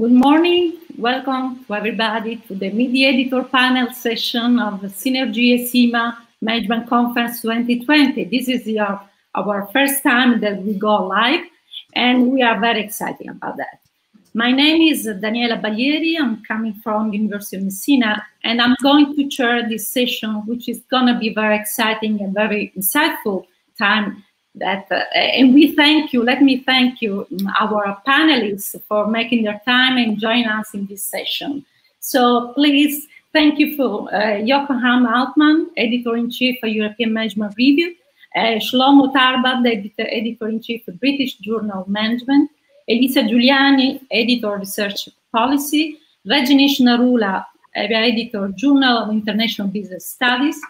Good morning. Welcome to everybody to the Media Editor panel session of the Sinergie SIMA Management Conference 2020. This is your, our first time that we go live, and we are very excited about that. My name is Daniela Baglieri. I'm coming from University of Messina, and I'm going to chair this session, which is going to be very exciting and very insightful time that uh, and we thank you let me thank you our panelists for making their time and join us in this session. So please thank you for uh, Joachim Altman editor-in-chief of European Management Review uh, Shlomo Tarba editor, editor-in-chief of British Journal of Management Elisa Giuliani editor Research Policy Rajneesh Narula editor Journal of International Business Studies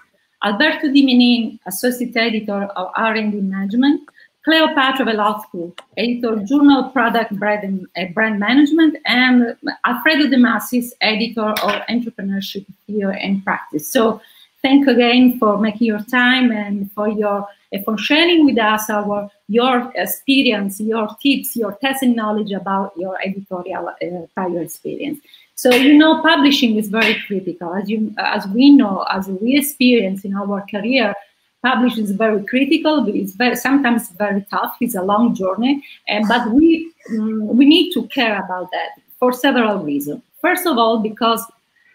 Alberto Di Minin, Associate Editor of R&D Management, Cleopatra Veloutsou, Editor Journal Product Brand, uh, Brand Management, and Alfredo De Massis, Editor of Entrepreneurship Theory and Practice. So thank again for making your time and for your uh, for sharing with us our your experience, your tips, your testing knowledge about your editorial uh, prior experience. So you know, publishing is very critical, as you as we know, as we experience in our career. Publishing is very critical. It's very sometimes very tough. It's a long journey, and but we um, we need to care about that for several reasons. First of all, because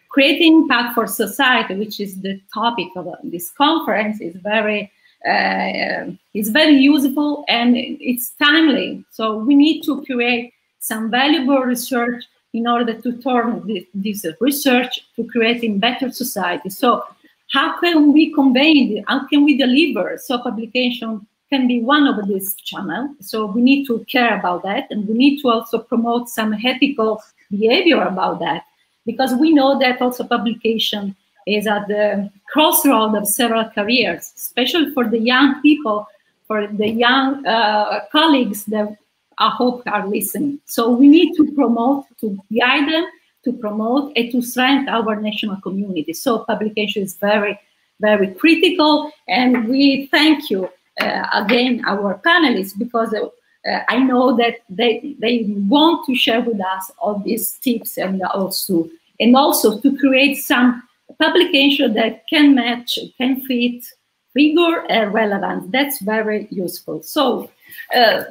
creating impact for society, which is the topic of this conference, is very uh, is very useful and it's timely. So we need to create some valuable research in order to turn this, this research to creating better society. So how can we convey, how can we deliver? So publication can be one of these channels. So we need to care about that. And we need to also promote some ethical behavior about that because we know that also publication is at the crossroad of several careers, especially for the young people, for the young uh, colleagues that I hope are listening. So we need to promote, to guide them, to promote, and to strengthen our national community. So publication is very, very critical. And we thank you uh, again, our panelists, because uh, I know that they they want to share with us all these tips and also and also to create some publication that can match, can fit rigor and relevance. That's very useful. So. Uh,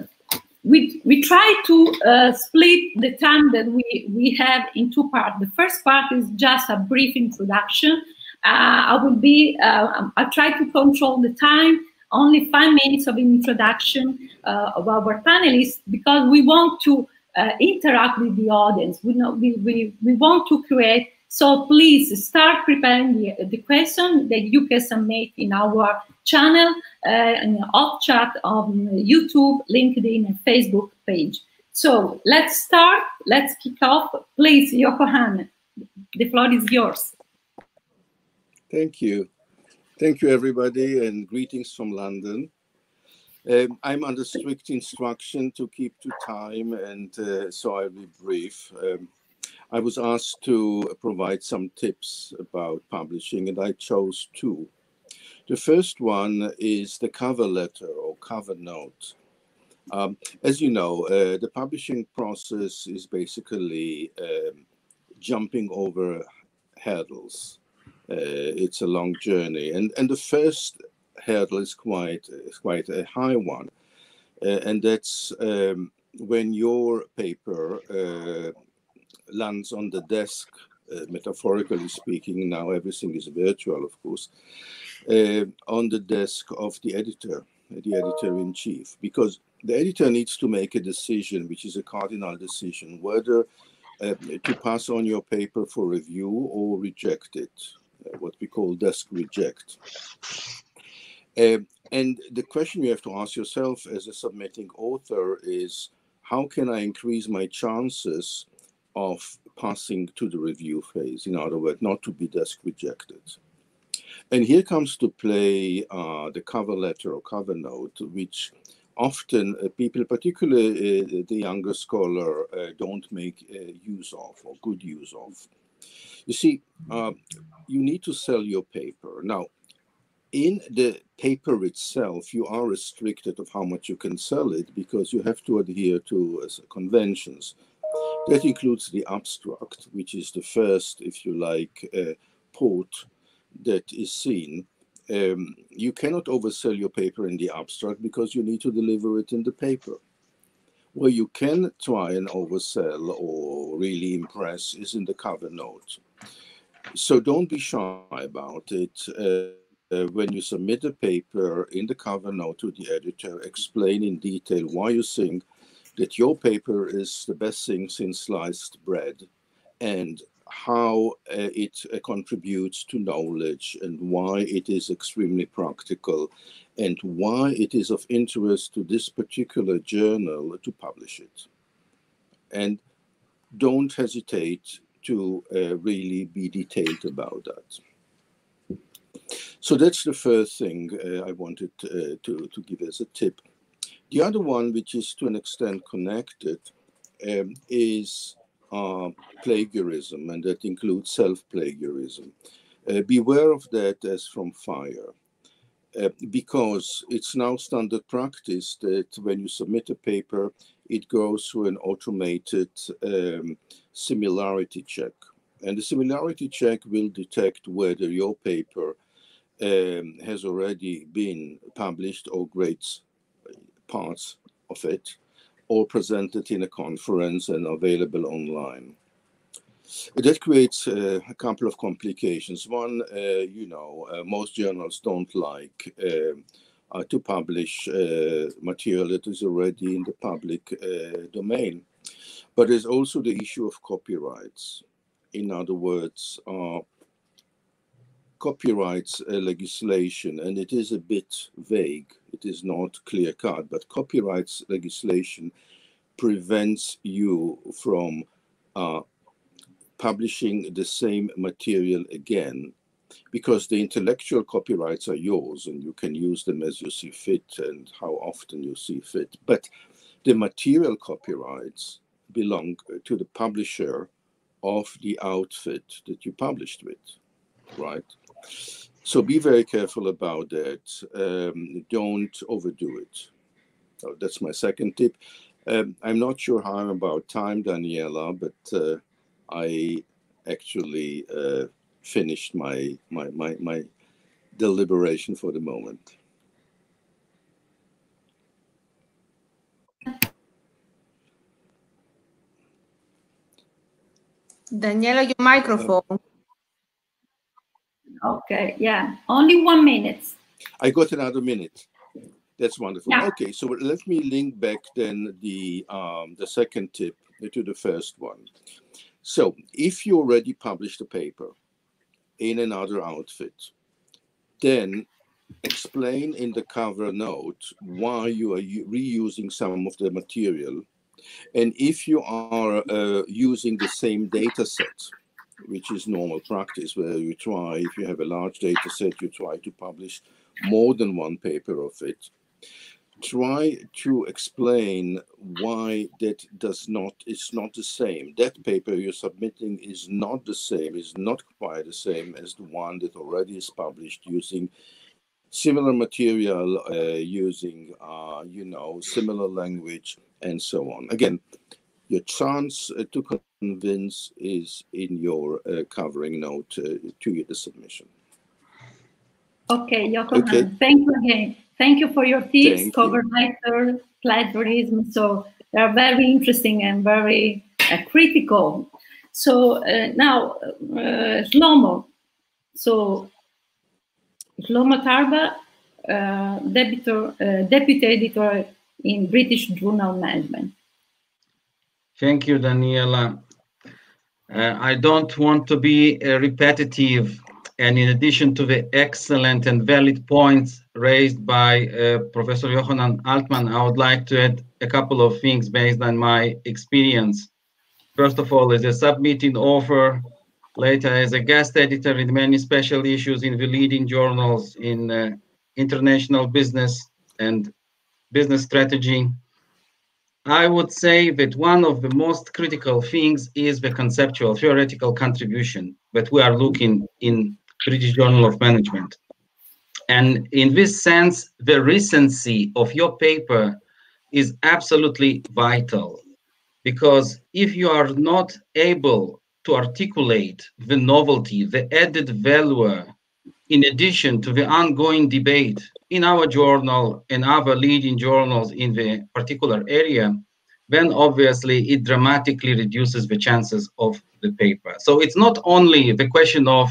we, we try to uh, split the time that we, we have in two parts. The first part is just a brief introduction. Uh, I will be, uh, I try to control the time, only five minutes of introduction uh, of our panelists because we want to uh, interact with the audience. We, know, we, we, we want to create, so please start preparing the, the question that you can submit in our channel, uh, in off chat on YouTube, LinkedIn, and Facebook page. So let's start. Let's kick off. Please, Yochanan, the floor is yours. Thank you. Thank you, everybody, and greetings from London. Um, I'm under strict instruction to keep to time, and uh, so I'll be brief. Um, I was asked to provide some tips about publishing, and I chose two. The first one is the cover letter or cover note. Um, as you know, uh, the publishing process is basically um, jumping over hurdles. Uh, it's a long journey, and and the first hurdle is quite is quite a high one, uh, and that's um, when your paper uh, lands on the desk. Uh, metaphorically speaking, now everything is virtual, of course uh, on the desk of the editor, the editor in chief, because the editor needs to make a decision, which is a cardinal decision, whether uh, to pass on your paper for review or reject it, uh, what we call desk reject. Um, and the question you have to ask yourself as a submitting author is how can I increase my chances of passing to the review phase? In other words, not to be desk rejected. And here comes to play uh, the cover letter or cover note, which often uh, people, particularly uh, the younger scholar, uh, don't make uh, use of or good use of. You see, uh, you need to sell your paper. Now, in the paper itself, you are restricted of how much you can sell it because you have to adhere to conventions. That includes the abstract, which is the first, if you like, uh, port that is seen. Um, you cannot oversell your paper in the abstract because you need to deliver it in the paper. Where you can try and oversell or really impress is in the cover note. So don't be shy about it. Uh, uh, when you submit a paper in the cover note to the editor, explain in detail why you think that your paper is the best thing since sliced bread and how uh, it uh, contributes to knowledge and why it is extremely practical and why it is of interest to this particular journal to publish it. And don't hesitate to uh, really be detailed about that. So that's the first thing uh, I wanted uh, to, to give as a tip. The other one, which is to an extent connected, um, is uh, plagiarism, and that includes self plagiarism. Uh, beware of that as from fire. Uh, because it's now standard practice that when you submit a paper, it goes through an automated um, similarity check. And the similarity check will detect whether your paper um, has already been published or grades parts of it or presented in a conference and available online. That creates uh, a couple of complications. One, uh, you know, uh, most journals don't like um, uh, to publish uh, material that is already in the public uh, domain. But there's also the issue of copyrights. In other words, copyrights legislation, and it is a bit vague, it is not clear cut, but copyrights legislation prevents you from uh, publishing the same material again because the intellectual copyrights are yours and you can use them as you see fit and how often you see fit. But the material copyrights belong to the publisher of the outfit that you published with, right? So be very careful about that. Um, don't overdo it. So that's my second tip. Um, I'm not sure how I'm about time, Daniela, but uh, I actually uh, finished my, my, my, my deliberation for the moment. Daniela, your microphone. Okay, yeah, only one minute. I got another minute. That's wonderful. Yeah. Okay, so let me link back then the um, the second tip to the first one. So if you already published a paper in another outfit, then explain in the cover note why you are reusing some of the material. And if you are uh, using the same data set, which is normal practice, where you try, if you have a large data set, you try to publish more than one paper of it. Try to explain why that does not is not the same. That paper you're submitting is not the same is not quite the same as the one that already is published using similar material uh, using uh, you know similar language and so on. Again your chance uh, to convince is in your uh, covering note uh, to the submission okay Jochen, okay. thank you again Thank you for your tips, Thank cover you. letter, plagiarism. So they are very interesting and very uh, critical. So uh, now, uh, Shlomo. So Shlomo Tarba, uh, debutor, uh, deputy editor in British Journal Management. Thank you, Daniela. Uh, I don't want to be uh, repetitive and in addition to the excellent and valid points raised by uh, Professor Yochanan Altman, I would like to add a couple of things based on my experience. First of all, as a submitting author, later as a guest editor in many special issues in the leading journals in uh, international business and business strategy. I would say that one of the most critical things is the conceptual theoretical contribution that we are looking in British Journal of Management. And in this sense, the recency of your paper is absolutely vital. because if you are not able to articulate the novelty, the added value, in addition to the ongoing debate in our journal and other leading journals in the particular area, then obviously it dramatically reduces the chances of the paper. So it's not only the question of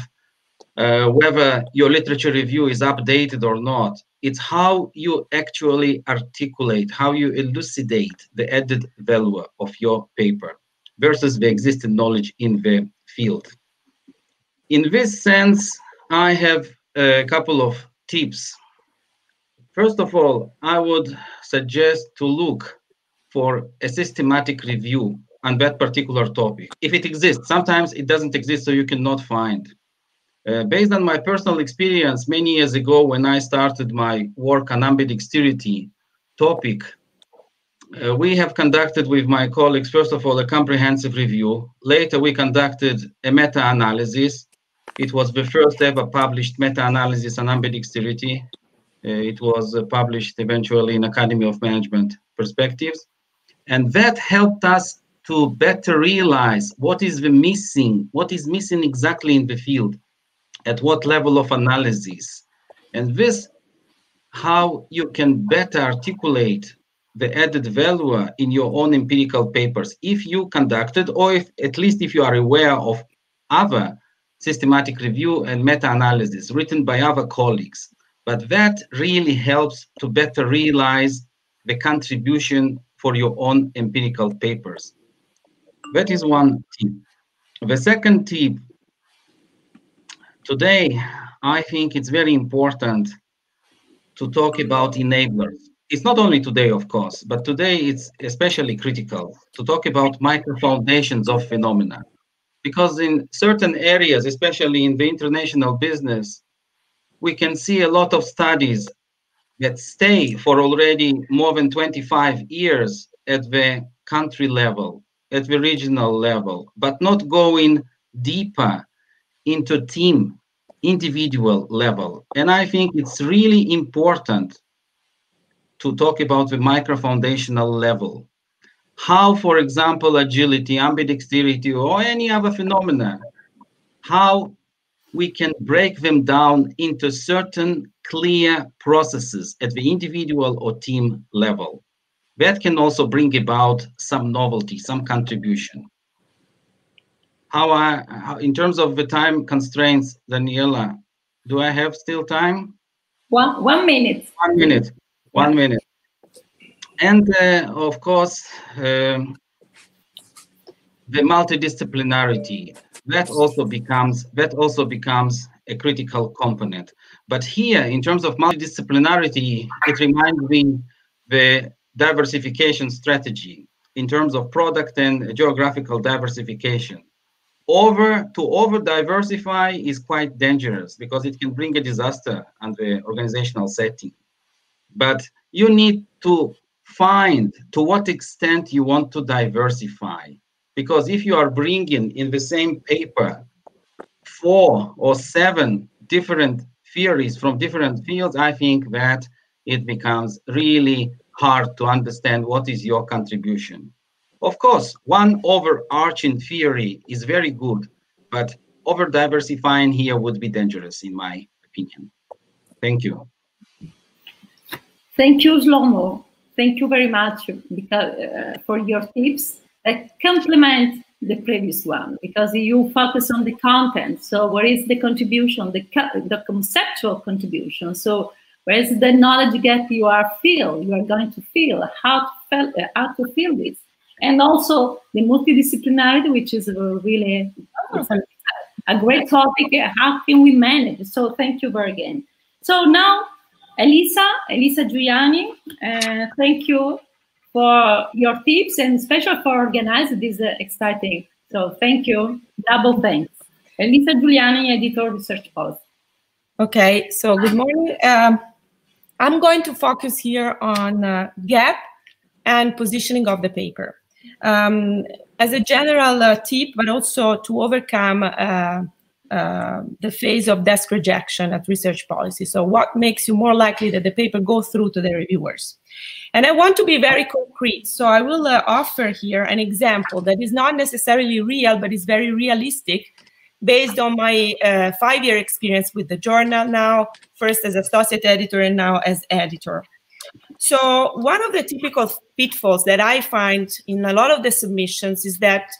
uh, whether your literature review is updated or not, it's how you actually articulate, how you elucidate the added value of your paper versus the existing knowledge in the field. In this sense, I have a couple of tips. First of all, I would suggest to look for a systematic review on that particular topic. If it exists, sometimes it doesn't exist, so you cannot find. Uh, based on my personal experience many years ago when I started my work on ambidexterity topic, uh, we have conducted with my colleagues, first of all, a comprehensive review. Later, we conducted a meta-analysis. It was the first ever published meta-analysis on ambidexterity. Uh, it was uh, published eventually in Academy of Management Perspectives. And that helped us to better realize what is the missing, what is missing exactly in the field, at what level of analysis. And this, how you can better articulate the added value in your own empirical papers if you conducted or if at least if you are aware of other systematic review and meta-analysis written by other colleagues. But that really helps to better realize the contribution for your own empirical papers. That is one tip. The second tip today i think it's very important to talk about enablers. It's not only today, of course, but today it's especially critical to talk about micro foundations of phenomena. Because in certain areas, especially in the international business, we can see a lot of studies that stay for already more than 25 years at the country level, at the regional level, but not going deeper into team, individual level. And I think it's really important to talk about the micro foundational level. How, for example, agility, ambidexterity, or any other phenomena, how we can break them down into certain clear processes at the individual or team level. That can also bring about some novelty, some contribution. How I, how, in terms of the time constraints, Daniela, do I have still time? One, one minute. One minute. One minute. And uh, of course, um, the multidisciplinarity that also becomes that also becomes a critical component. But here, in terms of multidisciplinarity, it reminds me the diversification strategy in terms of product and geographical diversification. Over to over diversify is quite dangerous because it can bring a disaster on the organizational setting but you need to find to what extent you want to diversify. Because if you are bringing in the same paper four or seven different theories from different fields, I think that it becomes really hard to understand what is your contribution. Of course, one overarching theory is very good, but over diversifying here would be dangerous, in my opinion. Thank you. Thank you, Shlomo. Thank you very much because, uh, for your tips that complement the previous one because you focus on the content. So where is the contribution, the, the conceptual contribution? So where is the knowledge gap you are feel, you are going to feel, how to feel, uh, how to feel this? And also the multidisciplinarity, which is a really a, a great topic. How can we manage? So thank you very again. So now Elisa, Elisa Giuliani, uh, thank you for your tips and special for organizing this uh, exciting. So thank you, double thanks. Elisa Giuliani, editor Research Post. Okay, so good morning. Um, I'm going to focus here on uh, gap and positioning of the paper. Um, as a general uh, tip, but also to overcome uh, the phase of desk rejection at research policy. So what makes you more likely that the paper go through to the reviewers? And I want to be very concrete. So I will uh, offer here an example that is not necessarily real, but is very realistic based on my uh, five-year experience with the journal now, first as associate editor and now as editor. So one of the typical pitfalls that I find in a lot of the submissions is that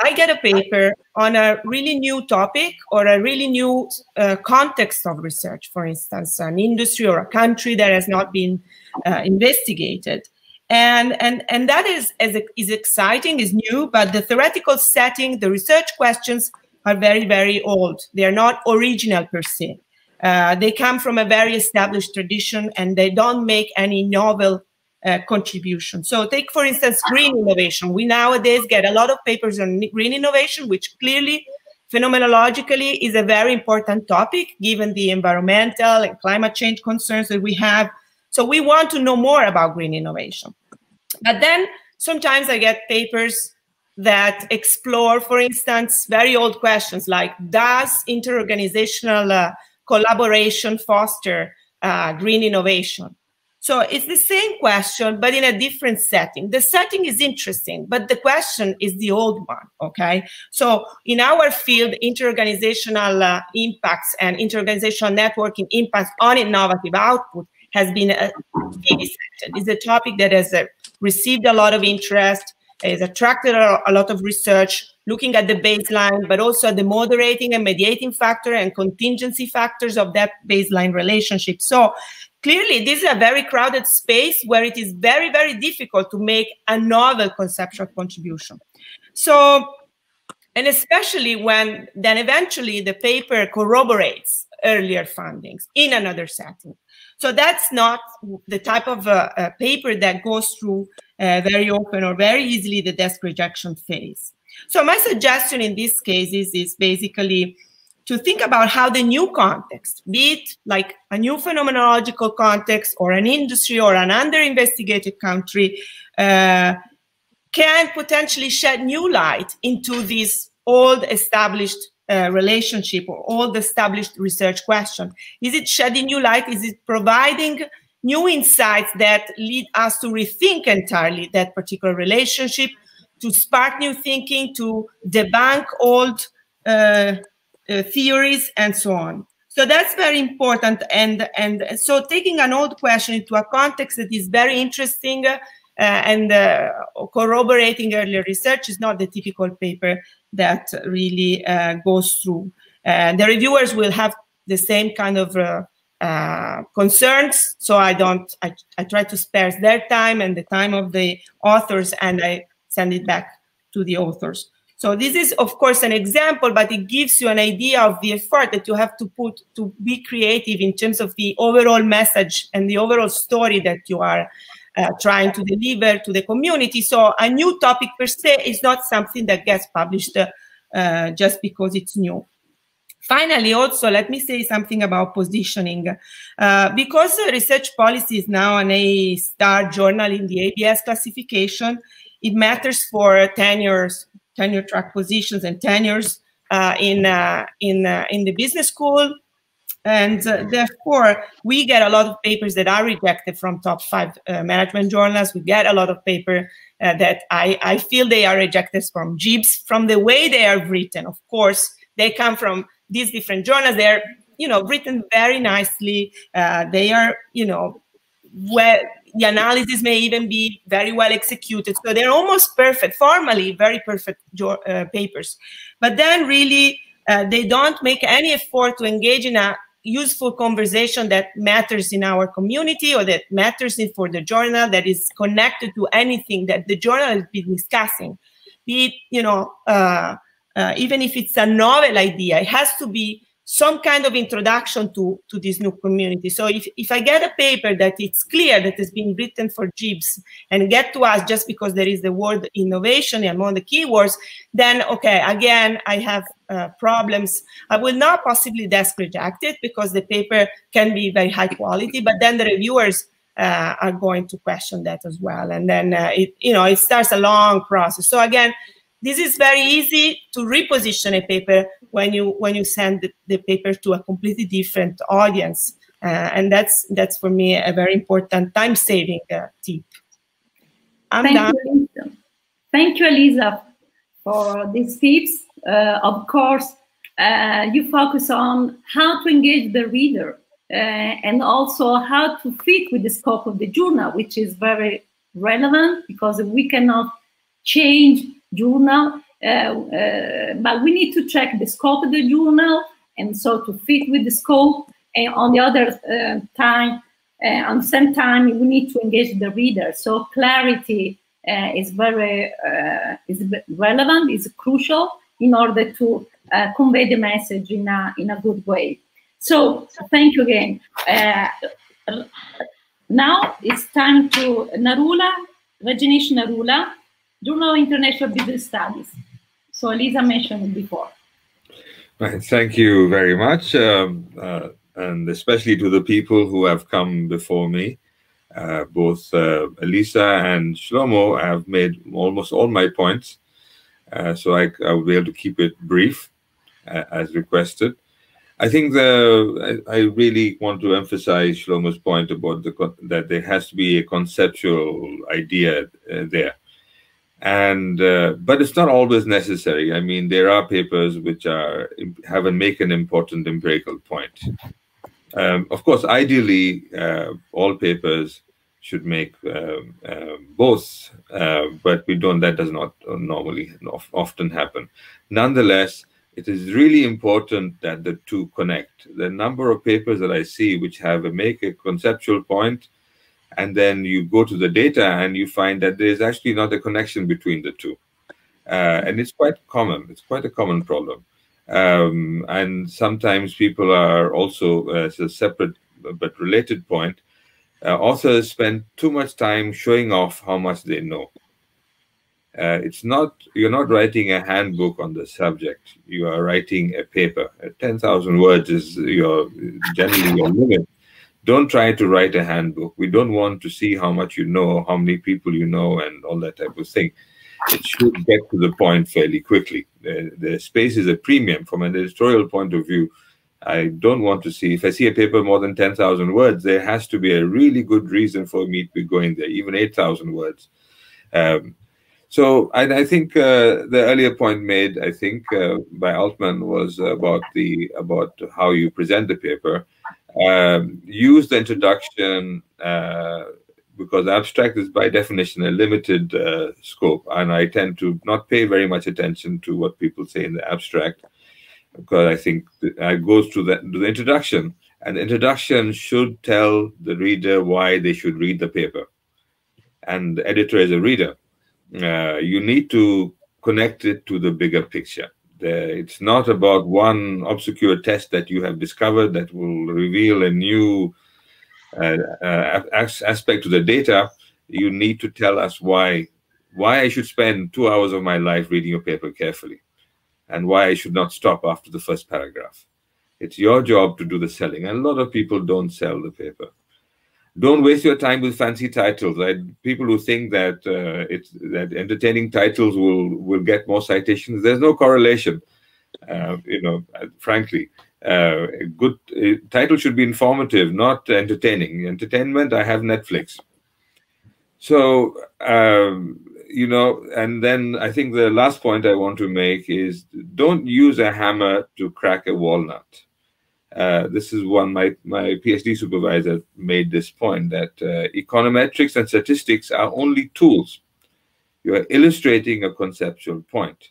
I get a paper on a really new topic or a really new uh, context of research, for instance, an industry or a country that has not been uh, investigated. And, and, and that is, is, is exciting, is new, but the theoretical setting, the research questions are very, very old. They are not original per se. Uh, they come from a very established tradition and they don't make any novel uh, contribution. So take, for instance, green innovation. We nowadays get a lot of papers on green innovation, which clearly phenomenologically is a very important topic given the environmental and climate change concerns that we have. So we want to know more about green innovation. But then sometimes I get papers that explore, for instance, very old questions like, does interorganizational uh, collaboration foster uh, green innovation? So it's the same question, but in a different setting. The setting is interesting, but the question is the old one, okay? So in our field, interorganizational uh, impacts and interorganizational networking impacts on innovative output has been uh, It's a topic that has uh, received a lot of interest, has attracted a, a lot of research, looking at the baseline, but also at the moderating and mediating factor and contingency factors of that baseline relationship. So clearly this is a very crowded space where it is very, very difficult to make a novel conceptual contribution. So, and especially when then eventually the paper corroborates earlier findings in another setting. So that's not the type of uh, uh, paper that goes through uh, very open or very easily the desk rejection phase. So my suggestion in this case is, is basically to think about how the new context, be it like a new phenomenological context or an industry or an under-investigated country, uh, can potentially shed new light into this old established uh, relationship or old established research question. Is it shedding new light? Is it providing new insights that lead us to rethink entirely that particular relationship, to spark new thinking, to debunk old uh, uh, theories and so on. So that's very important. And, and so taking an old question into a context that is very interesting uh, and uh, corroborating earlier research is not the typical paper that really uh, goes through. Uh, the reviewers will have the same kind of uh, concerns, so I don't, I, I try to spare their time and the time of the authors and I send it back to the authors. So this is, of course, an example, but it gives you an idea of the effort that you have to put to be creative in terms of the overall message and the overall story that you are uh, trying to deliver to the community. So a new topic per se is not something that gets published uh, just because it's new. Finally, also, let me say something about positioning. Uh, because research policy is now an A-star journal in the ABS classification, it matters for tenures tenure track positions and tenures uh, in uh, in uh, in the business school, and uh, therefore we get a lot of papers that are rejected from top five uh, management journals. We get a lot of paper uh, that I I feel they are rejected from JIBS from the way they are written. Of course, they come from these different journals. They're you know written very nicely. they are you know well the analysis may even be very well executed. So they're almost perfect, formally very perfect uh, papers. But then really, uh, they don't make any effort to engage in a useful conversation that matters in our community or that matters in, for the journal that is connected to anything that the journal has been discussing. Be it, you know, uh, uh even if it's a novel idea, it has to be some kind of introduction to, to this new community. So if, if I get a paper that it's clear that has been written for JIBS and get to us just because there is the word innovation among the keywords, then okay, again, I have uh, problems. I will not possibly desk reject it because the paper can be very high quality, but then the reviewers uh, are going to question that as well. And then uh, it, you know, it starts a long process. So again, this is very easy to reposition a paper when you when you send the, the paper to a completely different audience uh, and that's that's for me a very important time saving uh, tip I'm Thank done. You, Elisa. Thank you, Elisa, for these tips. Uh, of course, uh, you focus on how to engage the reader uh, and also how to fit with the scope of the journal, which is very relevant because we cannot change journal, uh, uh, but we need to check the scope of the journal and so to fit with the scope. And on the other uh, time, on the same time, we need to engage the reader. So clarity is very is relevant, is crucial in order to convey the message in a in a good way. So thank you again. Uh, now it's time to Narula, Rajneesh Narula, Journal of International Business Studies. So Elisa mentioned it before. Right, thank you very much, um, uh, and especially to the people who have come before me. Uh, both uh, Elisa and Shlomo have made almost all my points, uh, so I, I, will be able to keep it brief uh, as requested. I think the I, I, really want to emphasize Shlomo's point about the that there has to be a conceptual idea uh, there and uh, but it's not always necessary. I mean there are papers which are have a make an important empirical point. Um, of course ideally uh, all papers should make um, uh, both but we don't that does not normally often happen. Nonetheless it is really important that the two connect. The number of papers that i see which have a make a conceptual point and then you go to the data and you find that there's actually not a connection between the two. Uh, and it's quite common. It's quite a common problem. Um, and sometimes people are also, uh, as a separate but related point, uh, authors spend too much time showing off how much they know. Uh, it's not, you're not writing a handbook on the subject. You are writing a paper. 10,000 words is your, generally your limit don't try to write a handbook. We don't want to see how much you know, how many people you know, and all that type of thing. It should get to the point fairly quickly. The, the space is a premium from an editorial point of view. I don't want to see, if I see a paper more than 10,000 words, there has to be a really good reason for me to be going there, even 8,000 words. Um, so I, I think uh, the earlier point made, I think, uh, by Altman was about the about how you present the paper um, use the introduction uh, because abstract is by definition a limited uh, scope, and I tend to not pay very much attention to what people say in the abstract because I think it goes to the, to the introduction, and the introduction should tell the reader why they should read the paper, and the editor is a reader. Uh, you need to connect it to the bigger picture it's not about one obscure test that you have discovered that will reveal a new uh, uh, aspect to the data. You need to tell us why why I should spend two hours of my life reading your paper carefully, and why I should not stop after the first paragraph. It's your job to do the selling, and a lot of people don't sell the paper. Don't waste your time with fancy titles. I, people who think that uh, it's that entertaining titles will will get more citations. There's no correlation. Uh, you know, frankly, uh, a good uh, title should be informative, not entertaining. Entertainment, I have Netflix. So um, you know, and then I think the last point I want to make is don't use a hammer to crack a walnut. Uh, this is one my my PhD supervisor made this point that uh, econometrics and statistics are only tools. You are illustrating a conceptual point.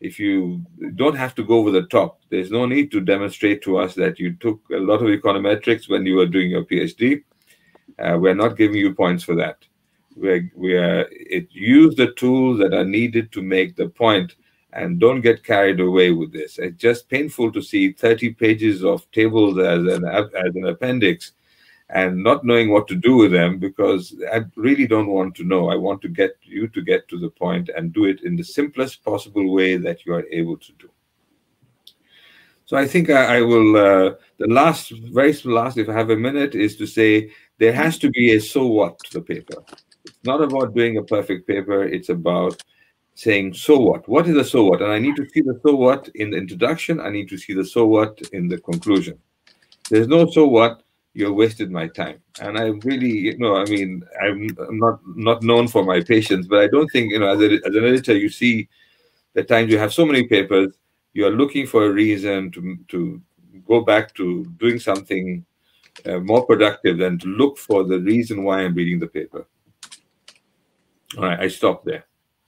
If you don't have to go over the top, there's no need to demonstrate to us that you took a lot of econometrics when you were doing your PhD. Uh, we're not giving you points for that. We're, we are it use the tools that are needed to make the point and don't get carried away with this. It's just painful to see 30 pages of tables as an, as an appendix and not knowing what to do with them because I really don't want to know. I want to get you to get to the point and do it in the simplest possible way that you are able to do. So I think I, I will, uh, the last, very last, if I have a minute, is to say there has to be a so what to the paper. It's not about doing a perfect paper, it's about saying, so what? What is the so what? And I need to see the so what in the introduction. I need to see the so what in the conclusion. There's no so what, you wasted my time. And I really, you know, I mean, I'm, not not known for my patience, but I don't think, you know, as, a, as an editor, you see the times you have so many papers, you are looking for a reason to, to go back to doing something uh, more productive than to look for the reason why I'm reading the paper. All right, I stop there.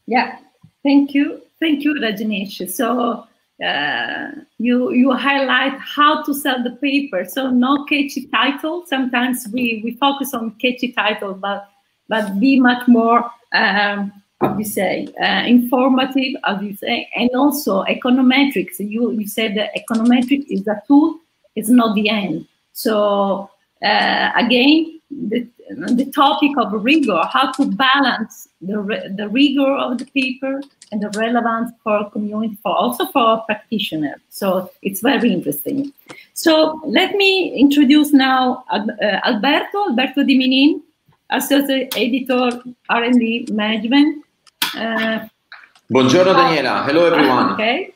Yeah, thank you. Thank you, Rajneesh. So uh, you you highlight how to sell the paper. So no catchy title. Sometimes we, we focus on catchy title, but but be much more um, how you say uh, informative, as you say, and also econometrics. You you said that is a tool, it's not the end. So uh, again, the, the topic of rigor, how to balance the, the rigor of the paper and the relevance for community, for also for practitioners. So it's very interesting. So let me introduce now uh, Alberto, Alberto Di Minin, Associate Editor R&D Management. Uh, Buongiorno Daniela, hello everyone. Okay,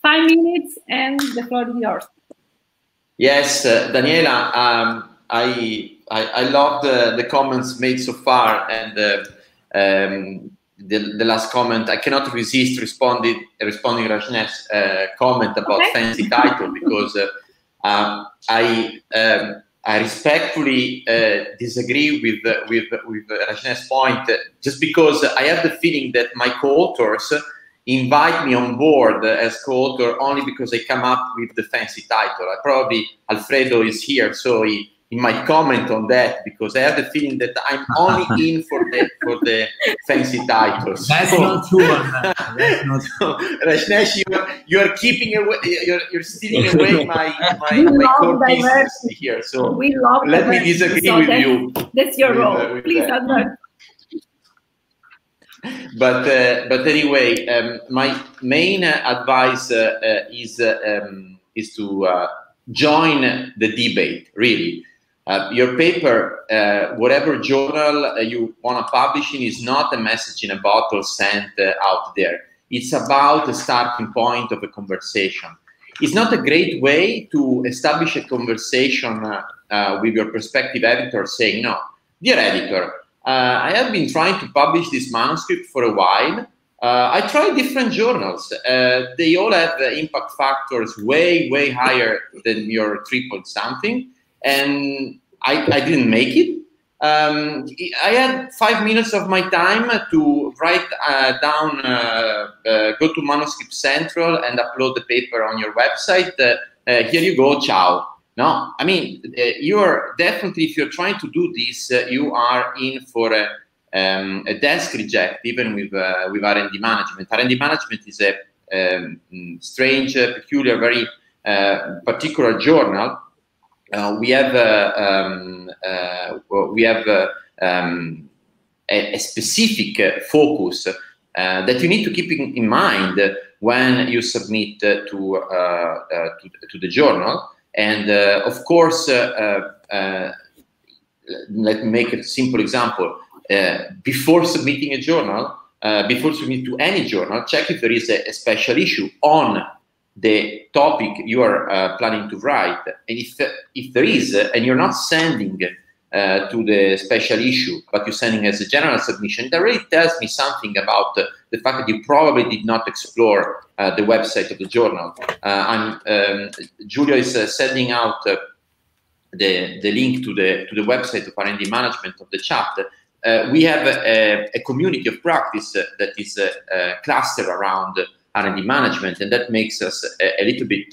five minutes and the floor is yours. Yes, uh, Daniela, um, I, I, I love the, the comments made so far and uh, um, the, the last comment. I cannot resist responding responding Rajneesh's uh, comment about okay. fancy title because uh, um, I um, I respectfully uh, disagree with with with Rajneesh's point just because I have the feeling that my co-authors invite me on board as co-author only because I come up with the fancy title. I probably Alfredo is here, so he, he my comment on that because I have the feeling that I'm only in for the for the fancy titles. That's so, not true. That's not so, Rajneesh, you are, you are keeping away, you're, you're stealing away my my, my core pieces here. So we love let me disagree so with you. That's your with, role. Uh, Please, Alfredo but uh, but anyway, um, my main advice uh, uh, is um, is to join the debate. Really, your paper, whatever journal you want to publish in, is not a message in a bottle sent out there. It's about the starting point of a conversation. It's not a great way to establish a conversation uh, with your prospective editor saying, no, dear editor, uh, I have been trying to publish this manuscript for a while. Uh, I tried different journals. Uh, they all have impact factors way, way higher than your point something. And I, I didn't make it. Um, I had five minutes of my time to write uh, down, uh, uh, go to Manuscript Central and upload the paper on your website. here you go, ciao. No, I mean, uh, you are definitely, if you're trying to do this, uh, you are in for a, um, a desk reject, even with, uh, with R&D management. R&D management is a um, strange, uh, peculiar, very uh, particular journal. Uh, we have, um, we have um, a, a, specific focus that you need to keep in, in mind when you submit to, to, to the journal. And uh, of course, uh, uh, let me make a simple example. before submitting a journal, before submitting to any journal, check if there is a, a special issue on the topic you are uh, planning to write. And if, if there is, uh, and you're not sending uh, to the special issue, but you're sending as a general submission, that really tells me something about the fact that you probably did not explore uh, the website of the journal. Uh, um, Giulio is uh, sending out the, the link to the, to the website of R&D management of the chat. we have a, a, community of practice that is clustered around R&D management, and that makes us a, a little bit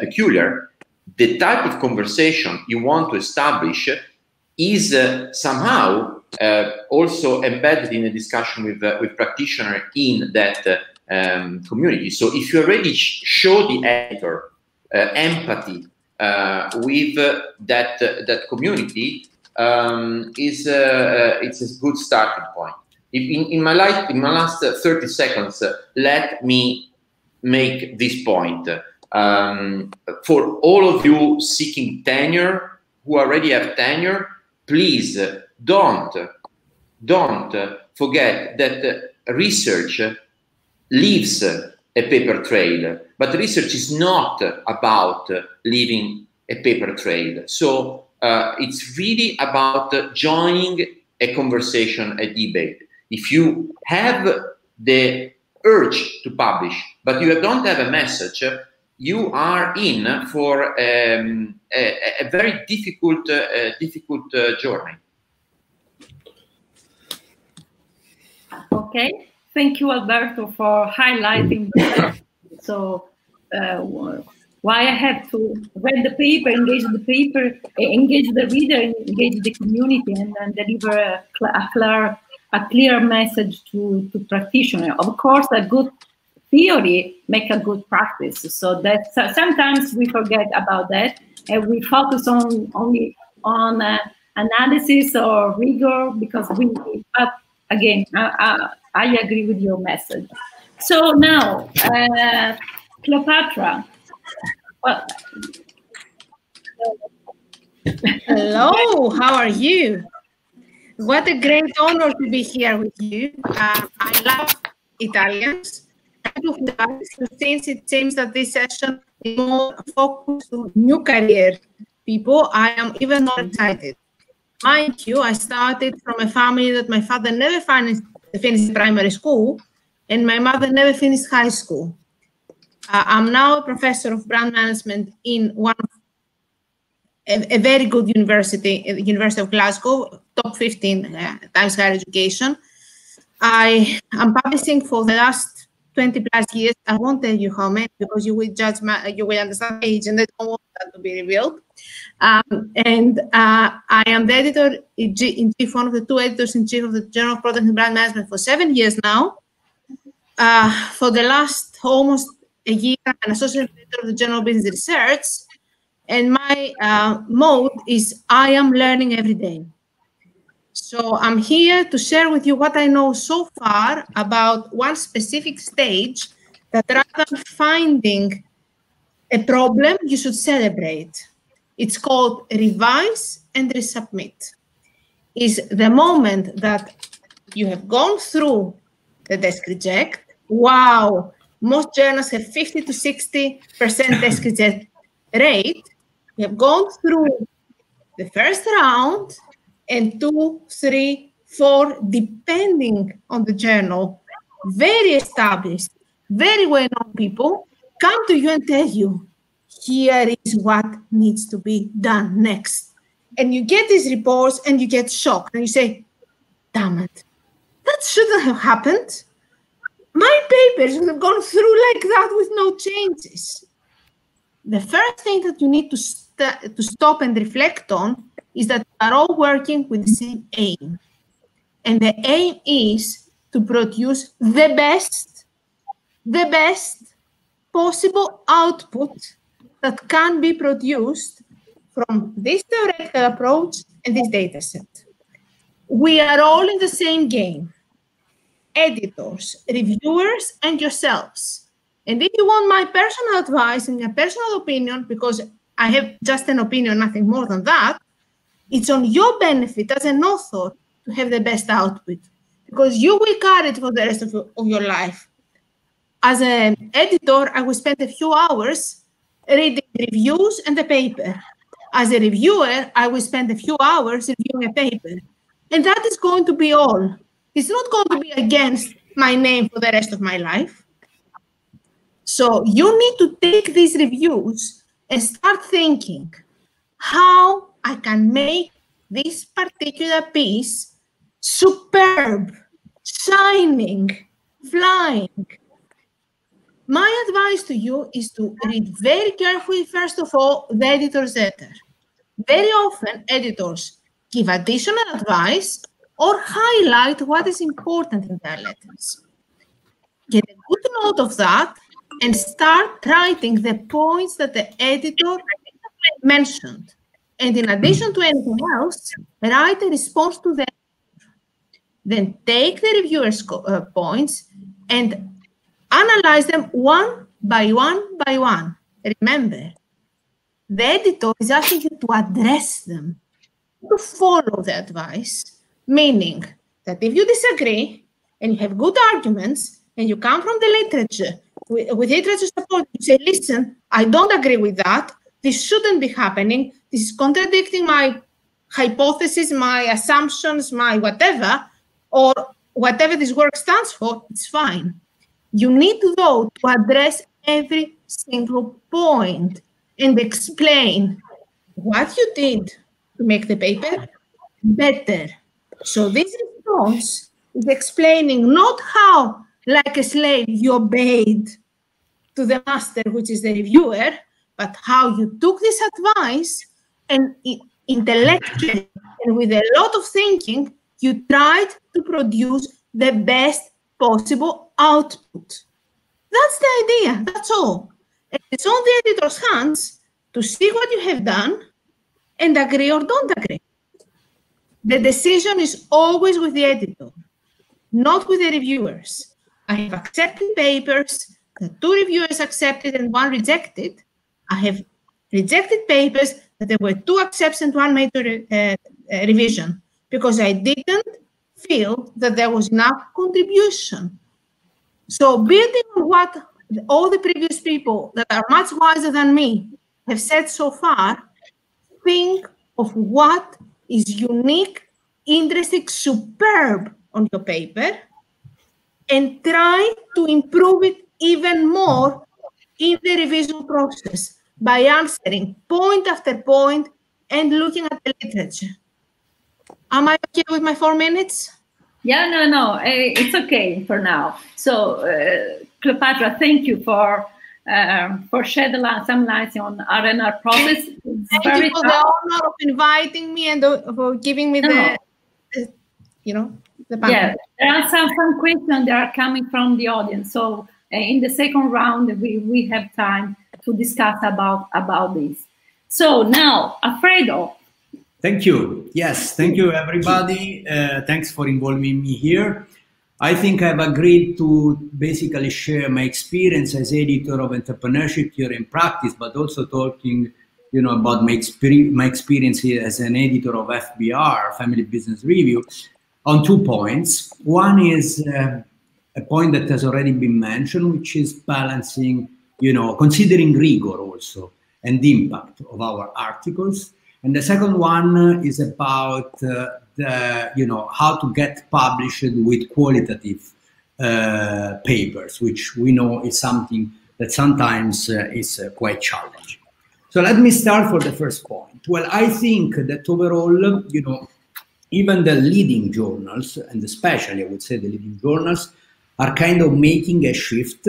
peculiar. The type of conversation you want to establish is uh, somehow uh, also embedded in a discussion with uh, with practitioner in that um, community. So if you already sh show the editor uh, empathy uh, with uh, that uh, that community, um, is uh, uh, it's a good starting point. If in, in my life, in my last uh, 30 seconds, uh, let me make this point. Um, for all of you seeking tenure, who already have tenure, please uh, don't don't forget that research leaves a paper trail, but research is not about leaving a paper trail. So uh, it's really about joining a conversation, a debate. If you have the urge to publish, but you don't have a message, you are in for um, a, a, very difficult, uh, difficult uh, journey. Okay, thank you, Alberto, for highlighting. so, uh, why I have to read the paper, engage the paper, engage the reader, engage the community, and then deliver a, a clear, a clear message to to practitioner. Of course, a good theory make a good practice. So that so sometimes we forget about that, and we focus on only on uh, analysis or rigor because we. But again, I, I, I agree with your message. So now, uh, Cleopatra. Well, Hello, how are you? What a great honor to be here with you. Uh, I love Italians. Since it seems that this session is more focused on new career people, I am even more excited. Mind you, I started from a family that my father never finished, finished primary school and my mother never finished high school. Uh, I'm now a professor of brand management in one of a, a very good university, University of Glasgow, top 15 uh, times higher education. I am publishing for the last 20 plus years. I won't tell you how many because you will judge my, you will understand age and I don't want that to be revealed. Um, and uh, I am the editor in chief, one of the two editors in chief of the Journal of Product and Brand Management for seven years now. Uh, for the last almost a year, I'm an associate editor of the Journal of Business Research. And my uh, mode is I am learning every day. So I'm here to share with you what I know so far about one specific stage that rather than finding a problem, you should celebrate. It's called revise and resubmit. Is the moment that you have gone through the desk reject. Wow, most journals have 50 to 60% desk reject rate. You have gone through the first round and two, three, four, depending on the journal, very established, very well known people come to you and tell you, here is what needs to be done next. And you get these reports and you get shocked and you say, damn it, that shouldn't have happened. My papers would have gone through like that with no changes. The first thing that you need to, to stop and reflect on is that we are all working with the same aim. And the aim is to produce the best, the best possible output that can be produced from this theoretical approach and this data set. We are all in the same game editors, reviewers, and yourselves. And if you want my personal advice and my personal opinion, because I have just an opinion, nothing more than that, it's on your benefit as an author to have the best output because you will carry it for the rest of, of your life. As an editor, I will spend a few hours reading reviews and the paper. As a reviewer, I will spend a few hours reviewing a paper. And that is going to be all. It's not going to be against my name for the rest of my life. So you need to take these reviews and start thinking how I can make this particular piece superb, shining, flying. My advice to you is to read very carefully, first of all, the editor's letter. Very often, editors give additional advice or highlight what is important in their letters. Get a good note of that and start writing the points that the editor mentioned. And in addition to anything else, write a response to them. Then take the reviewer's uh, points and analyze them one by one by one. Remember, the editor is asking you to address them, to follow the advice, meaning that if you disagree and you have good arguments, and you come from the literature with, with literature support, you say, listen, I don't agree with that. This shouldn't be happening. This is contradicting my hypothesis, my assumptions, my whatever, or whatever this work stands for, it's fine. You need, though, to address every single point and explain what you did to make the paper better. So this response is explaining not how, like a slave, you obeyed to the master, which is the reviewer, but how you took this advice and intellectually and with a lot of thinking, you tried to produce the best possible output. That's the idea. That's all. It's on the editor's hands to see what you have done and agree or don't agree. The decision is always with the editor, not with the reviewers. I have accepted papers that two reviewers accepted and one rejected. I have rejected papers that there were two accepts and one a uh, uh, revision because I didn't feel that there was enough contribution. So building on what all the previous people that are much wiser than me have said so far, think of what is unique, interesting, superb on your paper, and try to improve it even more in the revision process by answering point after point and looking at the literature. Am I okay with my four minutes? Yeah, no, no, eh, it's okay for now. So, uh, Cleopatra, thank you for uh, for shedding some light on R&R process. It's thank you for tough. the honor of inviting me and for giving me no. the, you know. Yeah, there are some, some questions that are coming from the audience. So, uh, in the second round, we, we have time to discuss about, about this. So now, Alfredo. Thank you. Yes, thank you, everybody. Uh, thanks for involving me here. I think I've agreed to basically share my experience as editor of Entrepreneurship Theory and Practice, but also talking, you know, about my, experience, my experience here as an editor of FBR, Family Business Review, on two points. One is uh, a point that has already been mentioned, which is balancing you know, considering rigor also and the impact of our articles. And the second one is about uh, the, you know, how to get published with qualitative uh, papers, which we know is something that sometimes uh, is uh, quite challenging. So let me start for the first point. Well, I think that overall, you know, even the leading journals, and especially I would say the leading journals, are kind of making a shift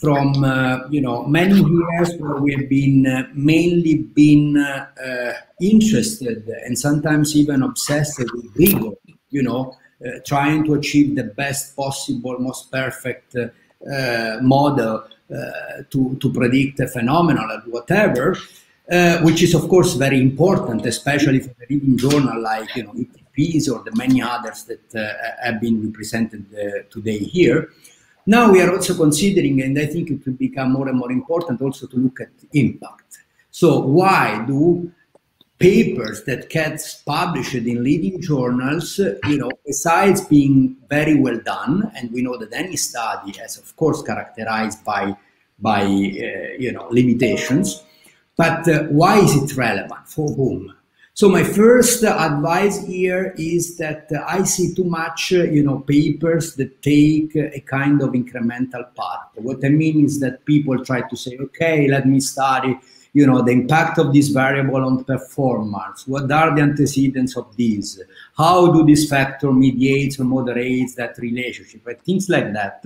from uh, you know many years where we have been uh, mainly been uh, uh interested and sometimes even obsessed with rigor you know uh, trying to achieve the best possible most perfect uh, model to, to predict a phenomenon or whatever which is of course very important especially for a reading journal like you know ETPs or the many others that have been represented today here now we are also considering, and I think it will become more and more important also to look at impact. So why do papers that get published in leading journals, you know, besides being very well done, and we know that any study is of course characterized by, by uh, you know, limitations, but uh, why is it relevant? For whom? So my first advice here is that I see too much, you know, papers that take a kind of incremental path. What I mean is that people try to say, okay, let me study, you know, the impact of this variable on performance. What are the antecedents of this? How do this factor mediates or moderates that relationship? Right? Things like that.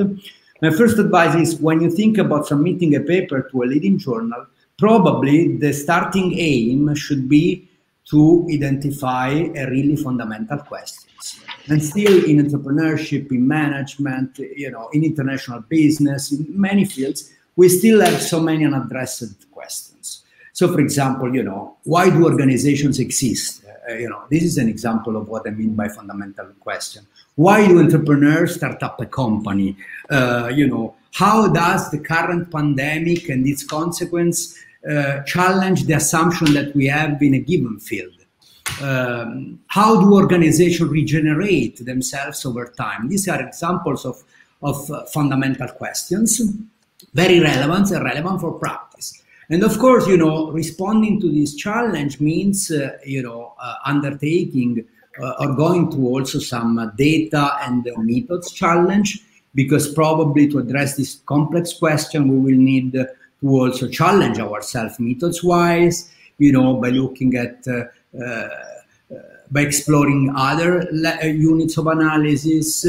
My first advice is when you think about submitting a paper to a leading journal, probably the starting aim should be to identify a really fundamental questions. And still in entrepreneurship, in management, you know, in international business, in many fields, we still have so many unaddressed questions. So, for example, you know, why do organizations exist? Uh, you know, this is an example of what I mean by fundamental question. Why do entrepreneurs start up a company? Uh, you know, how does the current pandemic and its consequence uh, challenge the assumption that we have in a given field. Um, how do organizations regenerate themselves over time? These are examples of, of uh, fundamental questions, very relevant and relevant for practice. And of course, you know, responding to this challenge means, uh, you know, uh, undertaking uh, or going to also some data and methods challenge, because probably to address this complex question, we will need to also challenge ourselves methods wise, you know, by looking at uh, uh, by exploring other units of analysis,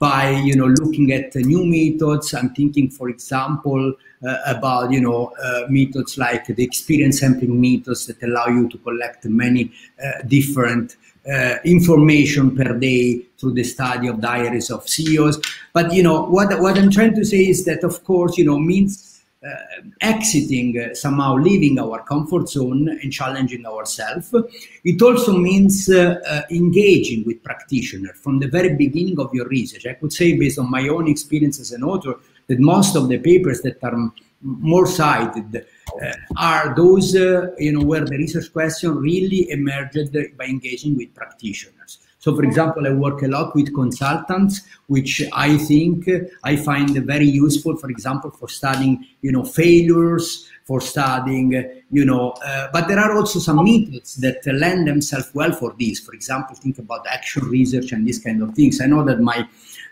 by you know looking at new methods. I'm thinking, for example, uh, about you know uh, methods like the experience sampling methods that allow you to collect many uh, different uh, information per day through the study of diaries of CEOs. But you know what what I'm trying to say is that of course you know means uh, exiting, uh, somehow leaving our comfort zone and challenging ourselves. It also means uh, engaging with practitioners from the very beginning of your research. I could say, based on my own experience as an author, that most of the papers that are more cited uh, are those uh, you know where the research question really emerged by engaging with practitioners so, for example, I work a lot with consultants, which I think I find very useful, for example, for studying, you know, failures, for studying, you know, uh, but there are also some methods that lend themselves well for this. For example, think about action research and these kind of things. I know that my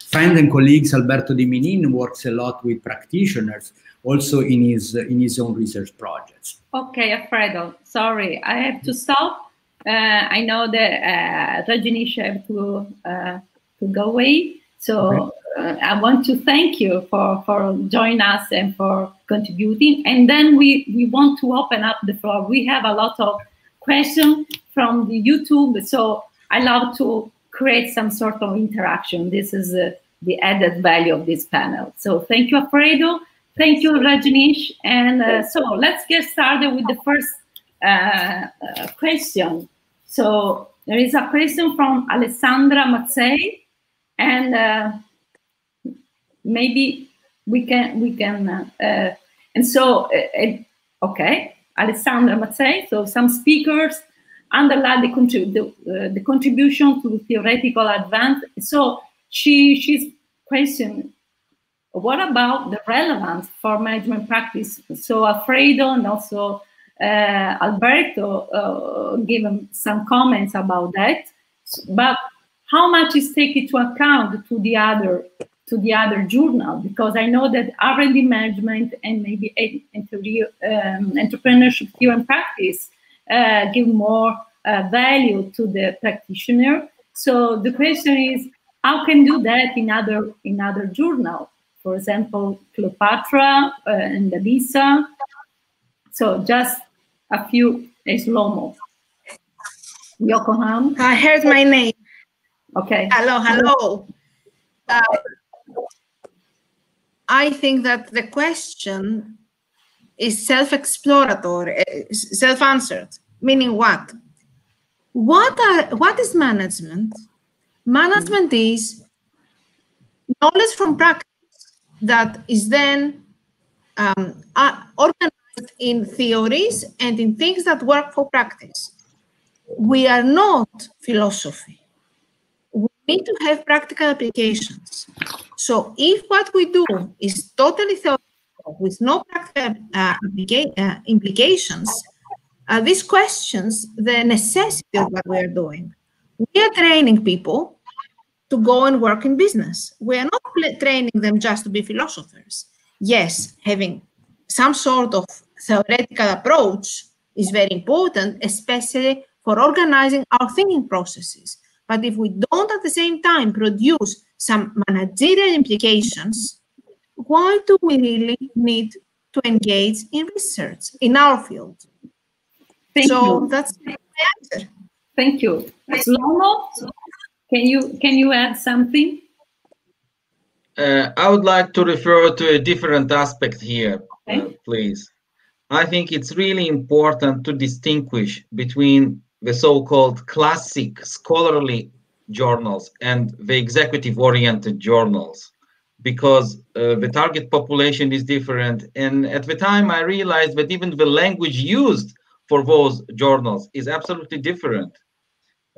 friend and colleagues Alberto Di Minin works a lot with practitioners also in his in his own research projects. Okay, Alfredo, sorry, I have to stop uh, I know that uh, Rajneesh have to uh, to go away, so I want to thank you for for joining us and for contributing. And then we we want to open up the floor. We have a lot of questions from the YouTube, so I love to create some sort of interaction. This is uh, the added value of this panel. So thank you, Alfredo. Thank you, Rajneesh. And uh, so let's get started with the first uh, question. So there is a question from Alessandra Mazzei, and uh, maybe we can we can uh, uh and so uh, okay, Alessandra Mazzei. So some speakers underline the, contrib the, uh, the contribution to theoretical advance. So she she's question what about the relevance for management practice? So Alfredo and also uh, Alberto uh, gave some comments about that, but how much is taken into account to the other to the other journal? Because I know that R&D management and maybe um, entrepreneurship theory and practice uh, give more uh, value to the practitioner. So the question is, how can do that in other in other journal? For example, Cleopatra uh, and Lisa. So just a few Shlomo. Yokohama. I heard my name. Okay. Hello, hello. Uh, I think that the question is self-exploratory, self-answered. Meaning what? What are what is management? Management is knowledge from practice that is then um, uh, organized in theories and in things that work for practice. We are not philosophy. We need to have practical applications. So if what we do is totally theoretical with no practical uh, uh, implications, uh, this questions the necessity of what we are doing. We are training people to go and work in business. We are not training them just to be philosophers. Yes, having some sort of theoretical approach is very important, especially for organizing our thinking processes. But if we don't at the same time produce some managerial implications, why do we really need to engage in research in our field? Thank so you. that's my answer. Thank you. Shlomo, can you can you add something? Uh, I would like to refer to a different aspect here, okay. uh, please. I think it's really important to distinguish between the so-called classic scholarly journals and the executive-oriented journals because uh, the target population is different. And at the time, I realized that even the language used for those journals is absolutely different.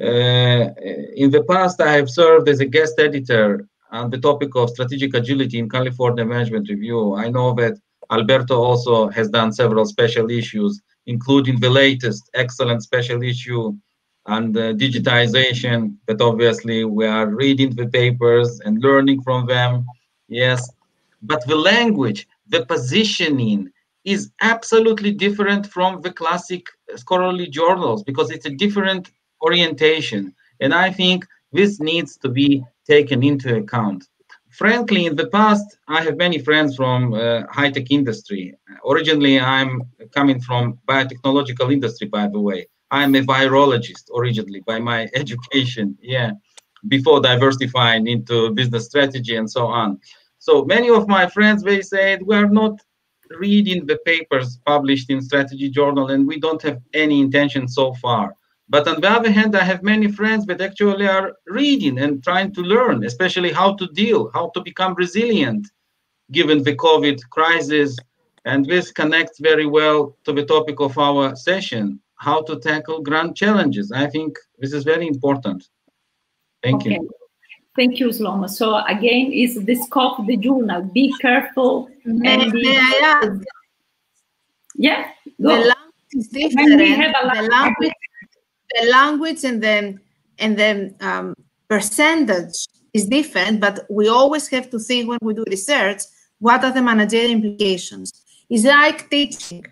Uh, in the past, I have served as a guest editor on the topic of strategic agility in California Management Review. I know that Alberto also has done several special issues, including the latest excellent special issue on digitization that obviously we are reading the papers and learning from them. Yes, but the language, the positioning is absolutely different from the classic scholarly journals because it's a different orientation. And I think this needs to be taken into account. Frankly, in the past, I have many friends from uh, high-tech industry. Originally, I'm coming from biotechnological industry, by the way. I'm a virologist originally by my education, yeah, before diversifying into business strategy and so on. So many of my friends, they said, we're not reading the papers published in strategy journal and we don't have any intention so far. But on the other hand, I have many friends that actually are reading and trying to learn, especially how to deal, how to become resilient given the COVID crisis. And this connects very well to the topic of our session, how to tackle grand challenges. I think this is very important. Thank okay. you. Thank you, Shlomo. So again, is the scope of the journal. Be careful. And be, yeah, go. the language is different. The language, the language and the and the um, percentage is different, but we always have to think when we do research, what are the managerial implications? It's like teaching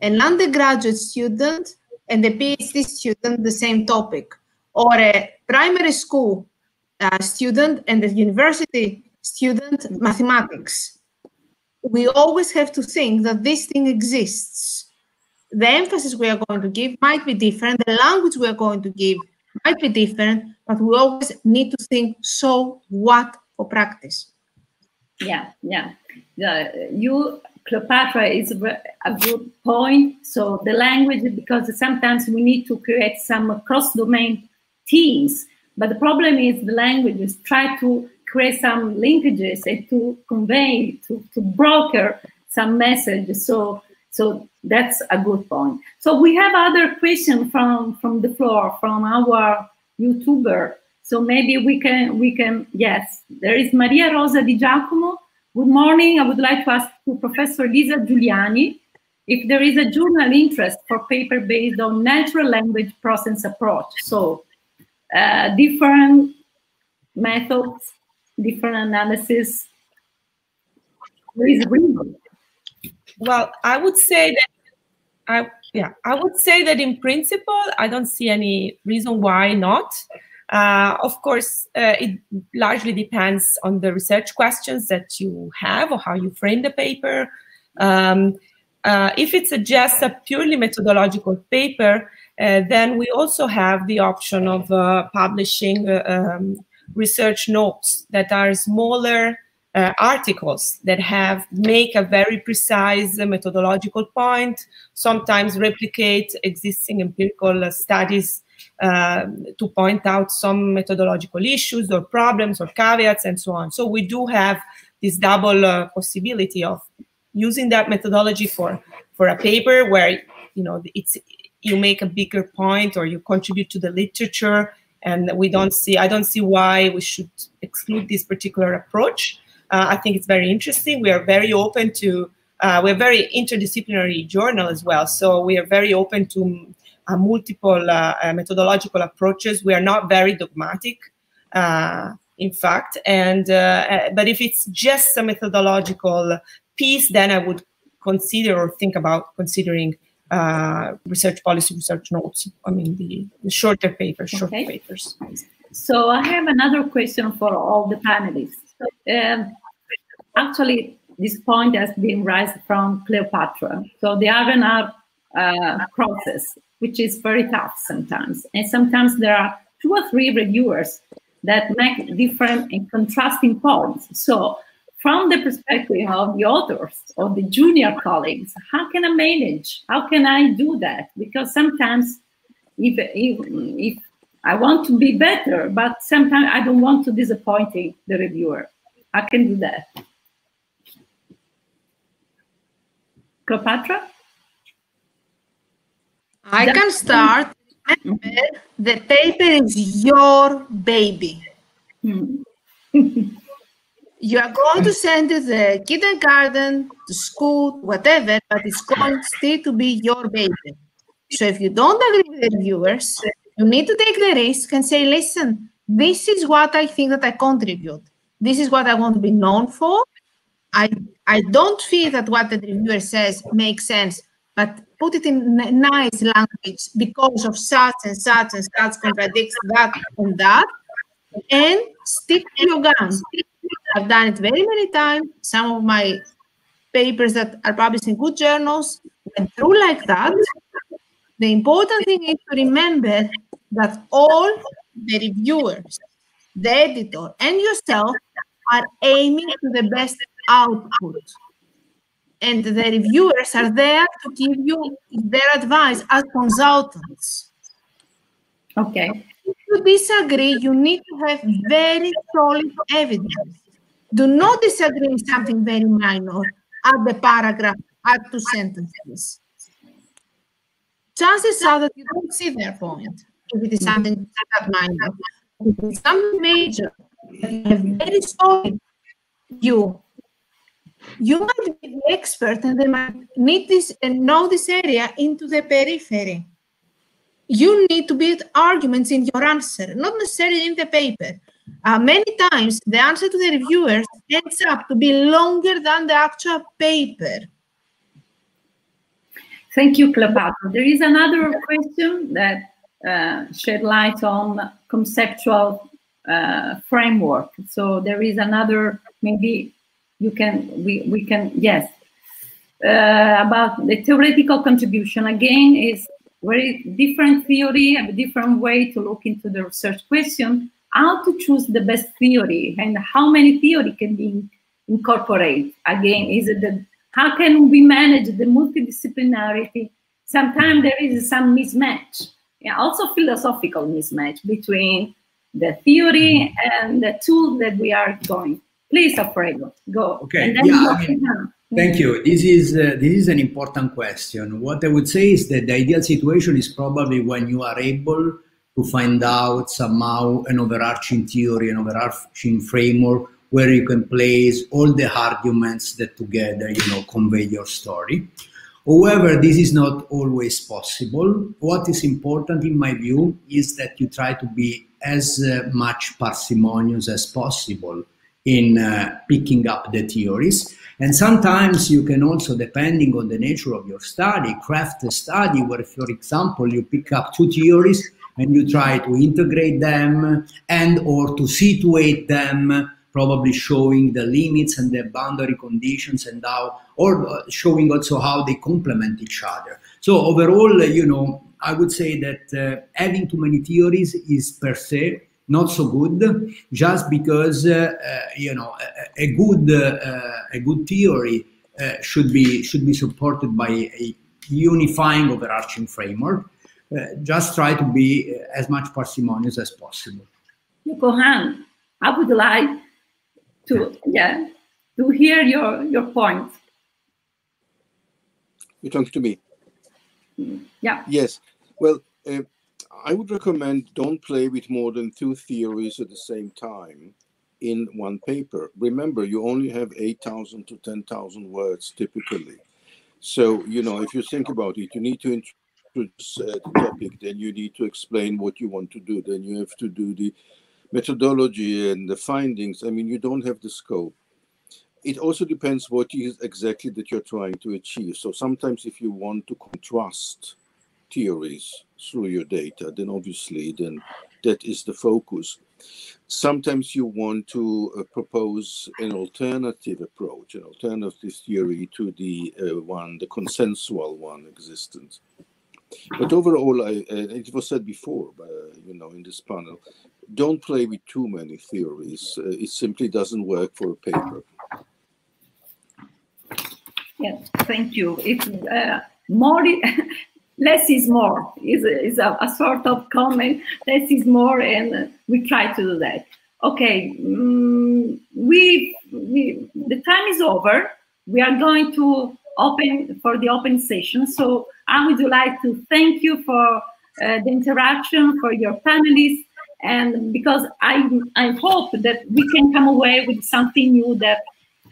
an undergraduate student and a PhD student the same topic, or a primary school uh, student and a university student mathematics. We always have to think that this thing exists. The emphasis we are going to give might be different, the language we are going to give might be different, but we always need to think so what for practice. Yeah, yeah. Uh, you Cleopatra is a good point. So the language, because sometimes we need to create some cross-domain teams, but the problem is the languages try to create some linkages and to convey, to, to broker some message. So, so that's a good point. So we have other questions from, from the floor, from our YouTuber. So maybe we can, we can, yes, there is Maria Rosa Di Giacomo Good morning. I would like to ask to Professor Lisa Giuliani if there is a journal interest for paper based on natural language process approach. So uh, different methods, different analysis. Well, I would say that I yeah, I would say that in principle, I don't see any reason why not. Uh, of course, uh, it largely depends on the research questions that you have or how you frame the paper. Um, uh, if it's just a purely methodological paper, uh, then we also have the option of uh, publishing uh, um, research notes that are smaller articles that have make a very precise methodological point, sometimes replicate existing empirical studies um, to point out some methodological issues or problems or caveats and so on. So we do have this double uh, possibility of using that methodology for for a paper where you know it's you make a bigger point or you contribute to the literature and we don't see i don't see why we should exclude this particular approach uh, i think it's very interesting we are very open to uh, we're very interdisciplinary journal as well so we are very open to uh, multiple uh, uh, methodological approaches. We are not very dogmatic, in fact. And but if it's just a methodological piece, then I would consider or think about considering uh, research policy research notes. I mean, the, the shorter papers, shorter okay. papers. So I have another question for all the panelists. Um, actually, this point has been raised from Cleopatra. So the R&R uh, process which is very tough sometimes. And sometimes there are two or three reviewers that make different and contrasting points. So from the perspective of the authors or the junior colleagues, how can I manage? How can I do that? Because sometimes if, if, if I want to be better, but sometimes I don't want to disappointing the reviewer. I can do that. Cleopatra? I can start. Remember, the paper is your baby. Hmm. you are going to send it to the kindergarten, to school, whatever, but it's going still to be your baby. So if you don't agree with the reviewers, you need to take the risk and say, listen, this is what I think that I contribute. This is what I want to be known for. I I don't feel that what the reviewer says makes sense, but put it in nice language because of such and such and such contradicts that and that, and stick to your guns. I've done it very many times. Some of my papers that are published in good journals went through like that. The important thing is to remember that all the reviewers, the editor, and yourself are aiming to the best output. And the reviewers are there to give you their advice as consultants. Okay. If you disagree, you need to have very solid evidence. Do not disagree in something very minor, add the paragraph, add two sentences. Chances are that you don't see their point if it is something that minor. If it is something major, you have very solid view. You might be the expert and they might need this and know this area into the periphery. You need to build arguments in your answer, not necessarily in the paper. Uh, many times, the answer to the reviewers ends up to be longer than the actual paper. Thank you, Cleopatra. There is another question that uh, shed light on conceptual uh, framework. So there is another, maybe you can, we, we can, yes, uh, about the theoretical contribution. Again, is very different theory, a different way to look into the research question, how to choose the best theory and how many theory can be incorporated. Again, is it the, how can we manage the multidisciplinarity? Sometimes there is some mismatch, yeah, also philosophical mismatch between the theory and the tool that we are going. Please, Alfredo, go. Okay. yeah, thank you. This is uh, this is an important question. What I would say is that the ideal situation is probably when you are able to find out somehow an overarching theory, an overarching framework where you can place all the arguments that together, you know, convey your story. However, this is not always possible. What is important, in my view, is that you try to be as uh, much parsimonious as possible in uh, picking up the theories. And sometimes you can also, depending on the nature of your study, craft a study where, for example, you pick up two theories and you try to integrate them and or to situate them probably showing the limits and the boundary conditions and how or uh, showing also how they complement each other so overall you know i would say that uh, having too many theories is per se not so good just because uh, uh, you know a, a good uh, a good theory uh, should be should be supported by a unifying overarching framework uh, just try to be uh, as much parsimonious as possible. Johan, I would like to yeah to hear your your point. You're talking to me. Yeah. Yes. Well, uh, I would recommend don't play with more than two theories at the same time in one paper. Remember, you only have 8,000 to 10,000 words typically. So, you know, if you think about it, you need to introduce uh, the topic, then you need to explain what you want to do. Then you have to do the methodology and the findings. I mean, you don't have the scope. It also depends what is exactly that you're trying to achieve. So sometimes if you want to contrast theories through your data, then obviously then that is the focus. Sometimes you want to uh, propose an alternative approach, an alternative theory to the uh, one, the consensual one existent. But overall, I, uh, it was said before, you know, in this panel, don't play with too many theories. Uh, it simply doesn't work for a paper. Yes, thank you. It's uh, more, less is more. is is a, a, sort of comment. Less is more, and we try to do that. Okay, um, we, we the time is over. We are going to open for the open session. So I would like to thank you for uh, the interaction, for your panelists, and because I I hope that we can come away with something new that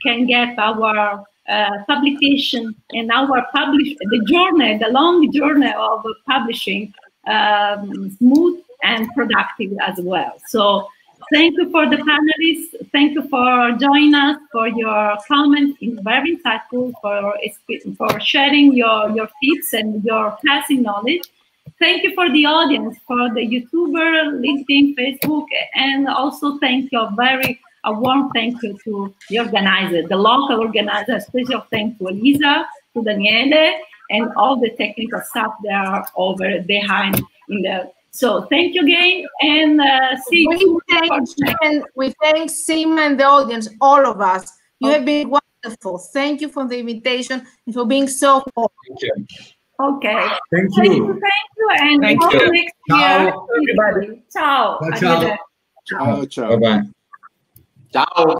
can get our uh, publication and our publish the journey, the long journey of publishing um, smooth and productive as well. So thank you for the panelists. Thank you for joining us, for your comments. It's very insightful, for, for sharing your, your tips and your passing knowledge. Thank you for the audience, for the YouTuber, LinkedIn, Facebook, and also thank you a very a warm thank you to the organizer, the local organizer, special thank to Elisa, to Daniele, and all the technical staff that are over behind in the so thank you again and uh, see we you. Thank we thank Sim and the audience, all of us. You okay. have been wonderful. Thank you for the invitation and for being so. Thank you. Okay. Thank Thank you. you. Thank you. And Thank you. next Ciao, year. everybody. Ciao. Ciao, ciao. Ciao, ciao. Bye bye. Ciao.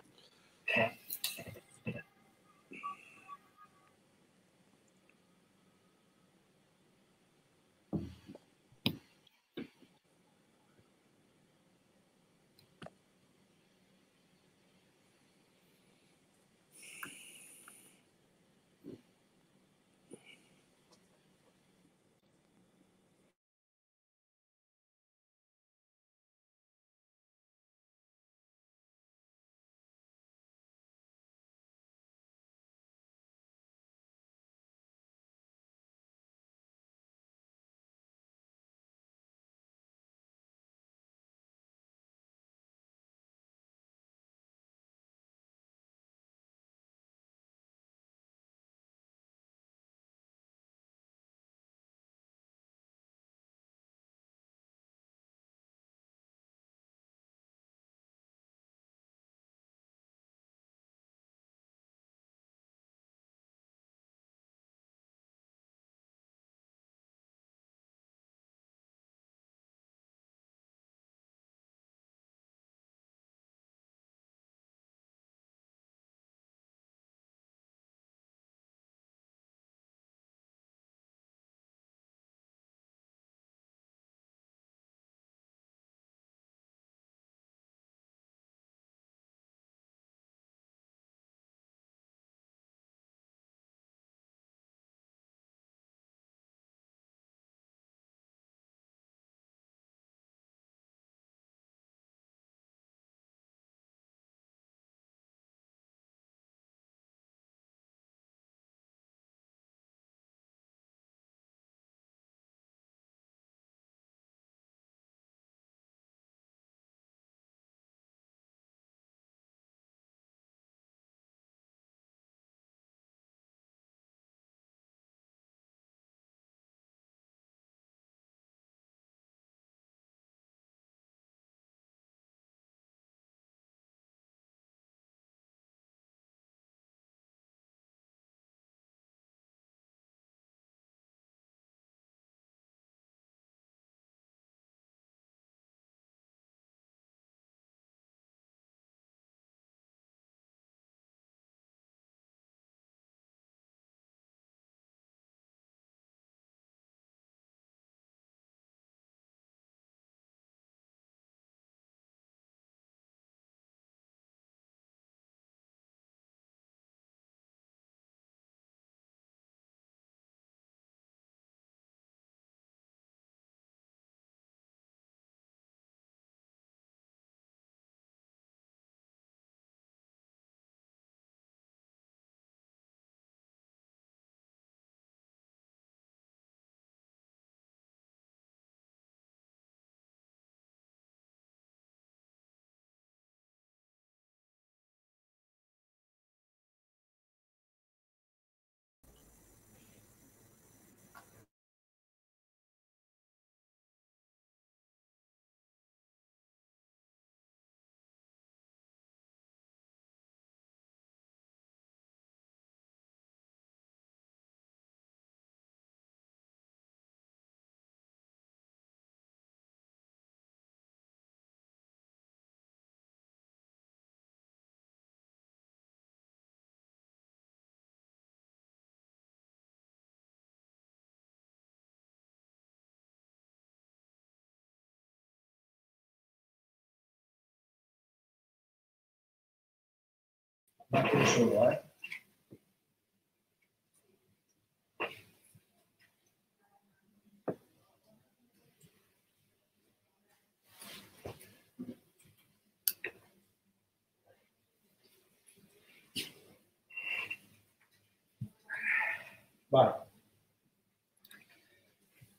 Bye.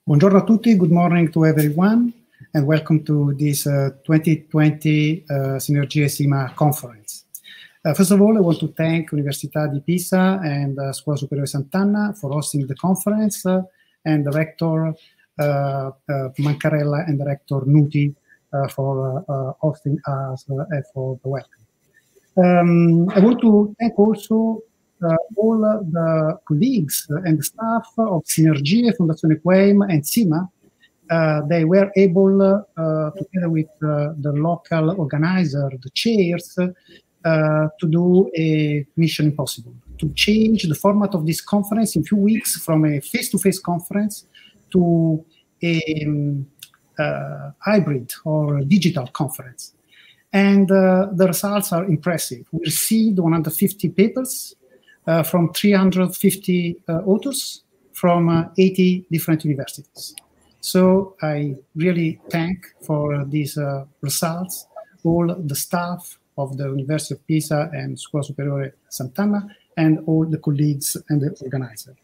Buongiorno a tutti, good morning to everyone, and welcome to this uh, 2020 uh, Sinergie SIMA conference. Uh, first of all, I want to thank Università di Pisa and uh, Scuola Superiore Sant'Anna for hosting the conference, uh, and the rector uh, uh, Mancarella and the rector Nuti uh, for hosting us for the welcome. Um, I want to thank also all the colleagues and staff of Sinergie, Fondazione CUEIM, and SIMA. They were able, together with the local organizer, the chairs, to do a mission impossible, to change the format of this conference in few weeks from a face-to-face conference to a um, uh, hybrid or digital conference. And uh, the results are impressive. We received 150 papers uh, from 350 uh, authors from uh, 80 different universities. So I really thank for these uh, results all the staff of the University of Pisa and Scuola Superiore Sant'Anna and all the colleagues and the organizer.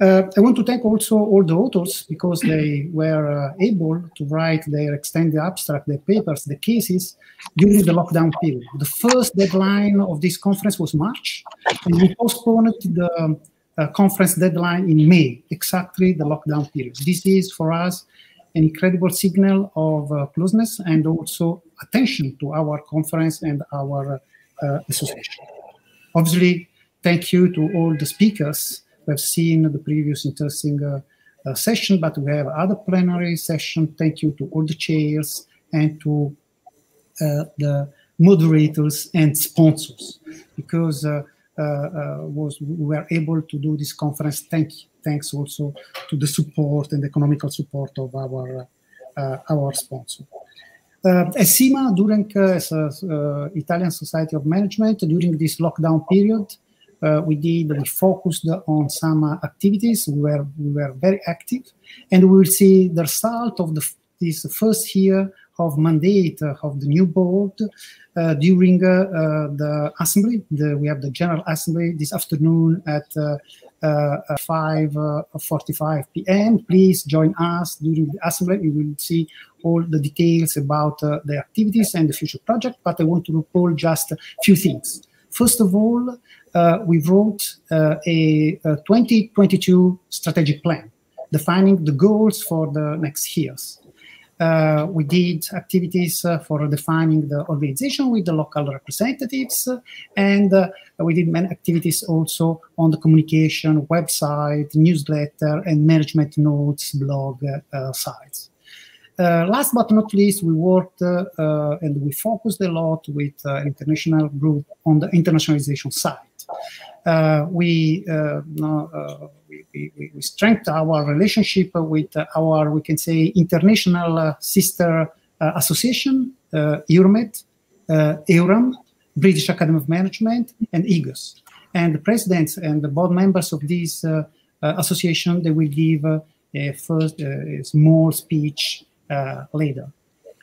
Uh, I want to thank also all the authors because they were uh, able to write their extended abstract, their papers, the cases during the lockdown period. The first deadline of this conference was March, and we postponed the uh, conference deadline in May, exactly the lockdown period. This is for us an incredible signal of uh, closeness and also attention to our conference and our uh, association. Obviously, thank you to all the speakers we have seen the previous interesting uh, uh, session, but we have other plenary session. Thank you to all the chairs and to uh, the moderators and sponsors, because uh, uh, uh, was we were able to do this conference. Thank thanks also to the support and economical support of our our sponsor. Uh, as SIMA, during uh, uh, Italian Society of Management, during this lockdown period, uh, we did we focused on some uh, activities. We were we were very active. And we will see the result of the this first year of mandate uh, of the new board uh, during uh, uh, the assembly. The, we have the general assembly this afternoon at 5.45 p.m. Please join us during the assembly. We will see all the details about the activities and the future project, but I want to recall just a few things. First of all, uh, we wrote uh, a, a 2022 strategic plan defining the goals for the next years. Uh, we did activities uh, for defining the organization with the local representatives, uh, and uh, we did many activities also on the communication, website, newsletter, and management notes blog sites. last but not least, we worked and we focused a lot with international group on the internationalization side. Uh, we, uh, uh, we, we, strengthen our relationship with our, we can say, international uh, sister uh, association, uh, Euromed, EURAM, British Academy of Management, and EGOS. And the presidents and the board members of this association, they will give a first a small speech later.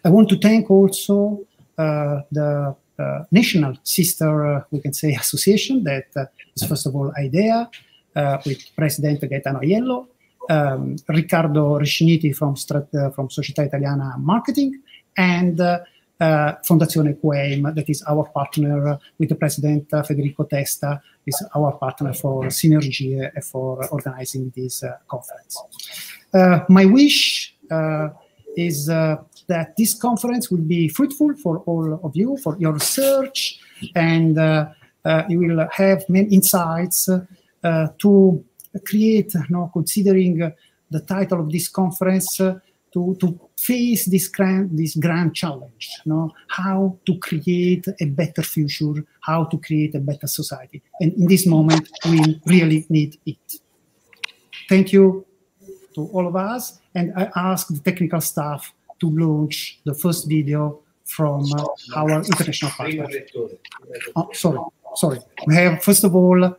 I want to thank also uh, the uh, national sister, uh, we can say, association that uh, is first of all AIDEA with President Gaetano Aiello, um, Riccardo Resciniti from, from Società Italiana Marketing, and uh, Fondazione CUEIM, that is our partner with the president uh, Federico Testa, is our partner for Sinergie uh, for organizing this conference. my wish is that this conference will be fruitful for all of you, for your research, and uh, uh, you will have many insights uh, to create, you know, considering the title of this conference, to, to face this grand, this grand challenge, you know, how to create a better future, how to create a better society. And in this moment, we really need it. Thank you to all of us. And I ask the technical staff to launch the first video from uh, our international partner. Oh, sorry. sorry, we have first of all uh,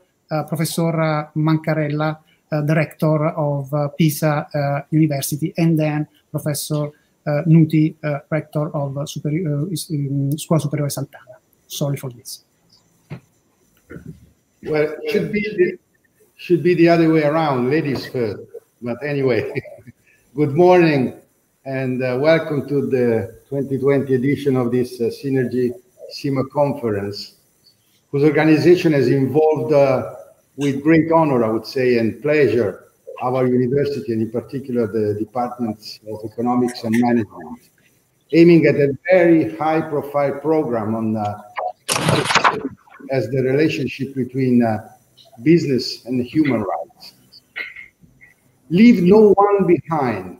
Professor uh, Mancarella, uh, director of uh, Pisa uh, University, and then Professor uh, Nuti, rector of Superi um, Scuola Superiore Sant'Anna. Sorry for this. Well, it should be the, should be the other way around, ladies first. But anyway, good morning and welcome to the 2020 edition of this Sinergie SIMA conference, whose organization has involved uh, with great honor, I would say, and pleasure, our university, and in particular the departments of economics and management, aiming at a very high profile program on uh, as the relationship between uh, business and human rights. Leave no one behind.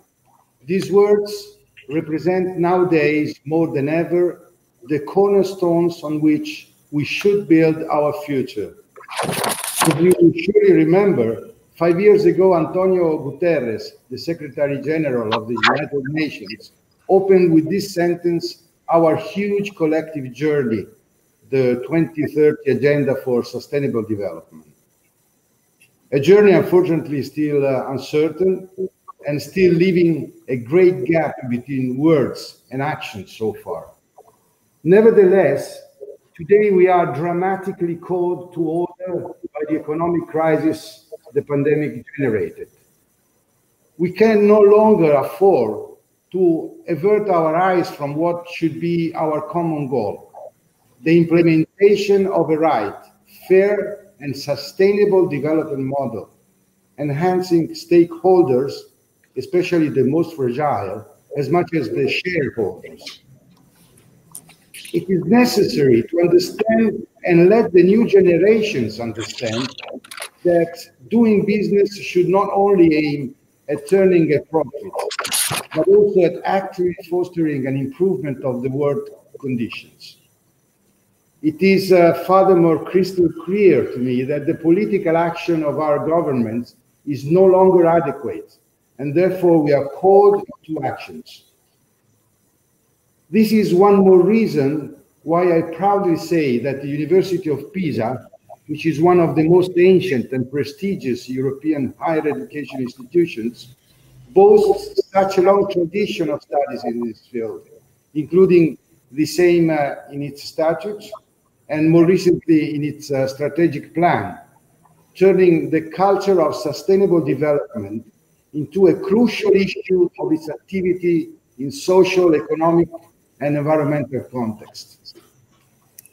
These words represent nowadays more than ever the cornerstones on which we should build our future. If you surely remember, five years ago, Antonio Guterres, the Secretary General of the United Nations, opened with this sentence our huge collective journey, the 2030 Agenda for Sustainable Development. A journey, unfortunately, still uh, uncertain and still leaving a great gap between words and action so far. Nevertheless, today we are dramatically called to order by the economic crisis the pandemic generated. We can no longer afford to avert our eyes from what should be our common goal, the implementation of a right, fair and sustainable development model, enhancing stakeholders, especially the most fragile, as much as the shareholders it is necessary to understand and let the new generations understand that doing business should not only aim at turning a profit, but also at actively fostering an improvement of the work conditions. It is uh, furthermore crystal clear to me that the political action of our government is no longer adequate, and therefore we are called to actions. This is one more reason why I proudly say that the University of Pisa, which is one of the most ancient and prestigious European higher education institutions, boasts such a long tradition of studies in this field, including the same uh, in its statutes and more recently in its uh, strategic plan, turning the culture of sustainable development into a crucial issue of its activity in social, economic, and environmental context.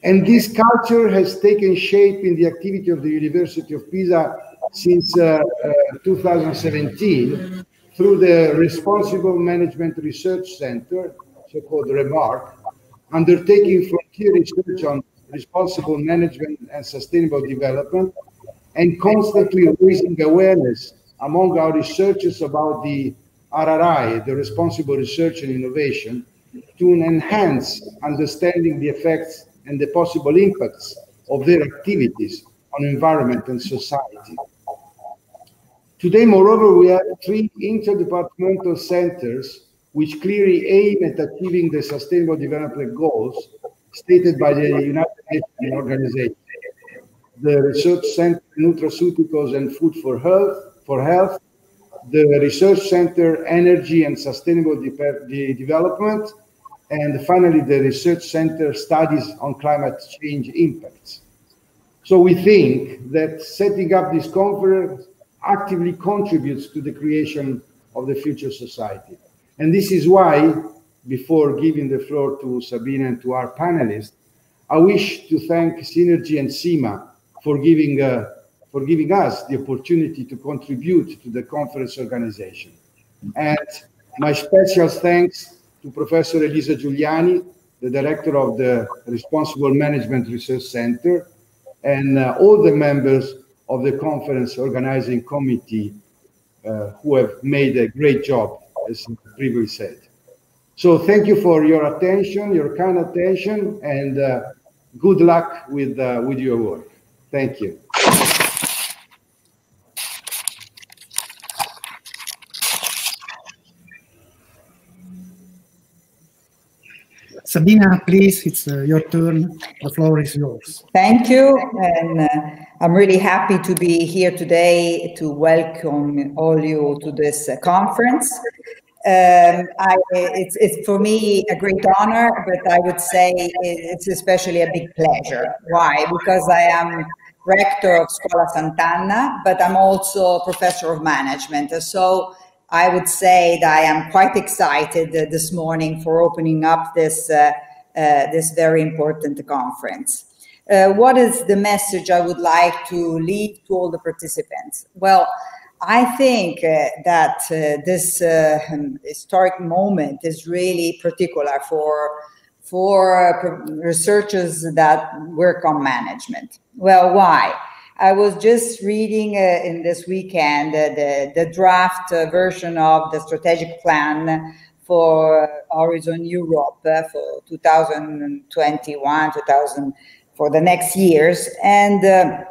And this culture has taken shape in the activity of the University of Pisa since uh, uh, 2017 through the Responsible Management Research Center, so-called REMARC, undertaking frontier research on responsible management and sustainable development, and constantly raising awareness among our researchers about the RRI, the Responsible Research and Innovation, to enhance understanding the effects and the possible impacts of their activities on environment and society. Today, moreover, we have three interdepartmental centers which clearly aim at achieving the Sustainable Development Goals stated by the United Nations organization. The Research Center Nutraceuticals and Food for Health, for Health, the Research Center Energy and Sustainable De Development, and finally the Research Center Studies on Climate Change Impacts. So we think that setting up this conference actively contributes to the creation of the future society. And this is why, before giving the floor to Sabina and to our panelists, I wish to thank Sinergie and SIMA for giving, uh, for giving us the opportunity to contribute to the conference organization. And my special thanks to Professor Elisa Giuliani, the director of the Responsible Management Research Center, and uh, all the members of the conference organizing committee uh, who have made a great job, as previously said. So thank you for your attention, your kind attention, and uh, good luck with, uh, with your work. Thank you. Sabina, please, it's uh, your turn. The floor is yours. Thank you. And uh, I'm really happy to be here today to welcome all you to this uh, conference. Um, I, it's, it's for me a great honor, but I would say it's especially a big pleasure. Why? Because I am rector of Scuola Sant'Anna, but I'm also professor of management. So I would say that I am quite excited uh, this morning for opening up this, uh, uh, this very important conference. Uh, what is the message I would like to leave to all the participants? Well, I think uh, that uh, this historic moment is really particular for for researchers that work on management. Well, why? I was just reading uh, in this weekend uh, the, the draft uh, version of the strategic plan for Horizon Europe uh, for 2021, 2000 for the next years. And uh,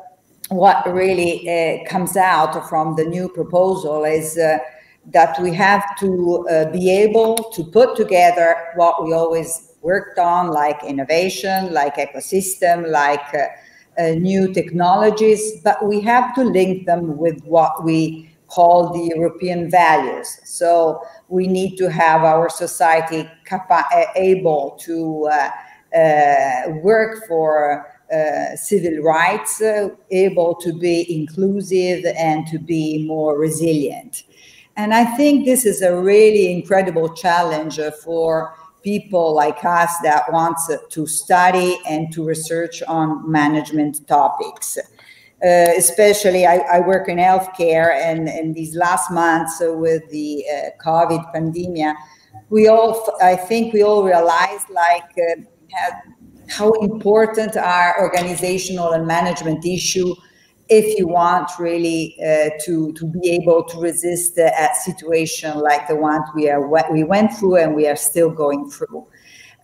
what really uh, comes out from the new proposal is that we have to be able to put together what we always worked on, like innovation, like ecosystem, like new technologies, but we have to link them with what we call the European values. So we need to have our society able to uh, uh, work for uh, civil rights, uh, able to be inclusive and to be more resilient. And I think this is a really incredible challenge for people like us that wants to study and to research on management topics. Uh, especially, I, I, work in healthcare, and in these last months with the uh, COVID pandemic, we all, I think, we all realized like uh, how important are organizational and management issue if you want really uh, to to be able to resist a, situation like the one we are we went through and we are still going through.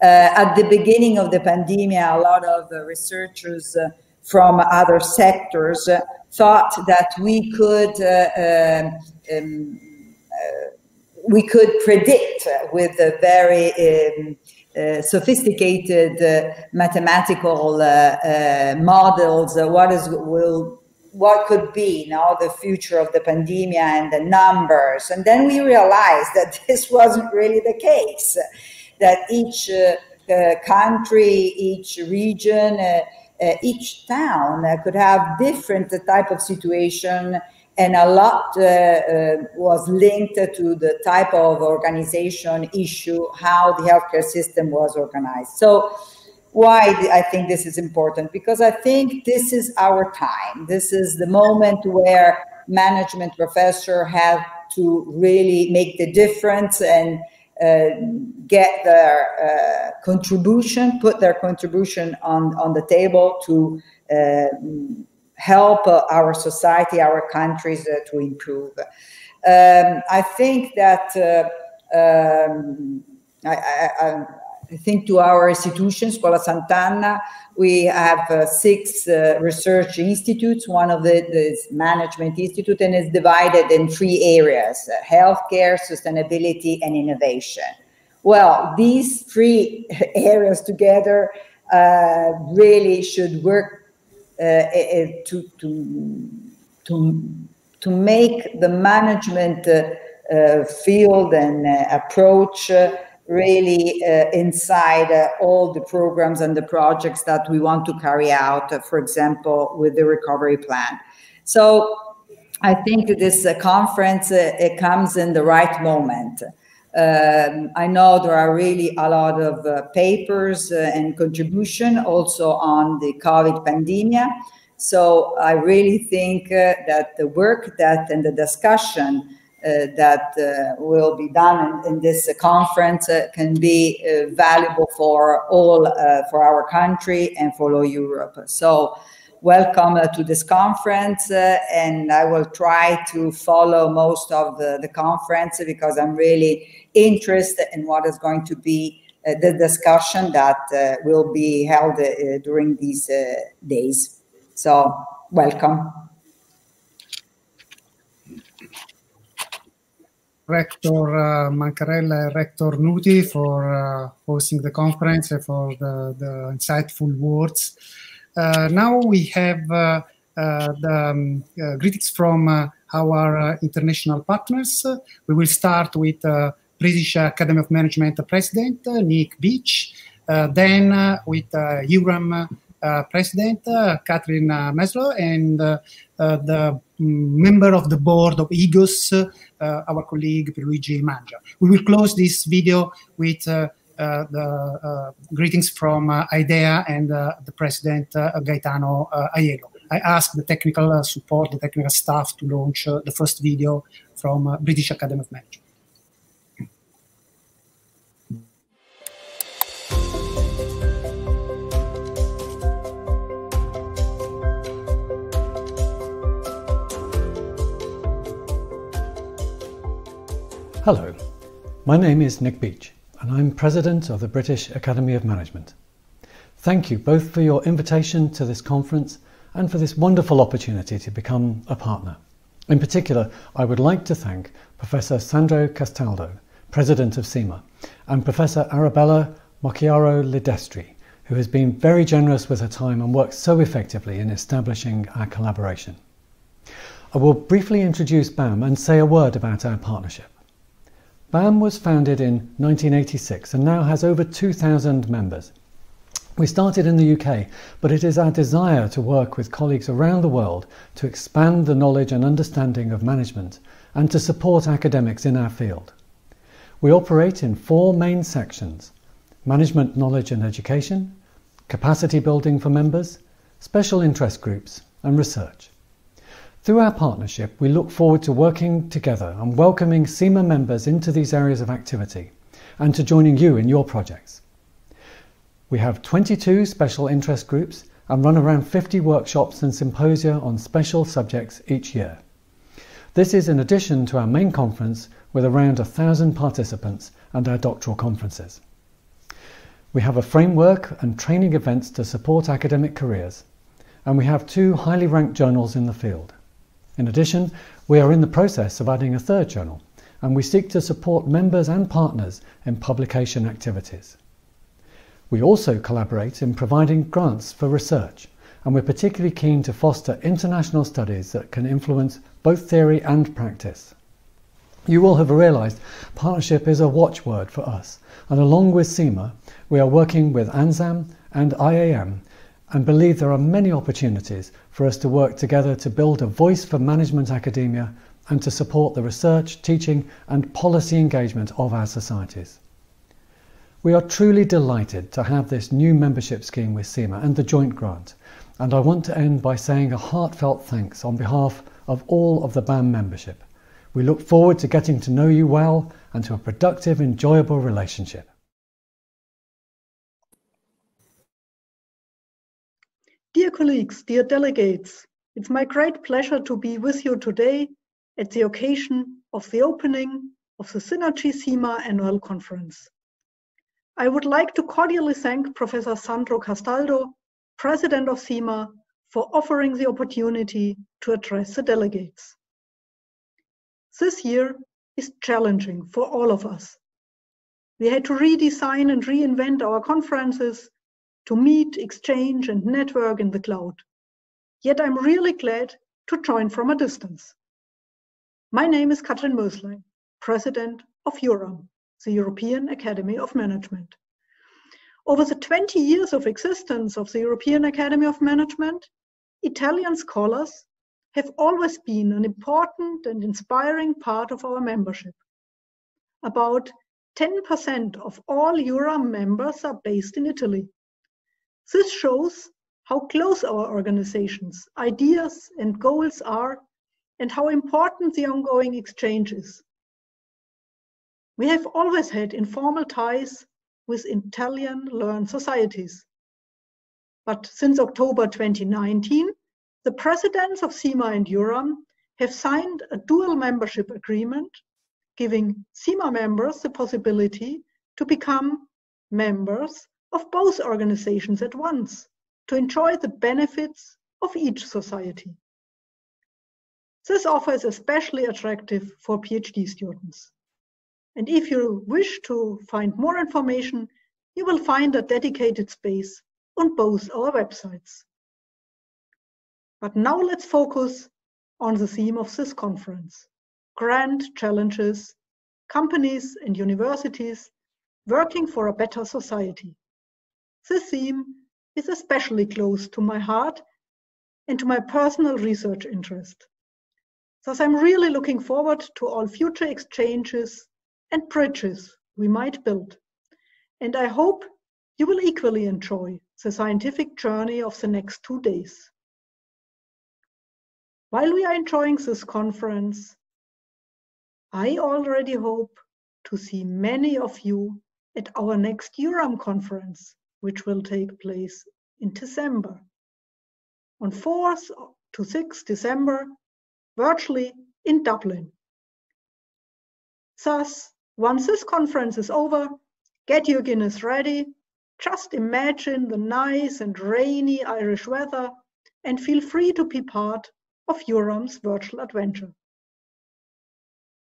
Uh, at the beginning of the pandemic, a lot of researchers uh, from other sectors uh, thought that we could uh, um, um we could predict with a very um, uh, sophisticated uh, mathematical uh, models what is will what could be now the future of the pandemic and the numbers. And then we realized that this wasn't really the case, that each uh, uh, country, each region, uh, uh each town uh, could have different type of situation and a lot uh, was linked to the type of organization issue, how the healthcare system was organized. So why I think this is important because I think this is our time. This is the moment where management professor have to really make the difference and uh, get their uh, contribution, put their contribution on, on the table to uh, help uh, our society, our countries uh, to improve. Um, I think that uh, um, I, I, I think to our institutions, Scuola Sant'Anna, we have uh, six uh, research institutes. One of the is management institute and is divided in three areas, uh, healthcare, sustainability, and innovation. Well, these three areas together uh, really should work uh, to, to, to, to make the management uh, field and approach really uh, inside uh, all the programs and the projects that we want to carry out, uh, for example, with the recovery plan. So I think this uh, conference, uh, it comes in the right moment. Um, I know there are really a lot of uh, papers and contribution also on the COVID pandemic. So I really think that the work that and the discussion that uh, will be done in, in this conference uh, can be valuable for all, for our country and for all Europe. So welcome to this conference and I will try to follow most of the, the conference because I'm really interested in what is going to be uh, the discussion that uh, will be held uh, during these days. So, welcome. Rector uh, Mancarella and Rector Nuti for uh, hosting the conference and for the, the insightful words. Uh, now we have uh, uh, the um, uh, greetings from our international partners. we will start with British Academy of Management President Nic Beech, then with EURAM uh, Uh, president, uh, Catherine uh, Möslein, and uh, uh, the mm, member of the board of EGOS, our colleague Luigi Mangia. We will close this video with the greetings from AIDEA and the president, Gaetano Aiello. I asked the technical support, the technical staff to launch the first video from British Academy of Management. Hello, my name is Nic Beech and I'm President of the British Academy of Management. Thank you both for your invitation to this conference and for this wonderful opportunity to become a partner. In particular, I would like to thank Professor Sandro Castaldo, President of SIMA, and Professor Arabella Mocciaro Li Destri, who has been very generous with her time and worked so effectively in establishing our collaboration. I will briefly introduce BAM and say a word about our partnership. BAM was founded in 1986 and now has over 2,000 members. We started in the UK, but it is our desire to work with colleagues around the world to expand the knowledge and understanding of management and to support academics in our field. We operate in four main sections management knowledge and education, capacity building for members, special interest groups, and research. Through our partnership, we look forward to working together and welcoming SIMA members into these areas of activity and to joining you in your projects. We have 22 special interest groups and run around 50 workshops and symposia on special subjects each year. This is in addition to our main conference with around 1,000 participants and our doctoral conferences. We have a framework and training events to support academic careers, and we have two highly ranked journals in the field. In addition, we are in the process of adding a third journal, and we seek to support members and partners in publication activities. We also collaborate in providing grants for research, and we're particularly keen to foster international studies that can influence both theory and practice. You will have realised partnership is a watchword for us, and along with SIMA, we are working with ANZAM and IAM and believe there are many opportunities for us to work together to build a voice for management academia and to support the research, teaching and policy engagement of our societies. We are truly delighted to have this new membership scheme with SIMA and the joint grant, and I want to end by saying a heartfelt thanks on behalf of all of the BAM membership. We look forward to getting to know you well and to a productive, enjoyable relationship. Dear colleagues, dear delegates, it's my great pleasure to be with you today at the occasion of the opening of the Sinergie SIMA annual conference. I would like to cordially thank Professor Sandro Castaldo, President of SIMA, for offering the opportunity to address the delegates. This year is challenging for all of us. We had to redesign and reinvent our conferences to meet, exchange, and network in the cloud. Yet I'm really glad to join from a distance. My name is Katrin Möslein, President of EURAM, the European Academy of Management. Over the 20 years of existence of the European Academy of Management, Italian scholars have always been an important and inspiring part of our membership. About 10% of all EURAM members are based in Italy. This shows how close our organizations, ideas, and goals are, and how important the ongoing exchange is. We have always had informal ties with Italian learned societies. But since October 2019, the presidents of SIMA and EURAM have signed a dual membership agreement, giving SIMA members the possibility to become members of both organizations at once to enjoy the benefits of each society. This offer is especially attractive for PhD students. And if you wish to find more information, you will find a dedicated space on both our websites. But now let's focus on the theme of this conference, grand challenges, companies and universities working for a better society. This theme is especially close to my heart and to my personal research interest. Thus, I'm really looking forward to all future exchanges and bridges we might build. And I hope you will equally enjoy the scientific journey of the next two days. While we are enjoying this conference, I already hope to see many of you at our next EURAM conference, which will take place in December. On 4th to 6th December, virtually in Dublin. Thus, once this conference is over, get your Guinness ready, just imagine the nice and rainy Irish weather and feel free to be part of EURAM's virtual adventure.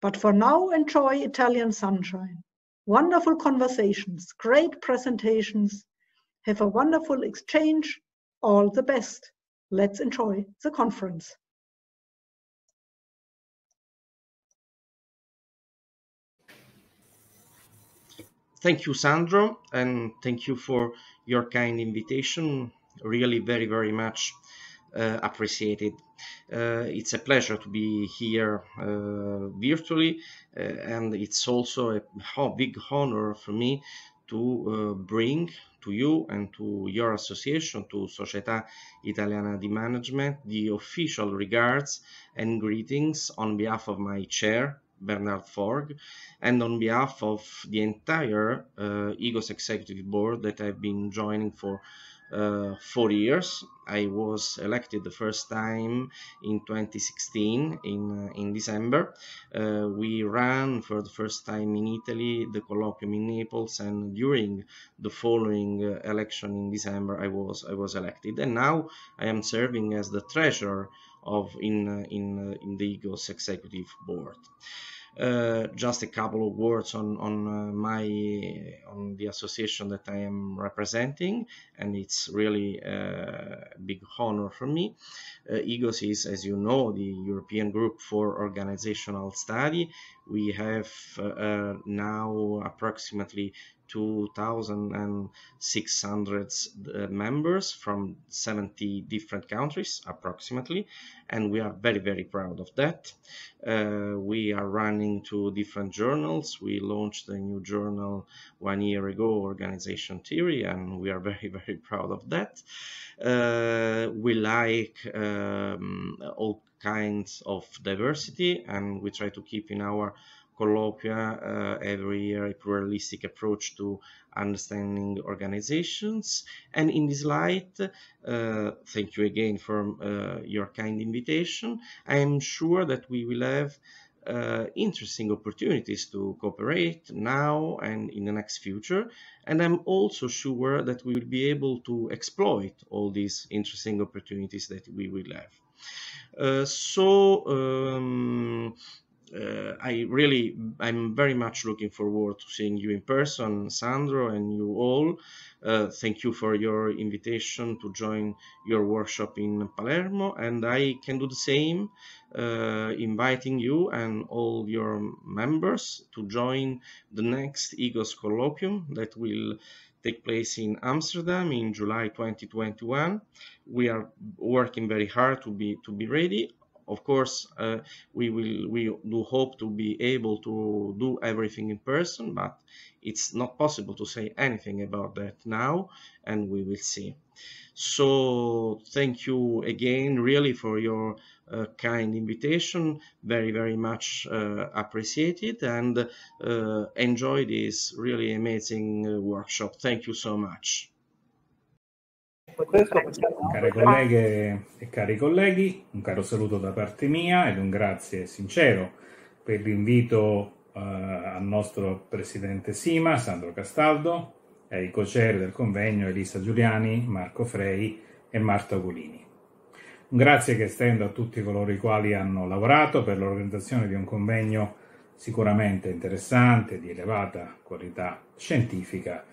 But for now, enjoy Italian sunshine, wonderful conversations, great presentations, have a wonderful exchange, all the best. Let's enjoy the conference. Thank you, Sandro, and thank you for your kind invitation. Really, very, very much uh, appreciated. Uh, it's a pleasure to be here uh, virtually, uh, and it's also a big honor for me to uh, bring to you and to your association, to Società Italiana di Management, the official regards and greetings on behalf of my chair, Bernard Forgues, and on behalf of the entire uh, EGOS Executive Board that I've been joining for uh, four years. I was elected the first time in 2016 in uh, in December. Uh, we ran for the first time in Italy the colloquium in Naples, and during the following uh, election in December, I was I was elected, and now I am serving as the treasurer of in uh, in uh, in the EGOS executive board. Uh, just a couple of words on on uh, my on the association that I am representing, and it's really uh, a big honor for me. Uh, EGOS is, as you know, the European Group for Organizational Study. We have uh, now approximately 2,600 uh, members from 70 different countries, approximately, and we are very, very proud of that. Uh, we are running two different journals. We launched a new journal one year ago, Organization Theory, and we are very, very proud of that. Uh, we like um, all kinds of diversity, and we try to keep in our colloquia uh, every year a pluralistic approach to understanding organizations. And in this light, uh, thank you again for uh, your kind invitation. I am sure that we will have uh, interesting opportunities to cooperate now and in the next future. And I'm also sure that we will be able to exploit all these interesting opportunities that we will have. Uh, so um, uh, I really, I'm very much looking forward to seeing you in person, Sandro, and you all. Uh, thank you for your invitation to join your workshop in Palermo, and I can do the same, uh, inviting you and all your members to join the next EGOS colloquium that will take place in Amsterdam in July 2021. We are working very hard to be to be ready of course, uh, we will we do hope to be able to do everything in person, but it's not possible to say anything about that now, and we will see. So thank you again, really, for your uh, kind invitation. Very, very much uh, appreciated, and uh, enjoy this really amazing uh, workshop. Thank you so much. Care colleghe e cari colleghi, un caro saluto da parte mia ed un grazie sincero per l'invito uh, al nostro presidente Sima, Sandro Castaldo, e ai co-chair del convegno Elisa Giuliani, Marco Frei e Marta Ogulini. Un grazie che estendo a tutti coloro i quali hanno lavorato per l'organizzazione di un convegno sicuramente interessante, di elevata qualità scientifica,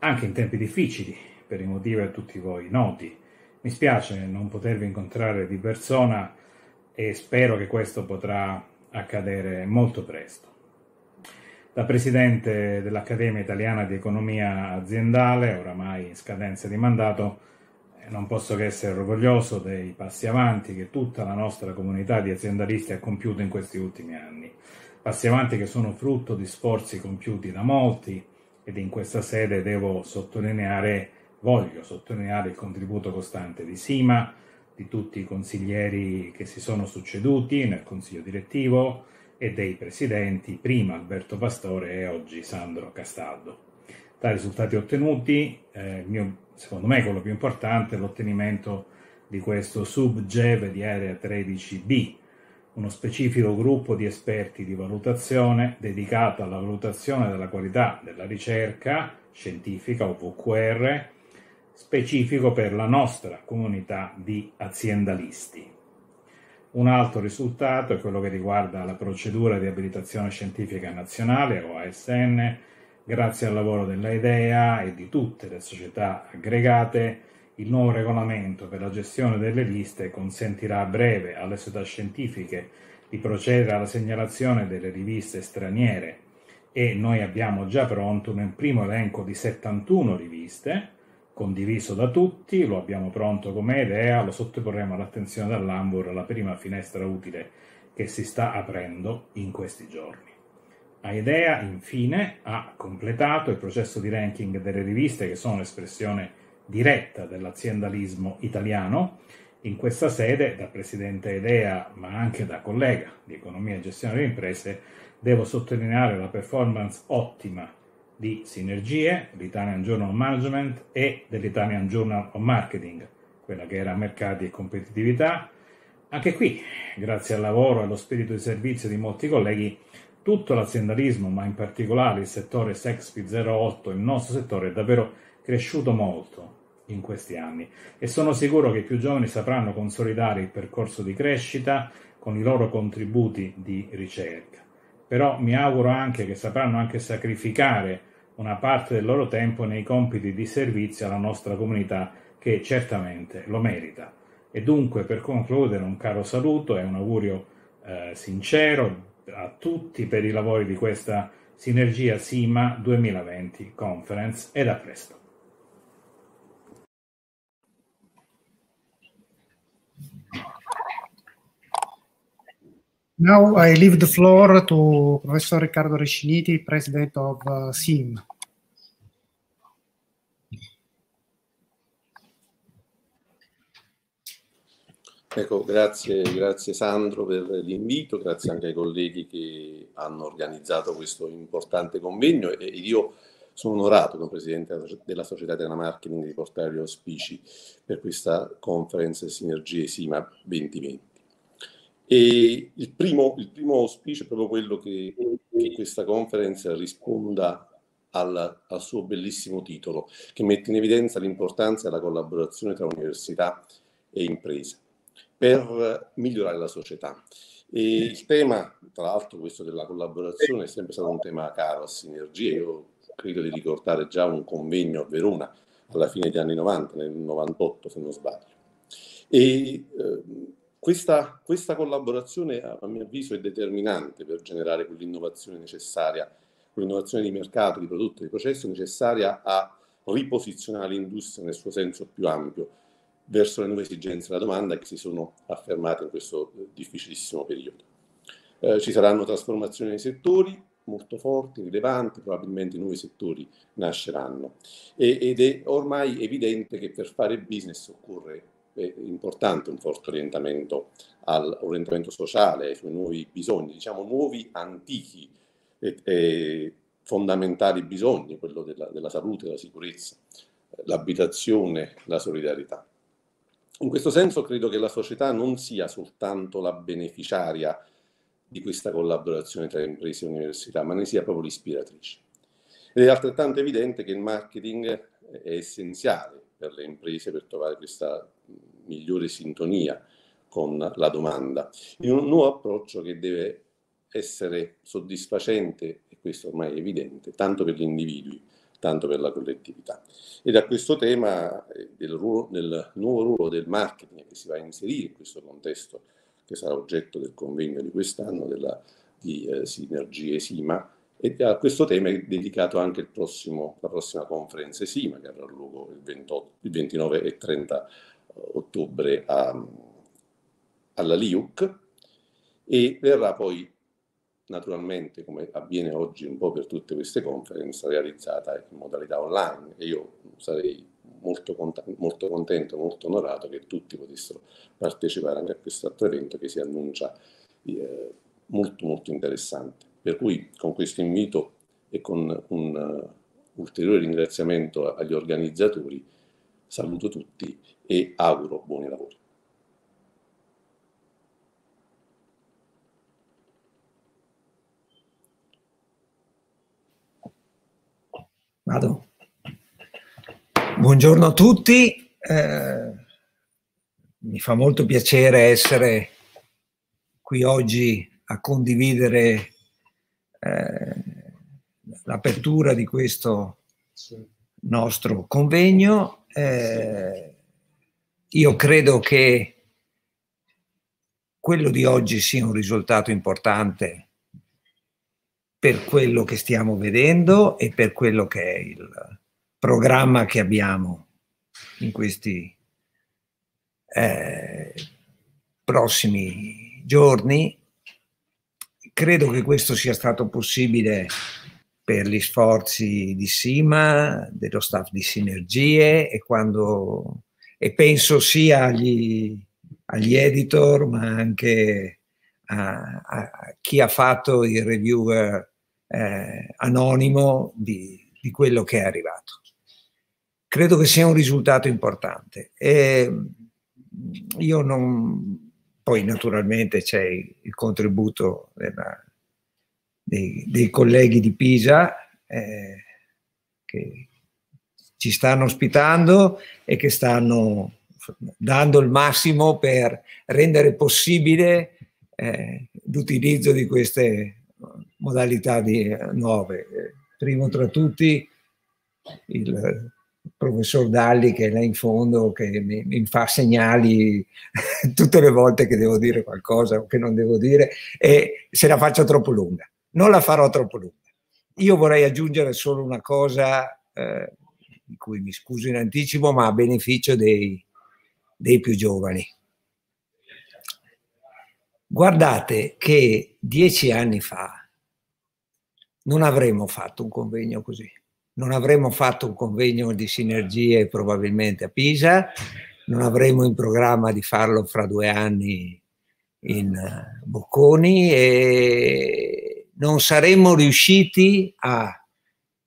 anche in tempi difficili, per i motivi a tutti voi noti. Mi spiace non potervi incontrare di persona e spero che questo potrà accadere molto presto. Da presidente dell'Accademia Italiana di Economia Aziendale, oramai in scadenza di mandato, eh, non posso che essere orgoglioso dei passi avanti che tutta la nostra comunità di aziendalisti ha compiuto in questi ultimi anni passi avanti che sono frutto di sforzi compiuti da molti ed in questa sede devo sottolineare, voglio sottolineare il contributo costante di Sima, di tutti i consiglieri che si sono succeduti nel consiglio direttivo e dei presidenti, prima Alberto Pastore e oggi Sandro Castaldo. Tra i risultati ottenuti, eh, mio, secondo me quello più importante è l'ottenimento di questo sub-GEV di area 13B, uno specifico gruppo di esperti di valutazione dedicato alla valutazione della qualità della ricerca scientifica o VQR specifico per la nostra comunità di aziendalisti. Un altro risultato è quello che riguarda la procedura di abilitazione scientifica nazionale o ASN, grazie al lavoro dell'IDEA e di tutte le società aggregate il nuovo regolamento per la gestione delle liste consentirà a breve alle società scientifiche di procedere alla segnalazione delle riviste straniere e noi abbiamo già pronto un primo elenco di 71 riviste condiviso da tutti, lo abbiamo pronto come idea, lo sottoporremo all'attenzione dell'Ambur alla prima finestra utile che si sta aprendo in questi giorni. AIDEA infine ha completato il processo di ranking delle riviste che sono l'espressione diretta dell'aziendalismo italiano. In questa sede, da presidente Idea, ma anche da collega di economia e gestione delle imprese, devo sottolineare la performance ottima di Sinergie, l'Italian Journal Management e dell'Italian Journal of Marketing, quella che era mercati e competitività. Anche qui, grazie al lavoro e allo spirito di servizio di molti colleghi, tutto l'aziendalismo, ma in particolare il settore Sexpi 08, il nostro settore, è davvero cresciuto molto in questi anni e sono sicuro che i più giovani sapranno consolidare il percorso di crescita con i loro contributi di ricerca. Però mi auguro anche che sapranno anche sacrificare una parte del loro tempo nei compiti di servizio alla nostra comunità che certamente lo merita. E dunque per concludere un caro saluto e un augurio eh, sincero a tutti per i lavori di questa Sinergia SIMA 2020 Conference ed a presto. Now I leave the floor to Professor Riccardo Resciniti, President of uh, SIM. Ecco, grazie, grazie Sandro per l'invito, grazie anche ai colleghi che hanno organizzato questo importante convegno e io sono onorato come Presidente della Società Italiana Marketing di portare gli auspici per questa conference Sinergie SIMA 2020. E il primo, il primo auspicio è proprio quello che, che questa conference risponda al, al, suo bellissimo titolo, che mette in evidenza l'importanza della collaborazione tra università e imprese per migliorare la società. E il tema, tra l'altro, questo della collaborazione è sempre stato un tema caro a Sinergie. Io credo di ricordare già un convegno a Verona alla fine degli anni 90, nel 98 se non sbaglio. E eh, questa, questa, collaborazione, a mio avviso, è determinante per generare quell'innovazione necessaria, quell'innovazione di mercato, di prodotto, di processo necessaria a riposizionare l'industria nel suo senso più ampio verso le nuove esigenze della domanda che si sono affermate in questo difficilissimo periodo. Eh, ci saranno trasformazioni nei settori molto forti, rilevanti, probabilmente nuovi settori nasceranno e, ed è ormai evidente che per fare business occorre è importante un forte orientamento all'orientamento sociale, ai suoi nuovi bisogni, diciamo nuovi, antichi e, e fondamentali bisogni, quello della, della salute, della sicurezza, l'abitazione, la solidarietà. In questo senso credo che la società non sia soltanto la beneficiaria di questa collaborazione tra imprese e università, ma ne sia proprio l'ispiratrice. Ed è altrettanto evidente che il marketing è essenziale per le imprese per trovare questa migliore sintonia con la domanda, in un nuovo approccio che deve essere soddisfacente, e questo ormai è evidente, tanto per gli individui, tanto per la collettività. E da questo tema eh, del, ruolo, del nuovo ruolo del marketing che si va a inserire in questo contesto, che sarà oggetto del convegno di quest'anno, della, di eh, Sinergie SIMA, e a questo tema è dedicato anche prossimo, la prossima conferenza SIMA che avrà luogo il, 28, il 29 e 30 ottobre a, alla LIUC e verrà poi naturalmente, come avviene oggi un po' per tutte queste conferenze, realizzata in modalità online e io sarei molto, molto contento, molto onorato che tutti potessero partecipare anche a questo altro evento che si annuncia eh, molto molto interessante. Per cui con questo invito e con un uh, ulteriore ringraziamento agli organizzatori saluto tutti e auguro buoni lavori. Vado. Buongiorno a tutti, eh, mi fa molto piacere essere qui oggi a condividere eh, l'apertura di questo nostro convegno. Eh, io credo che quello di oggi sia un risultato importante per quello che stiamo vedendo e per quello che è il programma che abbiamo in questi eh, prossimi giorni. Credo che questo sia stato possibile per gli sforzi di Sima, dello staff di Sinergie e, quando, e penso sia agli, agli editor ma anche a, a chi ha fatto il reviewer eh, anonimo di, di, quello che è arrivato. Credo che sia un risultato importante. E io non, poi naturalmente c'è il contributo della, dei, dei, colleghi di Pisa eh, che ci stanno ospitando e che stanno dando il massimo per rendere possibile eh, l'utilizzo di queste modalità di, eh, nuove. Primo tra tutti il professor Dalli che è là in fondo, che mi, mi, fa segnali tutte le volte che devo dire qualcosa o che non devo dire e se la faccio troppo lunga. Non la farò troppo lunga. Io vorrei aggiungere solo una cosa, eh, di cui mi scuso in anticipo, ma a beneficio dei, dei più giovani. Guardate che dieci anni fa non avremmo fatto un convegno così. Non avremmo fatto un convegno di sinergie probabilmente a Pisa, non avremmo in programma di farlo fra due anni in eh, Bocconi e non saremmo riusciti a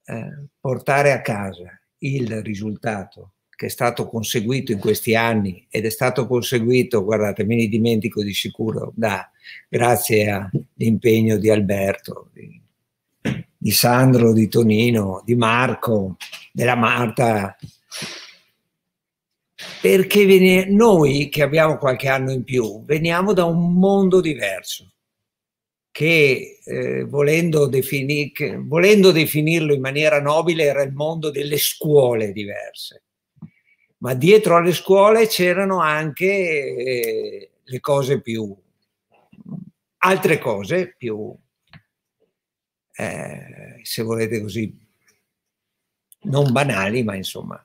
eh, portare a casa il risultato che è stato conseguito in questi anni ed è stato conseguito, guardate, me ne dimentico di sicuro, da, grazie all'impegno di Alberto, di, di Sandro, di Tonino, di Marco, della Marta, perché noi che abbiamo qualche anno in più veniamo da un mondo diverso che eh, volendo, definir, che volendo definirlo in maniera nobile era il mondo delle scuole diverse ma dietro alle scuole c'erano anche eh, le cose più, altre cose più, eh, se volete così, non banali, ma insomma,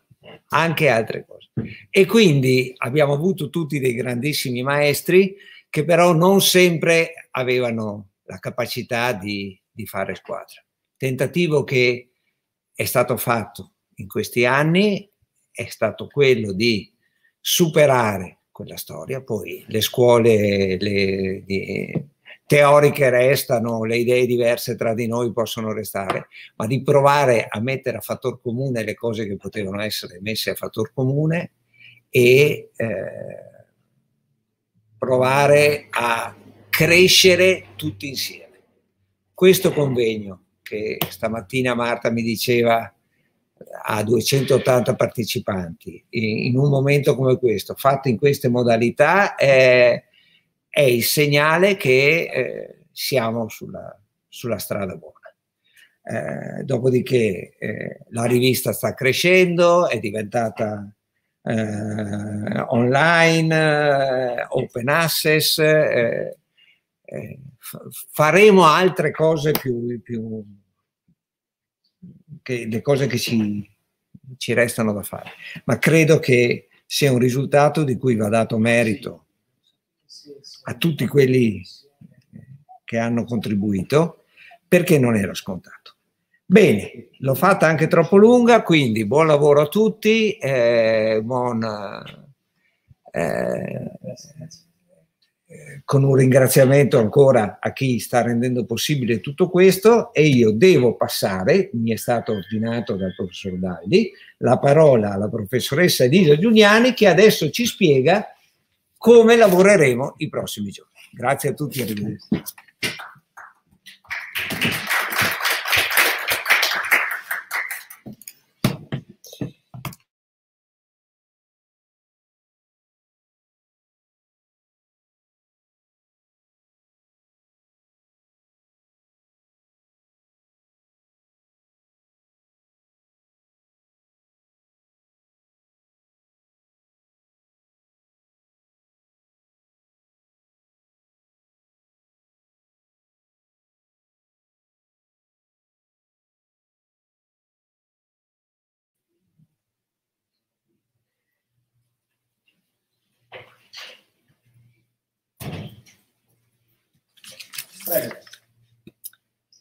anche altre cose. E quindi abbiamo avuto tutti dei grandissimi maestri che però non sempre avevano la capacità di, di fare squadra. Tentativo che è stato fatto in questi anni è stato quello di superare quella storia, poi le scuole le, di, teoriche restano, le idee diverse tra di noi possono restare, ma di provare a mettere a fattor comune le cose che potevano essere messe a fattor comune e eh, provare a crescere tutti insieme. Questo convegno che stamattina Marta mi diceva a 280 partecipanti in un momento come questo, fatto in queste modalità, è, è il segnale che eh, siamo sulla, sulla strada buona. Eh, dopodiché eh, la rivista sta crescendo, è diventata eh, online, eh, open access, eh, faremo altre cose più, più che le cose che ci, ci restano da fare, ma credo che sia un risultato di cui va dato merito a tutti quelli che hanno contribuito, perché non era scontato. Bene, l'ho fatta anche troppo lunga, quindi buon lavoro a tutti, eh, buon, eh, con un ringraziamento ancora a chi sta rendendo possibile tutto questo e io devo passare, mi è stato ordinato dal professor Daldi, la parola alla professoressa Elisa Giuliani che adesso ci spiega come lavoreremo i prossimi giorni. Grazie a tutti. Arrivederci.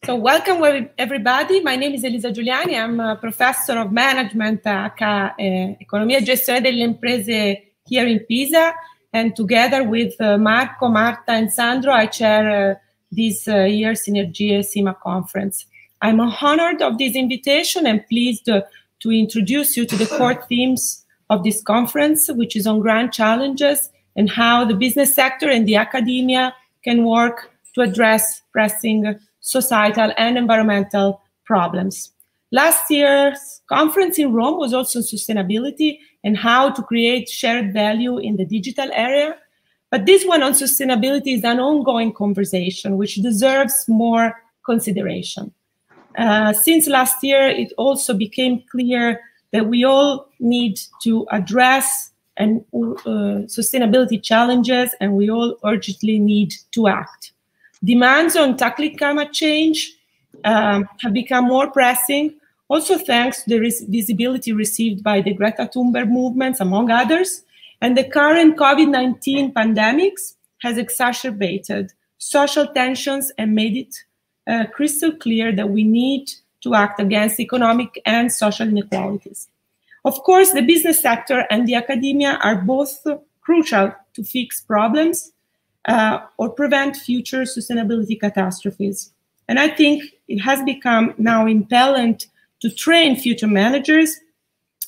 So welcome everybody. My name is Elisa Giuliani. I'm a professor of management at uh, Economia e Gestione delle Imprese here in Pisa. And together with uh, Marco, Marta, and Sandro, I chair uh, this uh, year's Sinergie SIMA conference. I'm honored of this invitation and pleased uh, to introduce you to the core themes of this conference, which is on grand challenges and how the business sector and the academia can work to address pressing societal and environmental problems. Last year's conference in Rome was also on sustainability and how to create shared value in the digital area. But this one on sustainability is an ongoing conversation which deserves more consideration. Uh, since last year, it also became clear that we all need to address and uh, sustainability challenges and we all urgently need to act. Demands on tackling climate change um, have become more pressing, also thanks to the visibility received by the Greta Thunberg movements, among others. And the current COVID-19 pandemics has exacerbated social tensions and made it uh, crystal clear that we need to act against economic and social inequalities. Of course, the business sector and the academia are both crucial to fix problems uh, or prevent future sustainability catastrophes. And I think it has become now impellent to train future managers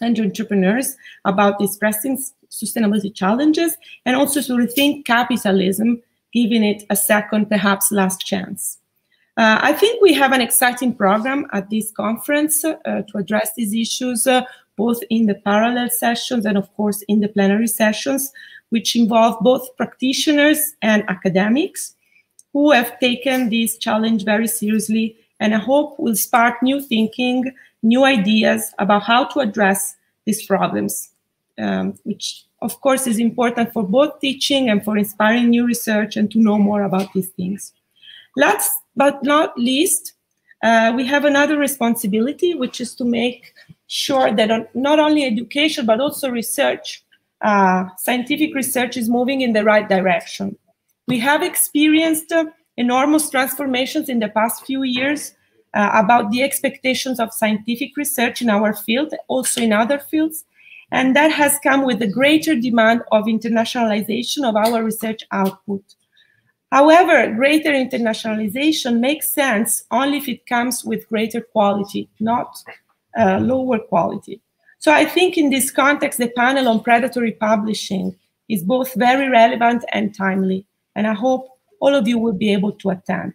and entrepreneurs about these pressing sustainability challenges and also to rethink capitalism, giving it a second, perhaps last chance. Uh, I think we have an exciting program at this conference uh, to address these issues, uh, both in the parallel sessions and, of course, in the plenary sessions which involve both practitioners and academics who have taken this challenge very seriously and I hope will spark new thinking, new ideas about how to address these problems, um, which of course is important for both teaching and for inspiring new research and to know more about these things. Last but not least, uh, we have another responsibility, which is to make sure that not only education, but also research uh, scientific research is moving in the right direction. We have experienced uh, enormous transformations in the past few years uh, about the expectations of scientific research in our field, also in other fields. And that has come with a greater demand of internationalization of our research output. However, greater internationalization makes sense only if it comes with greater quality, not uh, lower quality. So I think in this context, the panel on predatory publishing is both very relevant and timely, and I hope all of you will be able to attend.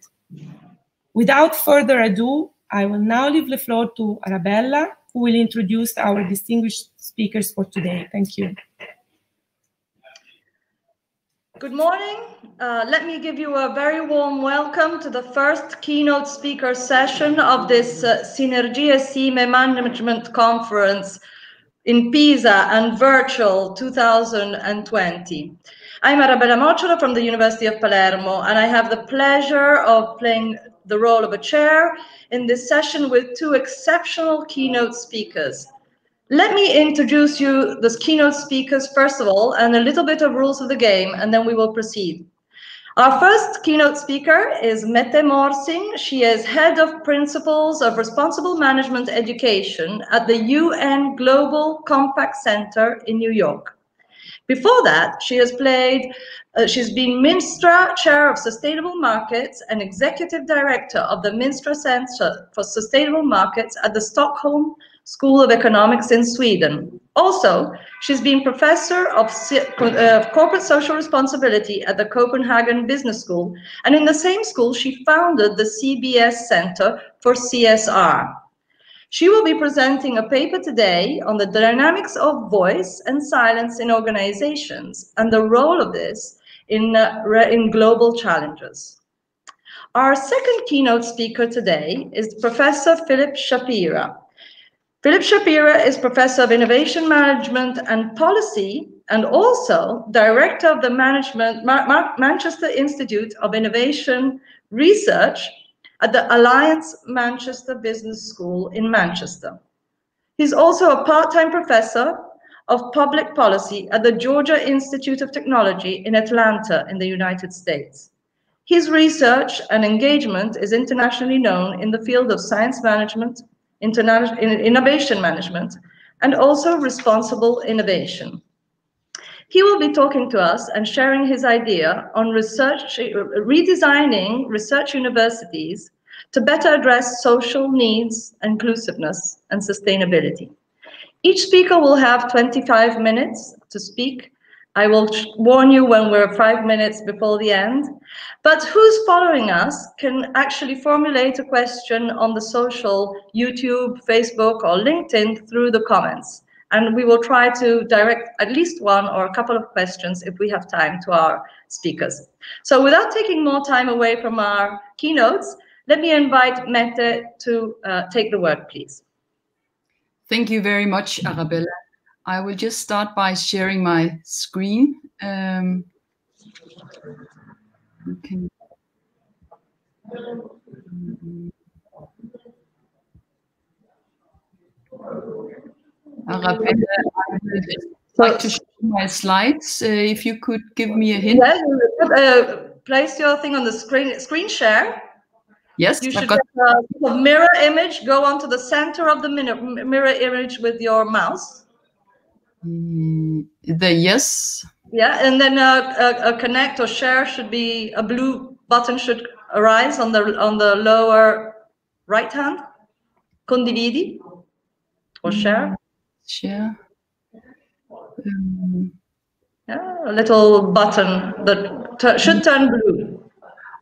Without further ado, I will now leave the floor to Arabella, who will introduce our distinguished speakers for today. Thank you. Good morning. Uh, let me give you a very warm welcome to the first keynote speaker session of this uh, Sinergie SIMA Management Conference in Pisa and virtual 2020. I'm Arabella Mocciaro from the University of Palermo, and I have the pleasure of playing the role of a chair in this session with two exceptional keynote speakers. Let me introduce you the keynote speakers first of all, and a little bit of rules of the game, and then we will proceed. Our first keynote speaker is Mette Morsing. She is Head of Principles of Responsible Management Education at the UN Global Compact Center in New York. Before that, she has played, uh, she's been Mistra Chair of Sustainable Markets and Executive Director of the Mistra Center for Sustainable Markets at the Stockholm School of Economics in Sweden. Also, she's been professor of uh, corporate social responsibility at the Copenhagen Business School, and in the same school, she founded the CBS Center for CSR. She will be presenting a paper today on the dynamics of voice and silence in organizations and the role of this in, uh, in global challenges. Our second keynote speaker today is Professor Philip Shapira. Philip Shapira is Professor of Innovation Management and Policy and also Director of the Management Ma Manchester Institute of Innovation Research at the Alliance Manchester Business School in Manchester. He's also a part-time professor of public policy at the Georgia Institute of Technology in Atlanta in the United States. His research and engagement is internationally known in the field of science management, international innovation management, and also responsible innovation. He will be talking to us and sharing his idea on research, redesigning research universities to better address social needs, inclusiveness, and sustainability. Each speaker will have 25 minutes to speak I will warn you when we're five minutes before the end. But who's following us can actually formulate a question on the social YouTube, Facebook, or LinkedIn through the comments. And we will try to direct at least one or a couple of questions if we have time to our speakers. So without taking more time away from our keynotes, let me invite Mette to uh, take the word, please. Thank you very much, Arabella. I will just start by sharing my screen. Um, okay. Arabella, I would like to show my slides. Uh, if you could give me a hint. Yes, uh, place your thing on the screen, screen share. Yes, you should got a mirror image. Go onto the center of the mirror image with your mouse. Mm, the yes. Yeah, and then a, a, a, connect or share should be a blue button should arise on the on the lower right hand. Condividi or mm, share. Share. Um, yeah, a little button that should turn blue.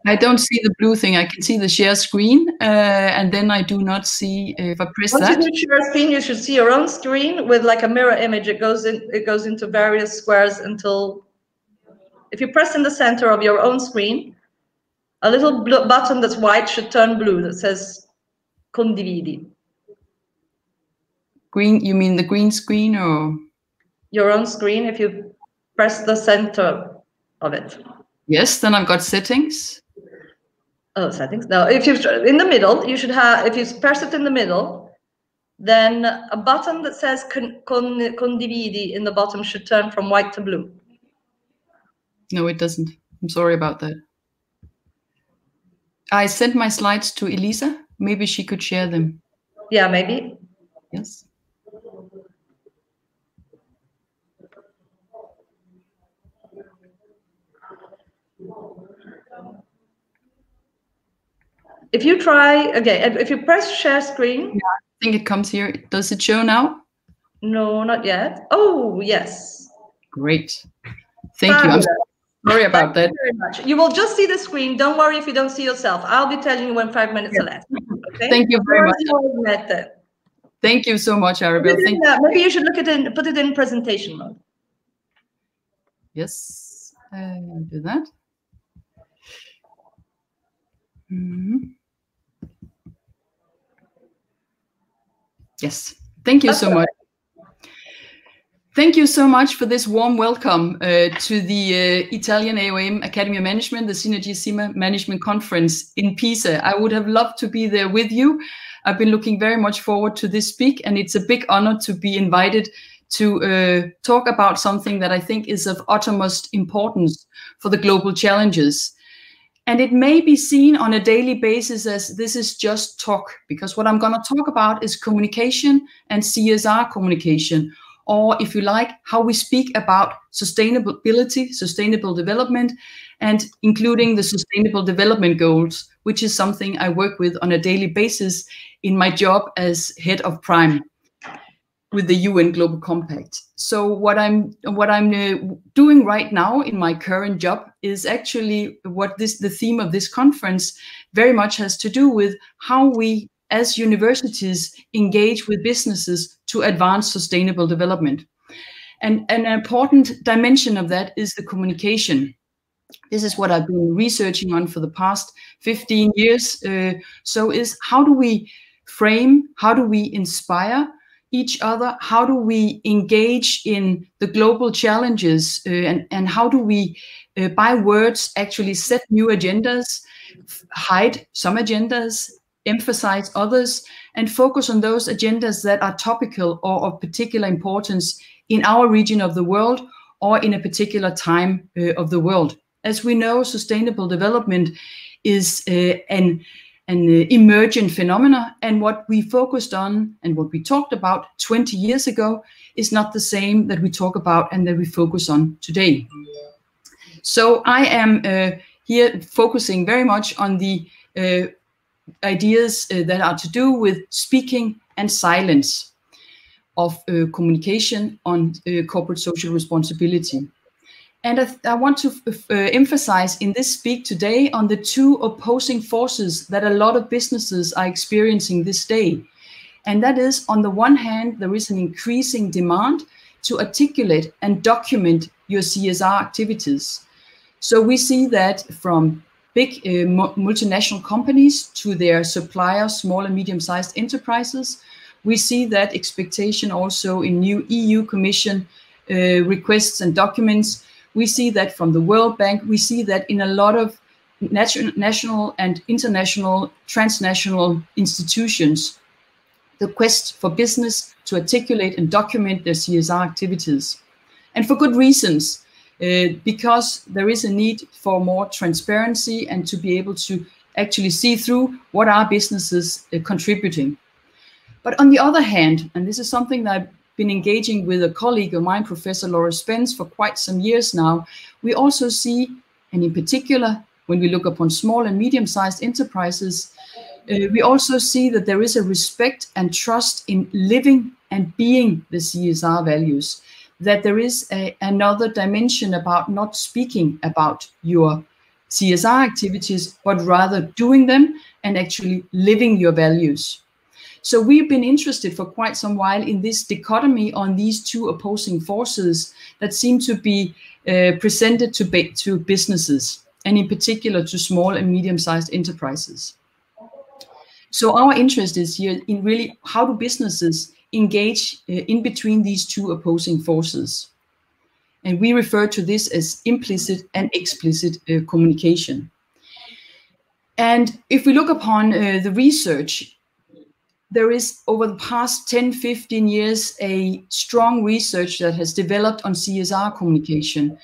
I don't see the blue thing. I can see the share screen, uh, and then I do not see if I press Once that. Once you share screen, you should see your own screen with like a mirror image. It goes in. It goes into various squares until, if you press in the center of your own screen, a little button that's white should turn blue that says "Condividi." Green? You mean the green screen or? Your own screen. If you press the center of it. Yes, then I've got settings. Oh, settings. Now, if you in the middle, you should have. If you press it in the middle, then a button that says con, con, condividi in the bottom should turn from white to blue. No, it doesn't. I'm sorry about that. I sent my slides to Elisa. Maybe she could share them. Yeah, maybe. Yes. If you try again, if you press share screen. Yeah, I think it comes here. Does it show now? No, not yet. Oh, yes. Great. Thank Fabulous. you. I'm sorry about Thank that. You, very much. you will just see the screen. Don't worry if you don't see yourself. I'll be telling you when five minutes are left. Okay? Thank you very much. Thank you so much, Arabelle. Thank maybe you should look at it, put it in presentation mode. Yes. I will do that. Mm -hmm. Yes, thank you so much. Thank you so much for this warm welcome uh, to the uh, Italian AOM Academy of Management, the Sinergie SIMA Management Conference in Pisa. I would have loved to be there with you. I've been looking very much forward to this speak, and it's a big honor to be invited to uh, talk about something that I think is of uttermost importance for the global challenges. And it may be seen on a daily basis as this is just talk, because what I'm going to talk about is communication and CSR communication. Or if you like, how we speak about sustainability, sustainable development, and including the sustainable development goals, which is something I work with on a daily basis in my job as head of PRME with the UN Global Compact. So what I'm what I'm uh, doing right now in my current job is actually what this the theme of this conference very much has to do with how we as universities engage with businesses to advance sustainable development. And an important dimension of that is the communication. This is what I've been researching on for the past 15 years. Uh, so is how do we frame, how do we inspire each other? How do we engage in the global challenges? Uh, and, and how do we, uh, by words, actually set new agendas, hide some agendas, emphasize others, and focus on those agendas that are topical or of particular importance in our region of the world or in a particular time uh, of the world. As we know, sustainable development is uh, an an uh, emergent phenomena, and what we focused on and what we talked about 20 years ago is not the same that we talk about and that we focus on today. So I am uh, here focusing very much on the uh, ideas uh, that are to do with speaking and silence of uh, communication on uh, corporate social responsibility. And I, I want to uh, emphasize in this speak today on the two opposing forces that a lot of businesses are experiencing this day. And that is, on the one hand, there is an increasing demand to articulate and document your CSR activities. So we see that from big uh, multinational companies to their suppliers, small and medium-sized enterprises. We see that expectation also in new EU Commission uh, requests and documents. We see that from the World Bank. We see that in a lot of national and international, transnational institutions, the quest for business to articulate and document their CSR activities. And for good reasons. Uh, because there is a need for more transparency and to be able to actually see through what are businesses uh, contributing. But on the other hand, and this is something that been engaging with a colleague of mine, Professor Laura Spence, for quite some years now, we also see, and in particular, when we look upon small and medium-sized enterprises, uh, we also see that there is a respect and trust in living and being the CSR values that there is a, another dimension about not speaking about your CSR activities, but rather doing them and actually living your values. So we've been interested for quite some while in this dichotomy on these two opposing forces that seem to be uh, presented to, to businesses, and in particular to small and medium-sized enterprises. So our interest is here in really how do businesses engage uh, in between these two opposing forces. And we refer to this as implicit and explicit uh, communication. And if we look upon uh, the research, there is over the past 10, 15 years, a strong research that has developed on CSR communication,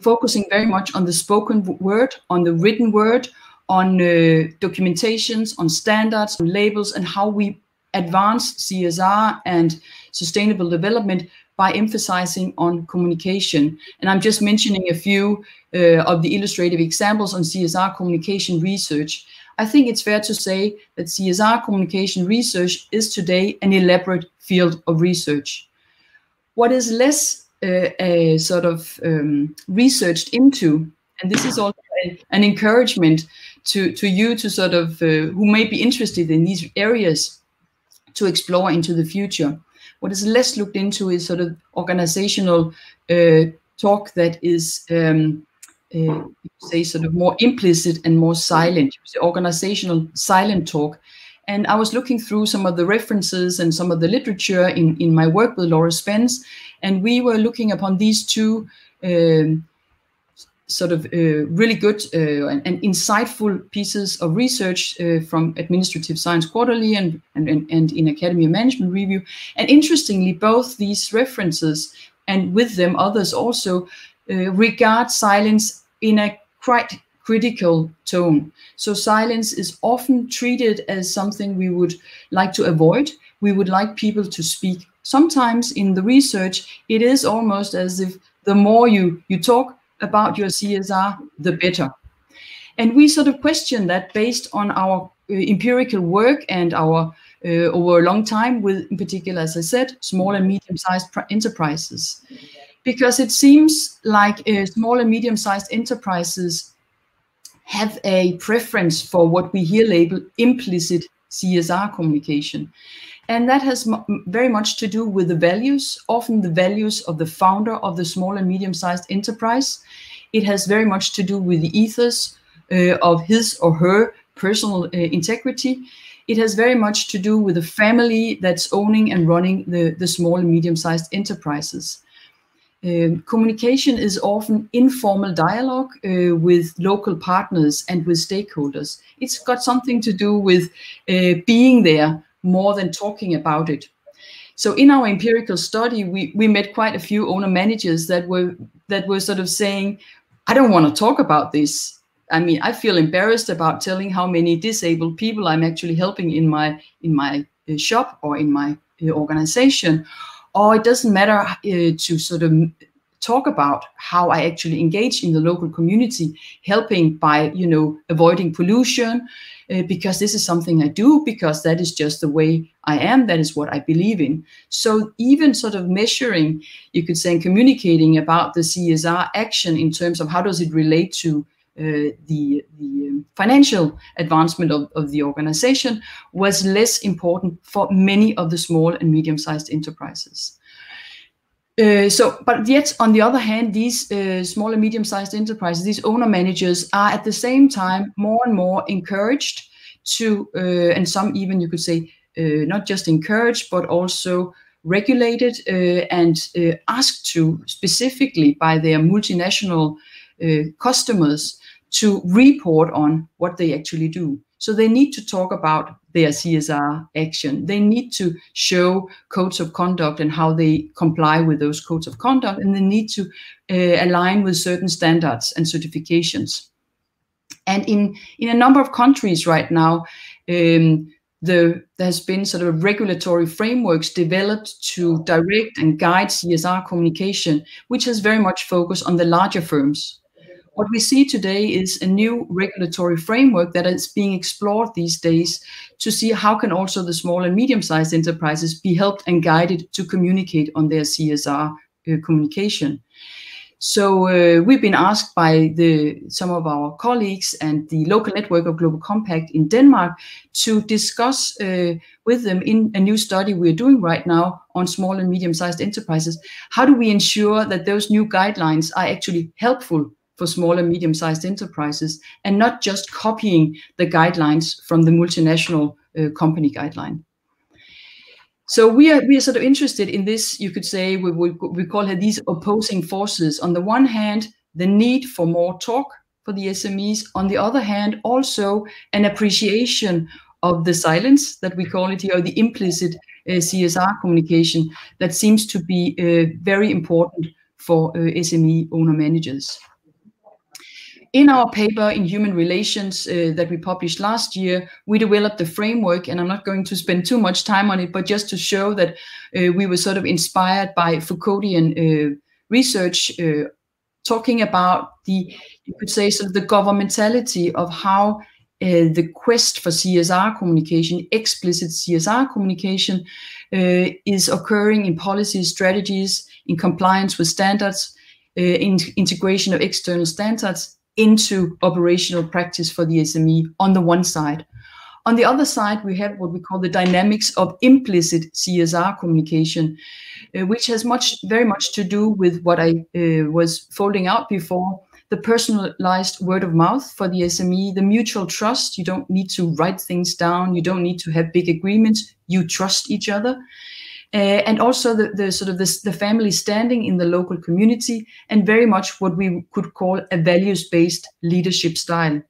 focusing very much on the spoken word, on the written word, on uh, documentations, on standards, on labels, and how we advance CSR and sustainable development by emphasizing on communication. And I'm just mentioning a few uh, of the illustrative examples on CSR communication research. I think it's fair to say that CSR communication research is today an elaborate field of research. What is less uh, sort of um, researched into, and this is also a, an encouragement to, to you to sort of, uh, who may be interested in these areas, to explore into the future. What is less looked into is sort of organizational uh, talk that is um, uh, say sort of more implicit and more silent, the organizational silent talk. And I was looking through some of the references and some of the literature in, in my work with Laura Spence, and we were looking upon these two um, sort of uh, really good uh, and, and, insightful pieces of research uh, from Administrative Science Quarterly and, and, and in Academy of Management Review. And interestingly, both these references and with them others also uh, regard silence in a quite critical tone. So silence is often treated as something we would like to avoid. We would like people to speak. Sometimes in the research, it is almost as if the more you, you talk, about your CSR, the better. And we sort of question that based on our uh, empirical work and our uh, over a long time with, in particular, as I said, small and medium-sized enterprises. Because it seems like uh, small and medium-sized enterprises have a preference for what we here label implicit CSR communication. And that has very much to do with the values, often the values of the founder of the small and medium-sized enterprise. It has very much to do with the ethos uh, of his or her personal uh, integrity. It has very much to do with the family that's owning and running the, the small and medium-sized enterprises. Um, communication is often informal dialogue uh, with local partners and with stakeholders. It's got something to do with uh, being there more than talking about it. So in our empirical study, we, we met quite a few owner managers that were that were sort of saying, I don't want to talk about this. I mean, I feel embarrassed about telling how many disabled people I'm actually helping in my in my uh, shop or in my uh, organization. Or it doesn't matter uh, to sort of talk about how I actually engage in the local community, helping by you know avoiding pollution, uh, because this is something I do, because that is just the way I am, that is what I believe in. So even sort of measuring, you could say, and communicating about the CSR action in terms of how does it relate to uh, the, the um, financial advancement of, of the organization was less important for many of the small and medium-sized enterprises. Uh, so, but yet, on the other hand, these uh, small and medium-sized enterprises, these owner managers, are at the same time more and more encouraged to, uh, and some even you could say, uh, not just encouraged, but also regulated and asked to specifically by their multinational customers to report on what they actually do. So they need to talk about their CSR action. They need to show codes of conduct and how they comply with those codes of conduct, and they need to uh, align with certain standards and certifications. And in, in a number of countries right now, um, the, there has been sort of regulatory frameworks developed to direct and guide CSR communication, which has very much focused on the larger firms. What we see today is a new regulatory framework that is being explored these days to see how can also the small and medium-sized enterprises be helped and guided to communicate on their CSR uh, communication. So uh, we've been asked by the some of our colleagues and the local network of Global Compact in Denmark to discuss uh, with them in a new study we're doing right now on small and medium-sized enterprises. How do we ensure that those new guidelines are actually helpful for small and medium-sized enterprises and not just copying the guidelines from the multinational uh, company guideline. So we are we are sort of interested in this. You could say we we, we call it these opposing forces. On the one hand, the need for more talk for the SMEs. On the other hand, also an appreciation of the silence that we call it here, or the implicit uh, CSR communication that seems to be uh, very important for uh, SME owner managers in our paper in Human Relations uh, that we published last year, we developed the framework, and I'm not going to spend too much time on it, but just to show that uh, we were sort of inspired by Foucauldian uh, research, uh, talking about the, you could say, sort of the governmentality of how uh, the quest for CSR communication, explicit CSR communication, uh, is occurring in policies, strategies, in compliance with standards, in integration of external standards, into operational practice for the SME on the one side. On the other side, we have what we call the dynamics of implicit CSR communication, uh, which has much, very much to do with what I uh, was folding out before, the personalized word of mouth for the SME, the mutual trust. You don't need to write things down. You don't need to have big agreements. You trust each other. Uh, and also the, the sort of this, the family standing in the local community and very much what we could call a values-based leadership style.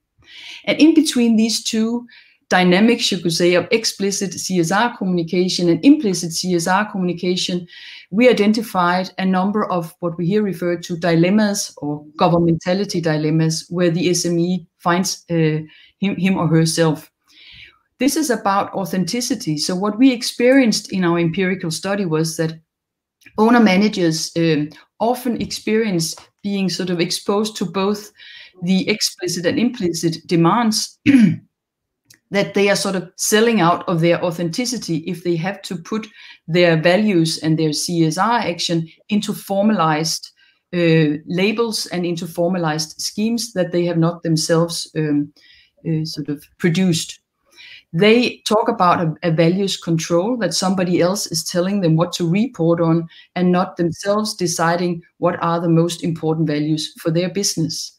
And in between these two dynamics, you could say, of explicit CSR communication and implicit CSR communication, we identified a number of what we here refer to dilemmas or governmentality dilemmas where the SME finds uh, him, him or herself. This is about authenticity. So what we experienced in our empirical study was that owner managers um, often experience being sort of exposed to both the explicit and implicit demands that they are sort of selling out of their authenticity if they have to put their values and their CSR action into formalized uh, labels and into formalized schemes that they have not themselves um, uh, sort of produced. They talk about a, a, values control that somebody else is telling them what to report on and not themselves deciding what are the most important values for their business.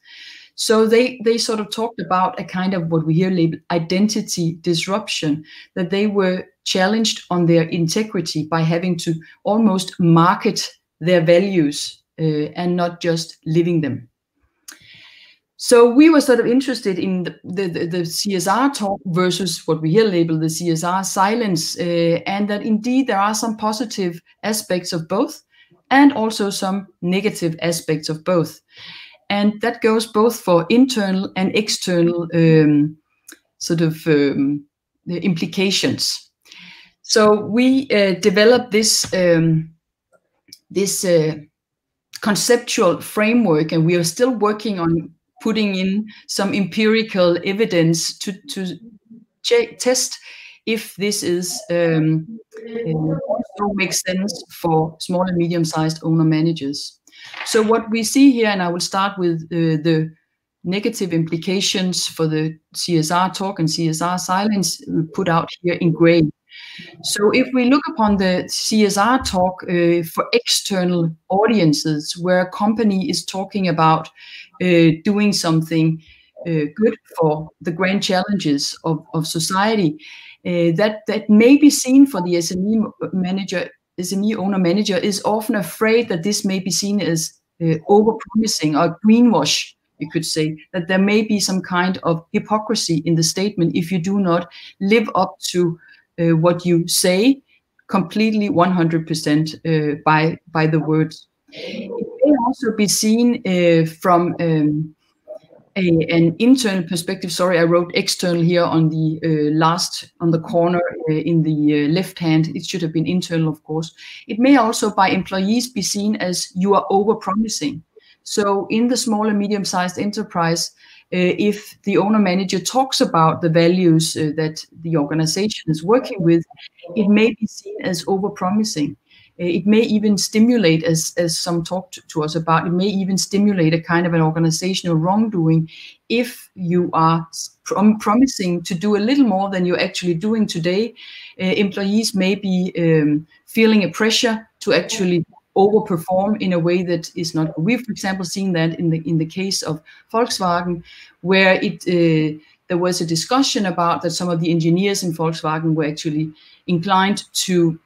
So they they sort of talked about a kind of what we here label identity disruption, that they were challenged on their integrity by having to almost market their values uh, and not just living them. So we were sort of interested in the, the, the, CSR talk versus what we here label the CSR silence, uh, and that indeed there are some positive aspects of both and also some negative aspects of both. And that goes both for internal and external um, sort of um, implications. So we uh, developed this um, this uh, conceptual framework, and we are still working on putting in some empirical evidence to to test if this is um, uh, also makes sense for small and medium-sized owner managers. So what we see here, and I will start with uh, the negative implications for the CSR talk and CSR silence put out here in gray. So if we look upon the CSR talk uh, for external audiences, where a company is talking about uh, doing something uh, good for the grand challenges of, of society, uh, that, that may be seen for the SME manager SME owner manager is often afraid that this may be seen as uh, over-promising or greenwash, you could say, that there may be some kind of hypocrisy in the statement if you do not live up to uh, what you say completely 100% uh, by, by the words. It may also be seen uh, from um, a, an internal perspective. Sorry, I wrote external here on the uh, last, on the corner uh, in the uh, left hand. It should have been internal, of course. It may also by employees be seen as you are over promising. So in the small and medium sized enterprise, if the owner manager talks about the values uh, that the organization is working with, it may be seen as over promising. Uh, it may even stimulate, as, as some talked to us about, it may even stimulate a kind of an organizational wrongdoing if you are prom promising to do a little more than you're actually doing today. Uh, employees may be um, feeling a pressure to actually overperform in a way that is not. We've, for example, seen that in the in the case of Volkswagen, where it uh, there was a discussion about that some of the engineers in Volkswagen were actually inclined to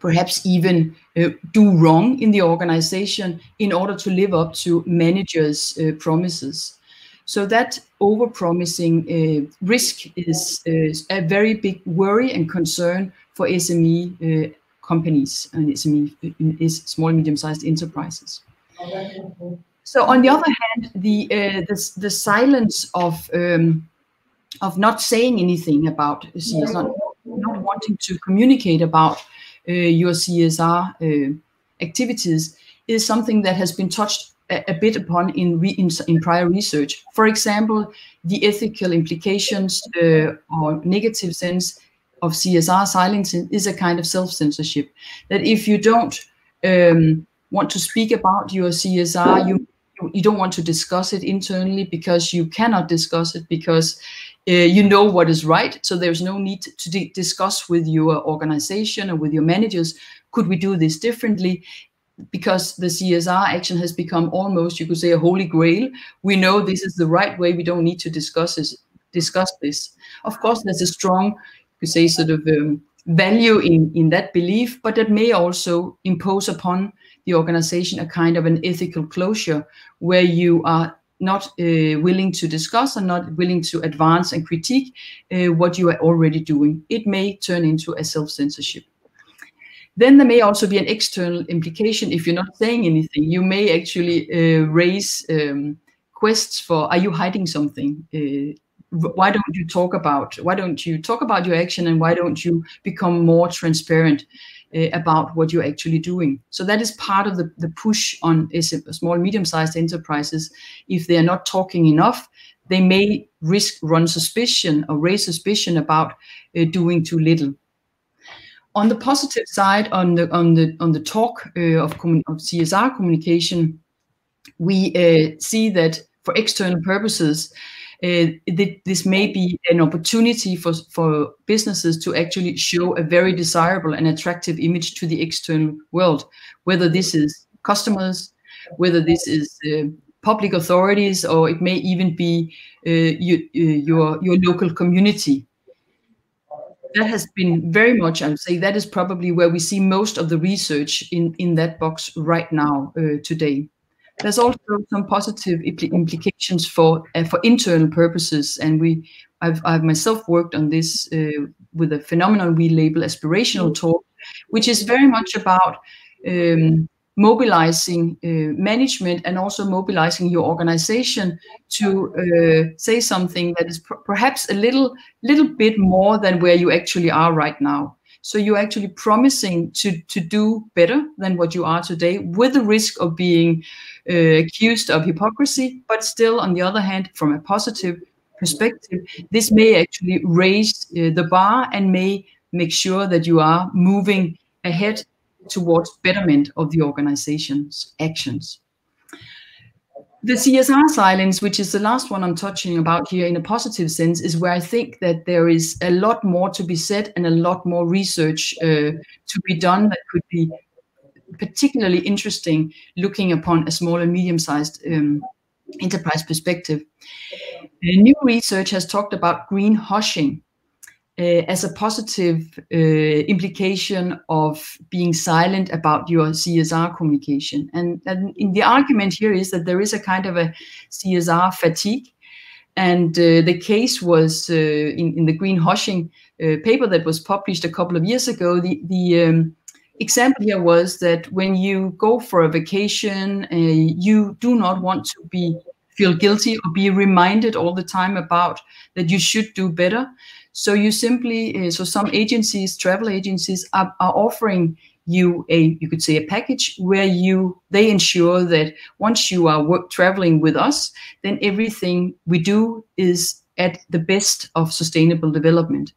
perhaps even uh, do wrong in the organization in order to live up to managers' uh, promises. So that over-promising uh, risk is, is, a very big worry and concern for SME uh, companies and SME is small medium-sized enterprises. So on the other hand, the uh, the, the silence of um, of not saying anything about CS, not not wanting to communicate about uh, your CSR uh, activities is something that has been touched a, a bit upon in, in, in, prior research. For example, the ethical implications uh, or negative sense of CSR silence is a kind of self-censorship. That if you don't um, want to speak about your CSR, you you don't want to discuss it internally because you cannot discuss it because uh, you know what is right. So there's no need to discuss with your organization or with your managers, could we do this differently? because the CSR action has become almost, you could say, a holy grail. We know this is the right way. We don't need to discuss this. Discuss this. Of course, there's a strong, you say, sort of um, value in in that belief, but that may also impose upon the organization a kind of an ethical closure where you are not uh, willing to discuss and not willing to advance and critique uh, what you are already doing. It may turn into a self censorship. Then there may also be an external implication if you're not saying anything. You may actually uh, raise um, quests for are you hiding something? Why don't you talk about why don't you talk about your action and why don't you become more transparent uh, about what you're actually doing? So that is part of the, the push on small medium-sized enterprises. If they are not talking enough they may risk run suspicion or raise suspicion about uh, doing too little. On the positive side, on the on the on the talk uh, of, of CSR communication, we see that for external purposes, th this may be an opportunity for for businesses to actually show a very desirable and attractive image to the external world, whether this is customers, whether this is uh, public authorities, or it may even be uh, you, uh, your your local community that has been very much, I would say, that is probably where we see most of the research in, in that box right now uh, today. There's also some positive impl implications for uh, for internal purposes, and we, I've, I've myself worked on this uh, with a phenomenon we label aspirational talk, which is very much about um, mobilizing uh, management and also mobilizing your organization to uh, say something that is pr perhaps a little little bit more than where you actually are right now so you're actually promising to to do better than what you are today with the risk of being uh, accused of hypocrisy but still on the other hand from a positive perspective this may actually raise uh, the bar and may make sure that you are moving ahead towards betterment of the organization's actions. The CSR silence, which is the last one I'm touching about here in a positive sense, is where I think that there is a lot more to be said and a lot more research uh, to be done that could be particularly interesting looking upon a small and medium-sized um, enterprise perspective. Uh, new research has talked about green hushing, uh, as a positive uh, implication of being silent about your CSR communication. And, and in the argument here is that there is a kind of a CSR fatigue. And uh, the case was uh, in, in the green hushing uh, paper that was published a couple of years ago. The, the um, example here was that when you go for a vacation, uh, you do not want to be feel guilty or be reminded all the time about that you should do better. So you simply, uh, so some agencies, travel agencies are, are offering you a, you could say a package where you, they ensure that once you are work, traveling with us, then everything we do is at the best of sustainable development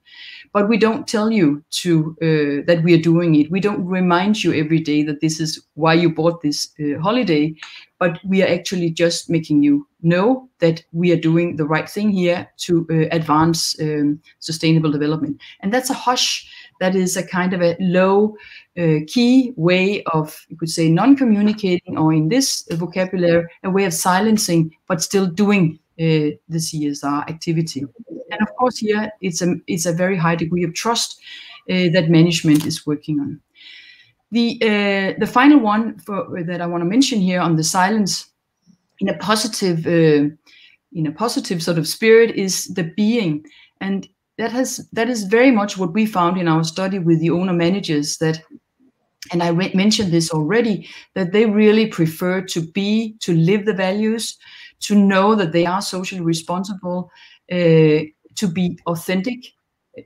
but we don't tell you to uh, that we are doing it. We don't remind you every day that this is why you bought this uh, holiday, but we are actually just making you know that we are doing the right thing here to uh, advance um, sustainable development. And that's a hush. That is a kind of a low uh, key way of, you could say, non-communicating, or in this vocabulary, a way of silencing, but still doing uh, the CSR activity. And of course, here it's a it's a very high degree of trust uh, that management is working on. The uh, the final one for, that I want to mention here on the silence in a positive uh, in a positive sort of spirit is the being, and that has that is very much what we found in our study with the owner managers that and I mentioned this already, that they really prefer to be, to live the values, to know that they are socially responsible, uh, to be authentic,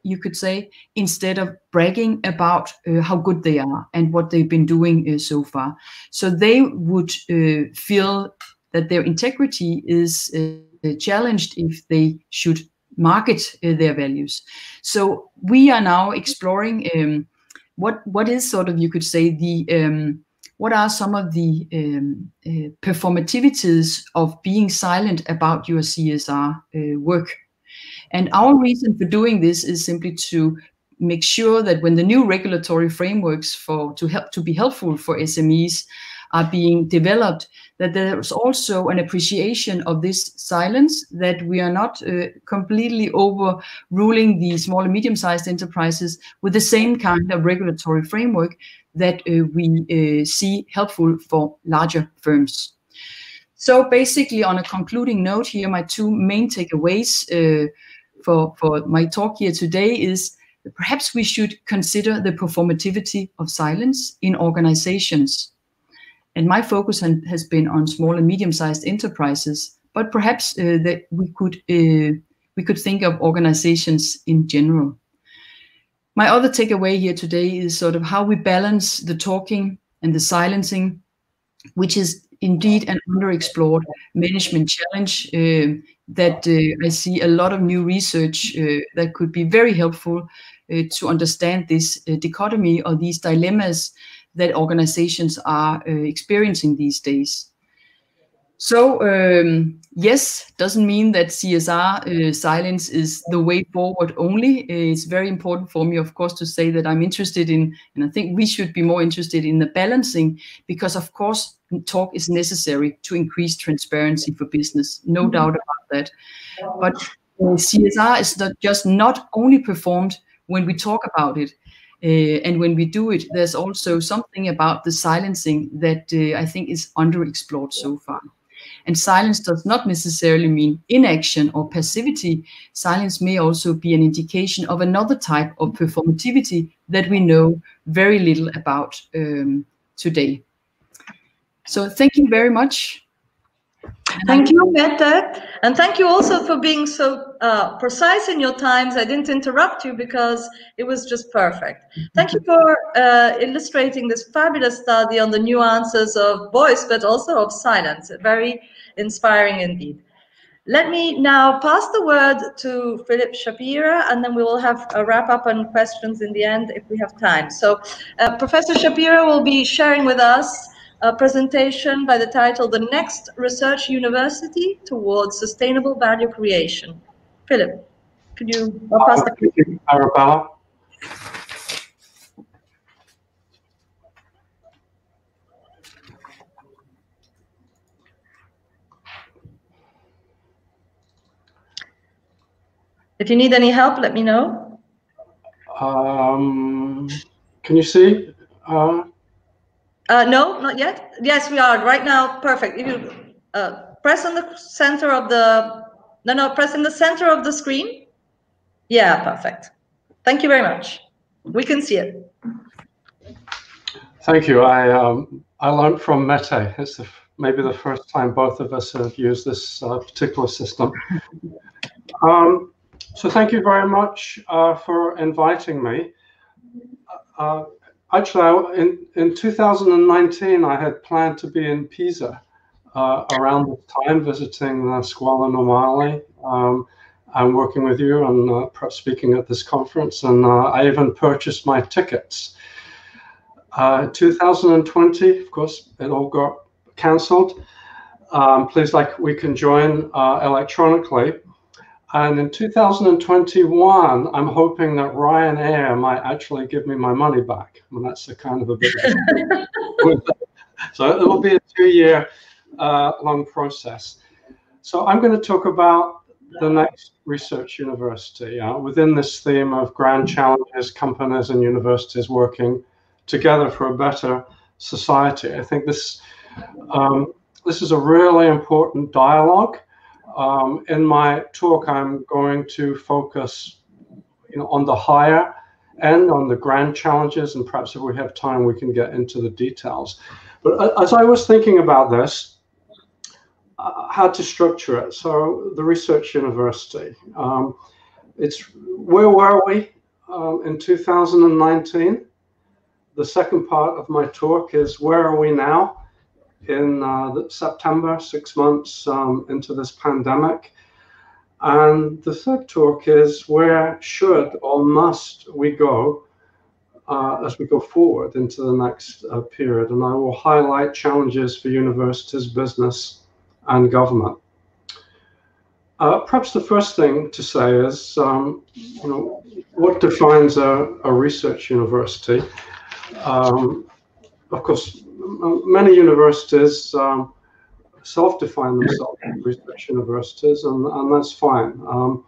you could say, instead of bragging about uh, how good they are and what they've been doing uh, so far. So they would uh, feel that their integrity is uh, challenged if they should market uh, their values. So we are now exploring um, what what is sort of you could say the um, what are some of the um, uh, performativities of being silent about your CSR work and our reason for doing this is simply to make sure that when the new regulatory frameworks for to help to be helpful for SMEs are being developed, that there's also an appreciation of this silence, that we are not uh, completely overruling the small and medium-sized enterprises with the same kind of regulatory framework that uh, we uh, see helpful for larger firms. So basically, on a concluding note here, my two main takeaways uh, for, for my talk here today is perhaps we should consider the performativity of silence in organizations. And my focus has been on small and medium-sized enterprises, but perhaps uh, that we could uh, we could think of organizations in general. My other takeaway here today is sort of how we balance the talking and the silencing, which is indeed an underexplored management challenge uh, that uh, I see a lot of new research uh, that could be very helpful uh, to understand this uh, dichotomy or these dilemmas that organizations are uh, experiencing these days. So um, yes, doesn't mean that CSR uh, silence is the way forward only. It's very important for me, of course, to say that I'm interested in, and I think we should be more interested in the balancing, because of course, talk is necessary to increase transparency for business, no mm -hmm. doubt about that. But uh, CSR is not just not only performed when we talk about it, uh, and when we do it, there's also something about the silencing that uh, I think is underexplored so far. And silence does not necessarily mean inaction or passivity. Silence may also be an indication of another type of performativity that we know very little about um, today. So thank you very much. Thank you, Mette. And thank you also for being so uh, precise in your times. I didn't interrupt you because it was just perfect. Thank you for uh, illustrating this fabulous study on the nuances of voice, but also of silence. Very inspiring indeed. Let me now pass the word to Philip Shapira, and then we will have a wrap up and questions in the end if we have time. So uh, Professor Shapira will be sharing with us a presentation by the title The Next Research University Towards Sustainable Value Creation. Philip, could you pass the... Arabella. If you need any help, let me know. Um, can you see? Uh, uh, no, not yet. Yes, we are right now. Perfect. If you uh, press on the center of the no, no, press in the center of the screen. Yeah, perfect. Thank you very much. We can see it. Thank you. I um, I learned from Mette. It's the, maybe the first time both of us have used this uh, particular system. Um, so thank you very much uh, for inviting me. Uh, actually, in, in 2019, I had planned to be in Pisa uh, around this time, visiting the Scuola Normale um, and working with you and uh, speaking at this conference. And uh, I even purchased my tickets. Uh, 2020, of course, it all got cancelled. Um, please, like we can join electronically. And in 2021, I'm hoping that Ryanair might actually give me my money back. I mean, that's a kind of a bit. so it will be a two-year uh, long process. So I'm going to talk about the next research university uh, within this theme of grand challenges, companies and universities working together for a better society. I think this um, this is a really important dialogue um, in my talk, I'm going to focus you know, on the higher end, on the grand challenges, and perhaps if we have time, we can get into the details. But uh, as I was thinking about this, uh, how to structure it. So the research university, um, it's where were we um, in 2019? The second part of my talk is where are we now? In uh, September, six months um, into this pandemic. And the third talk is where should or must we go uh, as we go forward into the next uh, period. And I will highlight challenges for universities, business, and government. Uh, perhaps the first thing to say is, um, you know, what defines a, a research university? Um, of course, many universities um, self-define themselves as research universities, and, and that's fine. Um,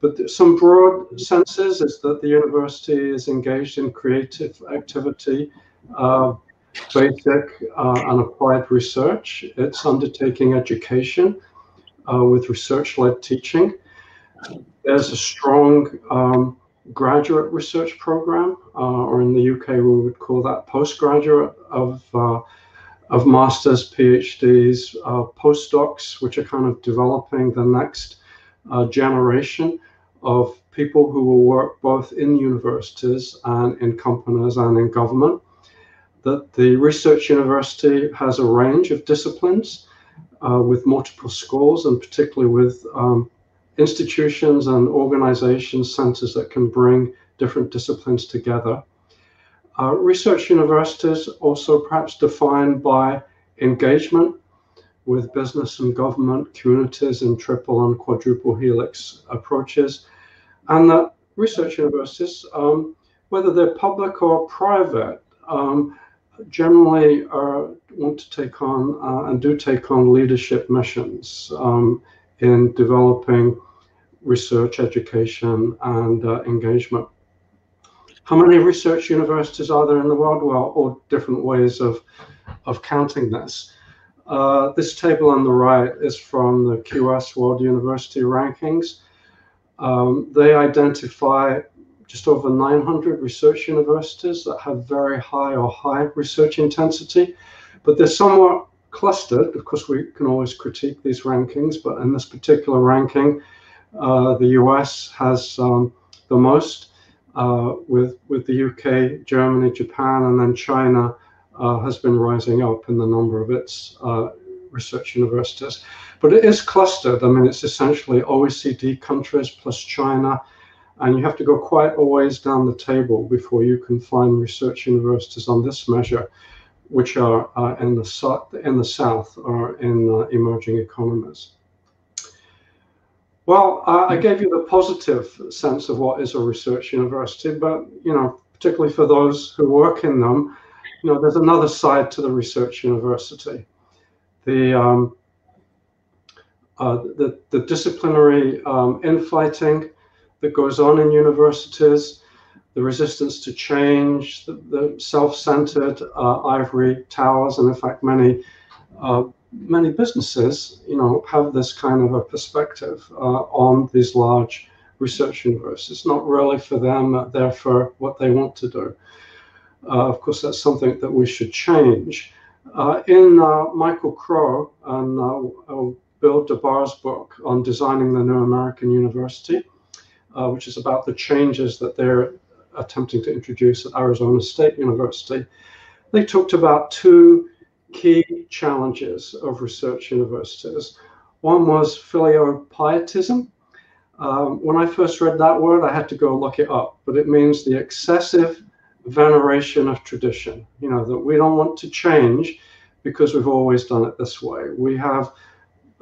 but some broad senses is that the university is engaged in creative activity, uh, basic uh, and applied research. It's undertaking education uh, with research-led teaching. There's a strong um, graduate research program, uh, or in the UK we would call that postgraduate of uh, of masters, PhDs, uh, postdocs, which are kind of developing the next uh, generation of people who will work both in universities and in companies and in government. That the research university has a range of disciplines uh, with multiple schools, and particularly with um, institutions and organizations, centers that can bring different disciplines together. Uh, research universities also perhaps defined by engagement with business and government communities in triple and quadruple helix approaches. And that research universities, um, whether they're public or private, um, generally are, want to take on uh, and do take on leadership missions um, in developing research, education, and uh, engagement. How many research universities are there in the world? Well, all different ways of, of counting this. Uh, this table on the right is from the QS World University Rankings. Um, they identify just over 900 research universities that have very high or high research intensity, but they're somewhat clustered. Of course, we can always critique these rankings, but in this particular ranking, the US has um, the most uh, with with the UK, Germany, Japan, and then China uh, has been rising up in the number of its uh, research universities. But it is clustered. I mean, it's essentially OECD countries plus China, and you have to go quite a ways down the table before you can find research universities on this measure, which are uh, in the south, in the south or in uh, emerging economies. Well, uh, I gave you the positive sense of what is a research university, but you know, particularly for those who work in them, you know, there's another side to the research university. The um, uh, the, the disciplinary um, infighting that goes on in universities, the resistance to change, the, the self-centered uh, ivory towers, and in fact many uh, many businesses, you know, have this kind of a perspective uh, on these large research universities. It's not really for them; they're for what they want to do. Uh, of course, that's something that we should change. Uh, in uh, Michael Crow and uh, uh, Bill Dabars' book on designing the new American university, which is about the changes that they're attempting to introduce at Arizona State University, they talked about two key challenges of research universities. One was filiopietism. Um, when I first read that word, I had to go look it up, but it means the excessive veneration of tradition. You know, that we don't want to change because we've always done it this way. We have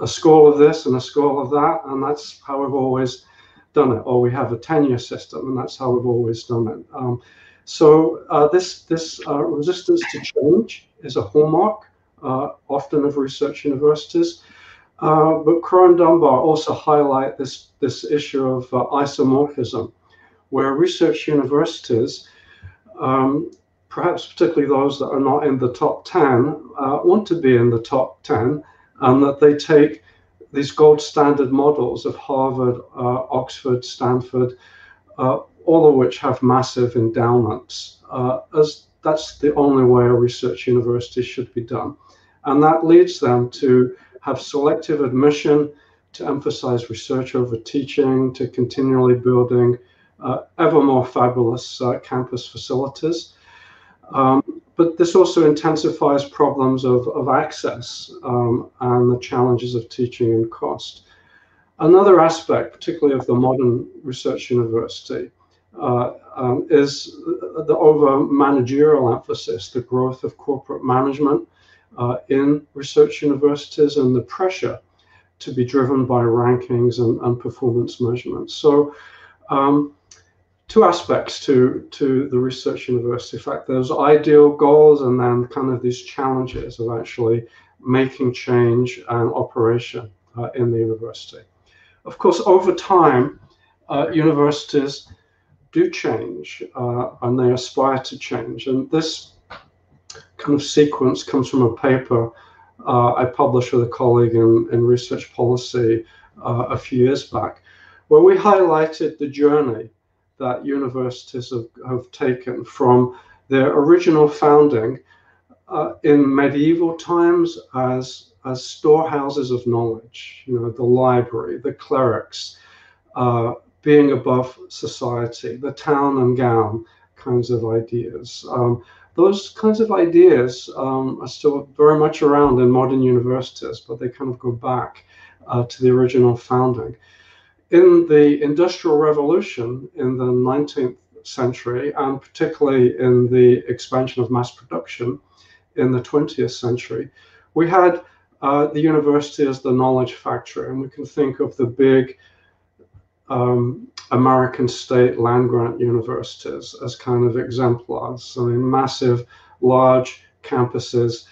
a school of this and a school of that, and that's how we've always done it. Or we have a tenure system, and that's how we've always done it. Um, so uh, this this uh, resistance to change is a hallmark, uh, often of research universities. Uh, but Crow and Dabars also highlight this this issue of uh, isomorphism, where research universities, um, perhaps particularly those that are not in the top ten, uh, want to be in the top ten, and that they take these gold standard models of Harvard, Oxford, Stanford all of which have massive endowments, uh, as that's the only way a research university should be done. And that leads them to have selective admission, to emphasize research over teaching, to continually building uh, ever more fabulous uh, campus facilities. Um, but this also intensifies problems of, of access um, and the challenges of teaching and cost. Another aspect, particularly of the modern research university, um, is the over managerial emphasis, the growth of corporate management uh, in research universities, and the pressure to be driven by rankings and, and performance measurements. So, um, two aspects to to the research university. Fact, there's ideal goals and then kind of these challenges of actually making change and operation uh, in the university. Of course, over time, uh, universities do change uh, and they aspire to change. And this kind of sequence comes from a paper uh, I published with a colleague in, in research policy uh, a few years back, where we highlighted the journey that universities have, have taken from their original founding uh, in medieval times as as storehouses of knowledge. You know, the library, the clerics, uh, being above society, the town and gown kinds of ideas. Um, those kinds of ideas um, are still very much around in modern universities, but they kind of go back uh, to the original founding. In the Industrial Revolution in the 19th century, and particularly in the expansion of mass production in the 20th century, we had uh, the university as the knowledge factory, and we can think of the big um, American state land grant universities as kind of exemplars. I mean, massive, large campuses,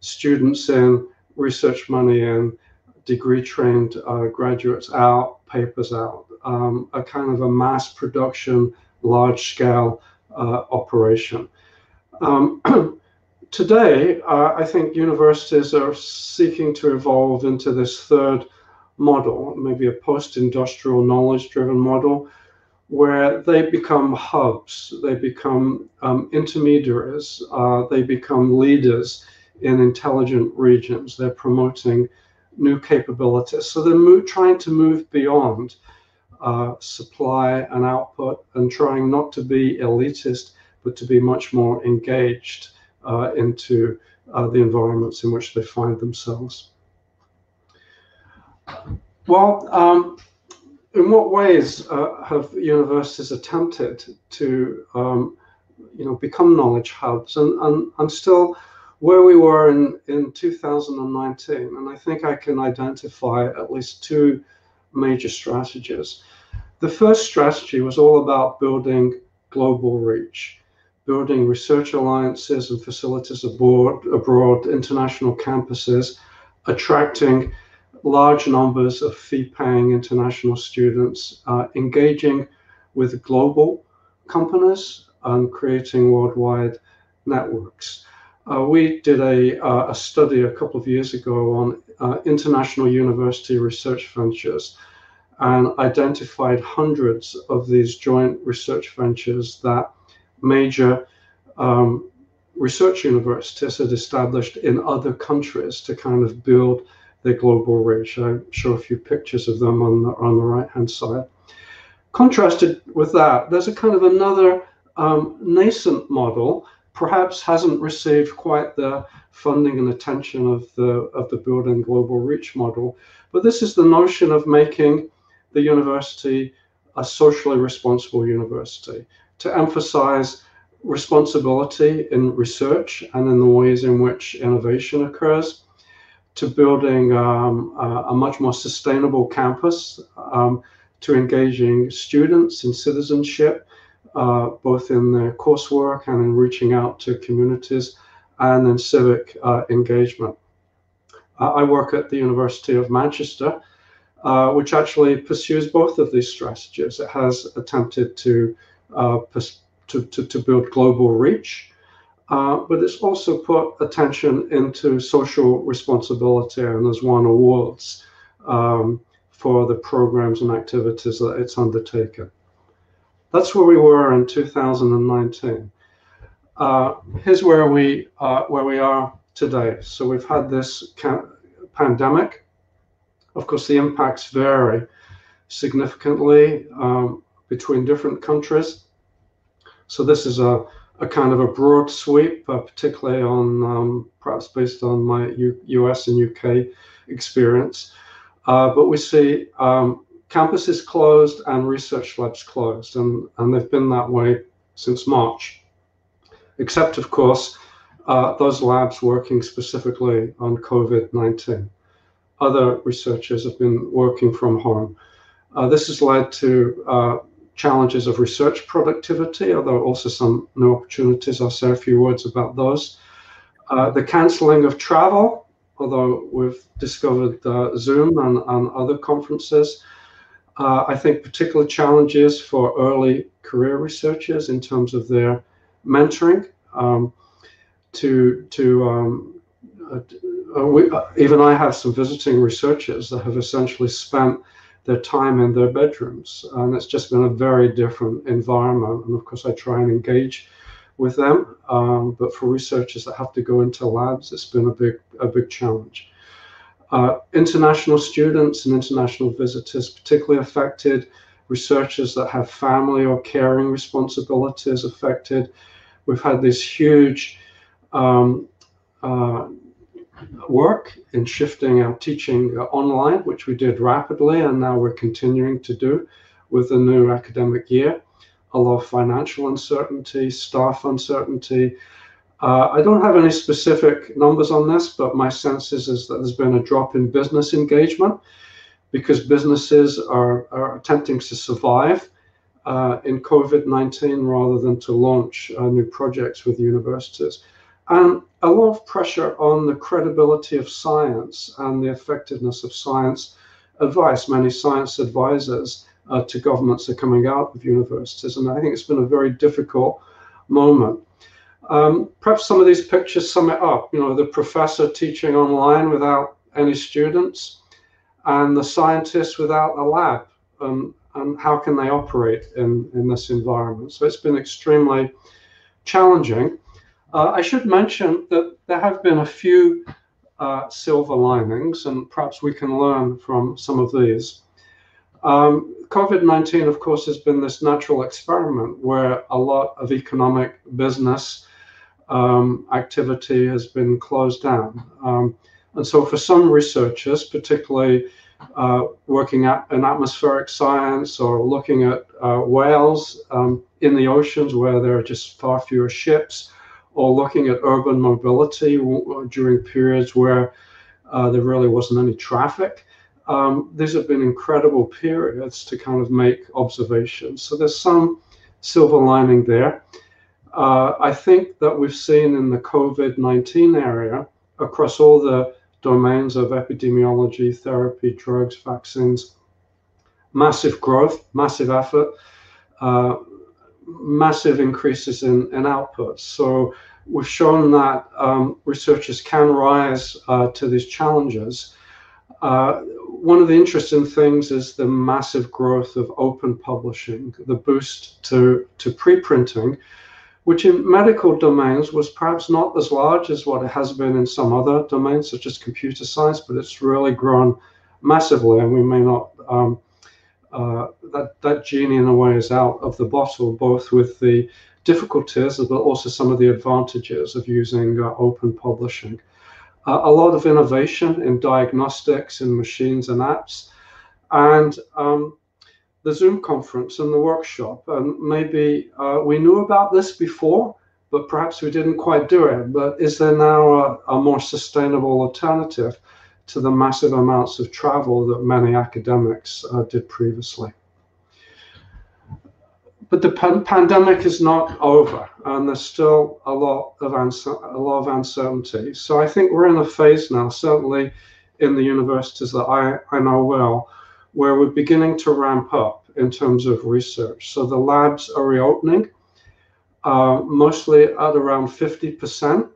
students in, research money in, degree trained uh, graduates out, papers out, um, a kind of a mass production, large scale uh, operation. Um, today, uh, I think universities are seeking to evolve into this third model, maybe a post-industrial knowledge-driven model, where they become hubs, they become um, intermediaries, uh, they become leaders in intelligent regions. They're promoting new capabilities. So they're trying to move beyond uh, supply and output and trying not to be elitist, but to be much more engaged uh, into uh, the environments in which they find themselves. Well, um, in what ways uh, have universities attempted to, um, you know, become knowledge hubs? And, and I'm still where we were in, in 2019, and I think I can identify at least two major strategies. The first strategy was all about building global reach, building research alliances and facilities abroad international campuses, attracting large numbers of fee-paying international students uh, engaging with global companies and creating worldwide networks. Uh, we did a, uh, a, study a couple of years ago on uh, international university research ventures and identified hundreds of these joint research ventures that major um, research universities had established in other countries to kind of build their global reach. I show a few pictures of them on the, on the right-hand side. Contrasted with that, there's a kind of another um, nascent model, perhaps hasn't received quite the funding and attention of the, of the building global reach model, but this is the notion of making the university a socially responsible university, to emphasize responsibility in research and in the ways in which innovation occurs, to building um, a, a, much more sustainable campus, um, to engaging students in citizenship, uh, both in their coursework and in reaching out to communities, and in civic uh, engagement. Uh, I work at the University of Manchester, uh, which actually pursues both of these strategies. It has attempted to, uh, to, to, to build global reach, uh, but it's also put attention into social responsibility, and has won awards um, for the programs and activities that it's undertaken. That's where we were in 2019. Uh, here's where we uh, where we are today. So we've had this pandemic. Of course, the impacts vary significantly um, between different countries. So this is a a kind of a broad sweep, uh, particularly on um, perhaps based on my U US and UK experience. Uh, but we see um, campuses closed and research labs closed, and, and they've been that way since March, except, of course, uh, those labs working specifically on COVID 19. Other researchers have been working from home. Uh, this has led to uh, challenges of research productivity, although also some new opportunities. I'll say a few words about those. Uh, the cancelling of travel, although we've discovered uh, Zoom and, and, other conferences. Uh, I think particular challenges for early career researchers in terms of their mentoring. Um, to to um, uh, we, uh, even I have some visiting researchers that have essentially spent their time in their bedrooms, and it's just been a very different environment. And of course, I try and engage with them, um, but for researchers that have to go into labs, it's been a big a big challenge. Uh, international students and international visitors particularly affected. Researchers that have family or caring responsibilities affected. We've had this huge um, uh, work in shifting our teaching online, which we did rapidly, and now we're continuing to do with the new academic year. A lot of financial uncertainty, staff uncertainty. Uh, I don't have any specific numbers on this, but my sense is, is that there's been a drop in business engagement because businesses are, are attempting to survive uh, in COVID 19 rather than to launch uh, new projects with universities and a lot of pressure on the credibility of science and the effectiveness of science advice. Many science advisors uh, to governments are coming out of universities, and I think it's been a very difficult moment. Um, perhaps some of these pictures sum it up. You know, the professor teaching online without any students, and the scientists without a lab. Um, and how can they operate in, in this environment? So it's been extremely challenging. Uh, I should mention that there have been a few uh, silver linings, and perhaps we can learn from some of these. Um, COVID 19, of course, has been this natural experiment where a lot of economic business um, activity has been closed down. Um, and so, for some researchers, particularly uh, working at, in atmospheric science or looking at uh, whales um, in the oceans where there are just far fewer ships, or looking at urban mobility during periods where uh, there really wasn't any traffic. Um, these have been incredible periods to kind of make observations. So there's some silver lining there. Uh, I think that we've seen in the COVID 19 area across all the domains of epidemiology, therapy, drugs, vaccines, massive growth, massive effort. Uh, massive increases in, in outputs. So we've shown that um, researchers can rise uh, to these challenges. Uh, one of the interesting things is the massive growth of open publishing, the boost to, to preprinting, which in medical domains was perhaps not as large as what it has been in some other domains, such as computer science, but it's really grown massively, and we may not um, uh, that that genie in a way is out of the bottle, both with the difficulties but also some of the advantages of using uh, open publishing. Uh, a lot of innovation in diagnostics in machines and apps, and um, the Zoom conference and the workshop. And maybe uh, we knew about this before, but perhaps we didn't quite do it. But is there now a, a more sustainable alternative? To the massive amounts of travel that many academics uh, did previously. But the pan pandemic is not over, and there's still a lot of a lot of uncertainty. So I think we're in a phase now, certainly in the universities that I, I know well, where we're beginning to ramp up in terms of research. So the labs are reopening, uh, mostly at around 50%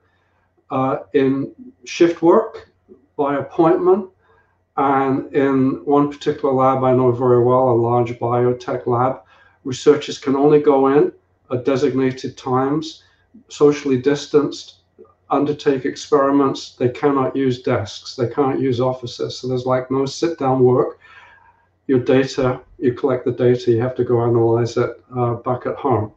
uh, in shift work by appointment. And in one particular lab I know very well, a large biotech lab, researchers can only go in at designated times, socially distanced, undertake experiments. They cannot use desks, they can't use offices. So there's like no sit down work. Your data, you collect the data, you have to go analyze it uh, back at home.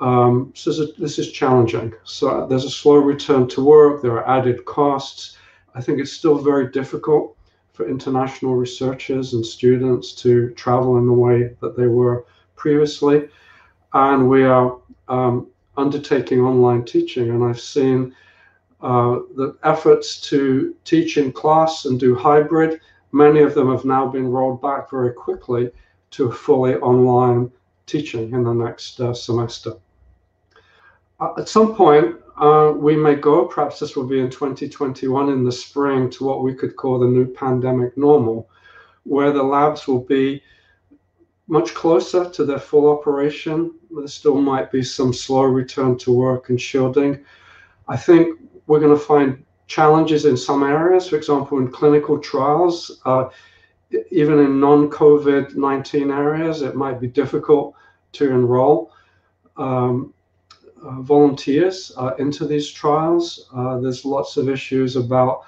Um, so this is challenging. So there's a slow return to work, there are added costs I think it's still very difficult for international researchers and students to travel in the way that they were previously. And we are um, undertaking online teaching, and I've seen uh, the efforts to teach in class and do hybrid. Many of them have now been rolled back very quickly to fully online teaching in the next uh, semester. Uh, at some point, uh, we may go, perhaps this will be in 2021 in the spring, to what we could call the new pandemic normal, where the labs will be much closer to their full operation. There still might be some slow return to work and shielding. I think we're going to find challenges in some areas, for example, in clinical trials. Uh, even in non-COVID 19 areas, it might be difficult to enroll um, uh, volunteers uh, into these trials. Uh, there's lots of issues about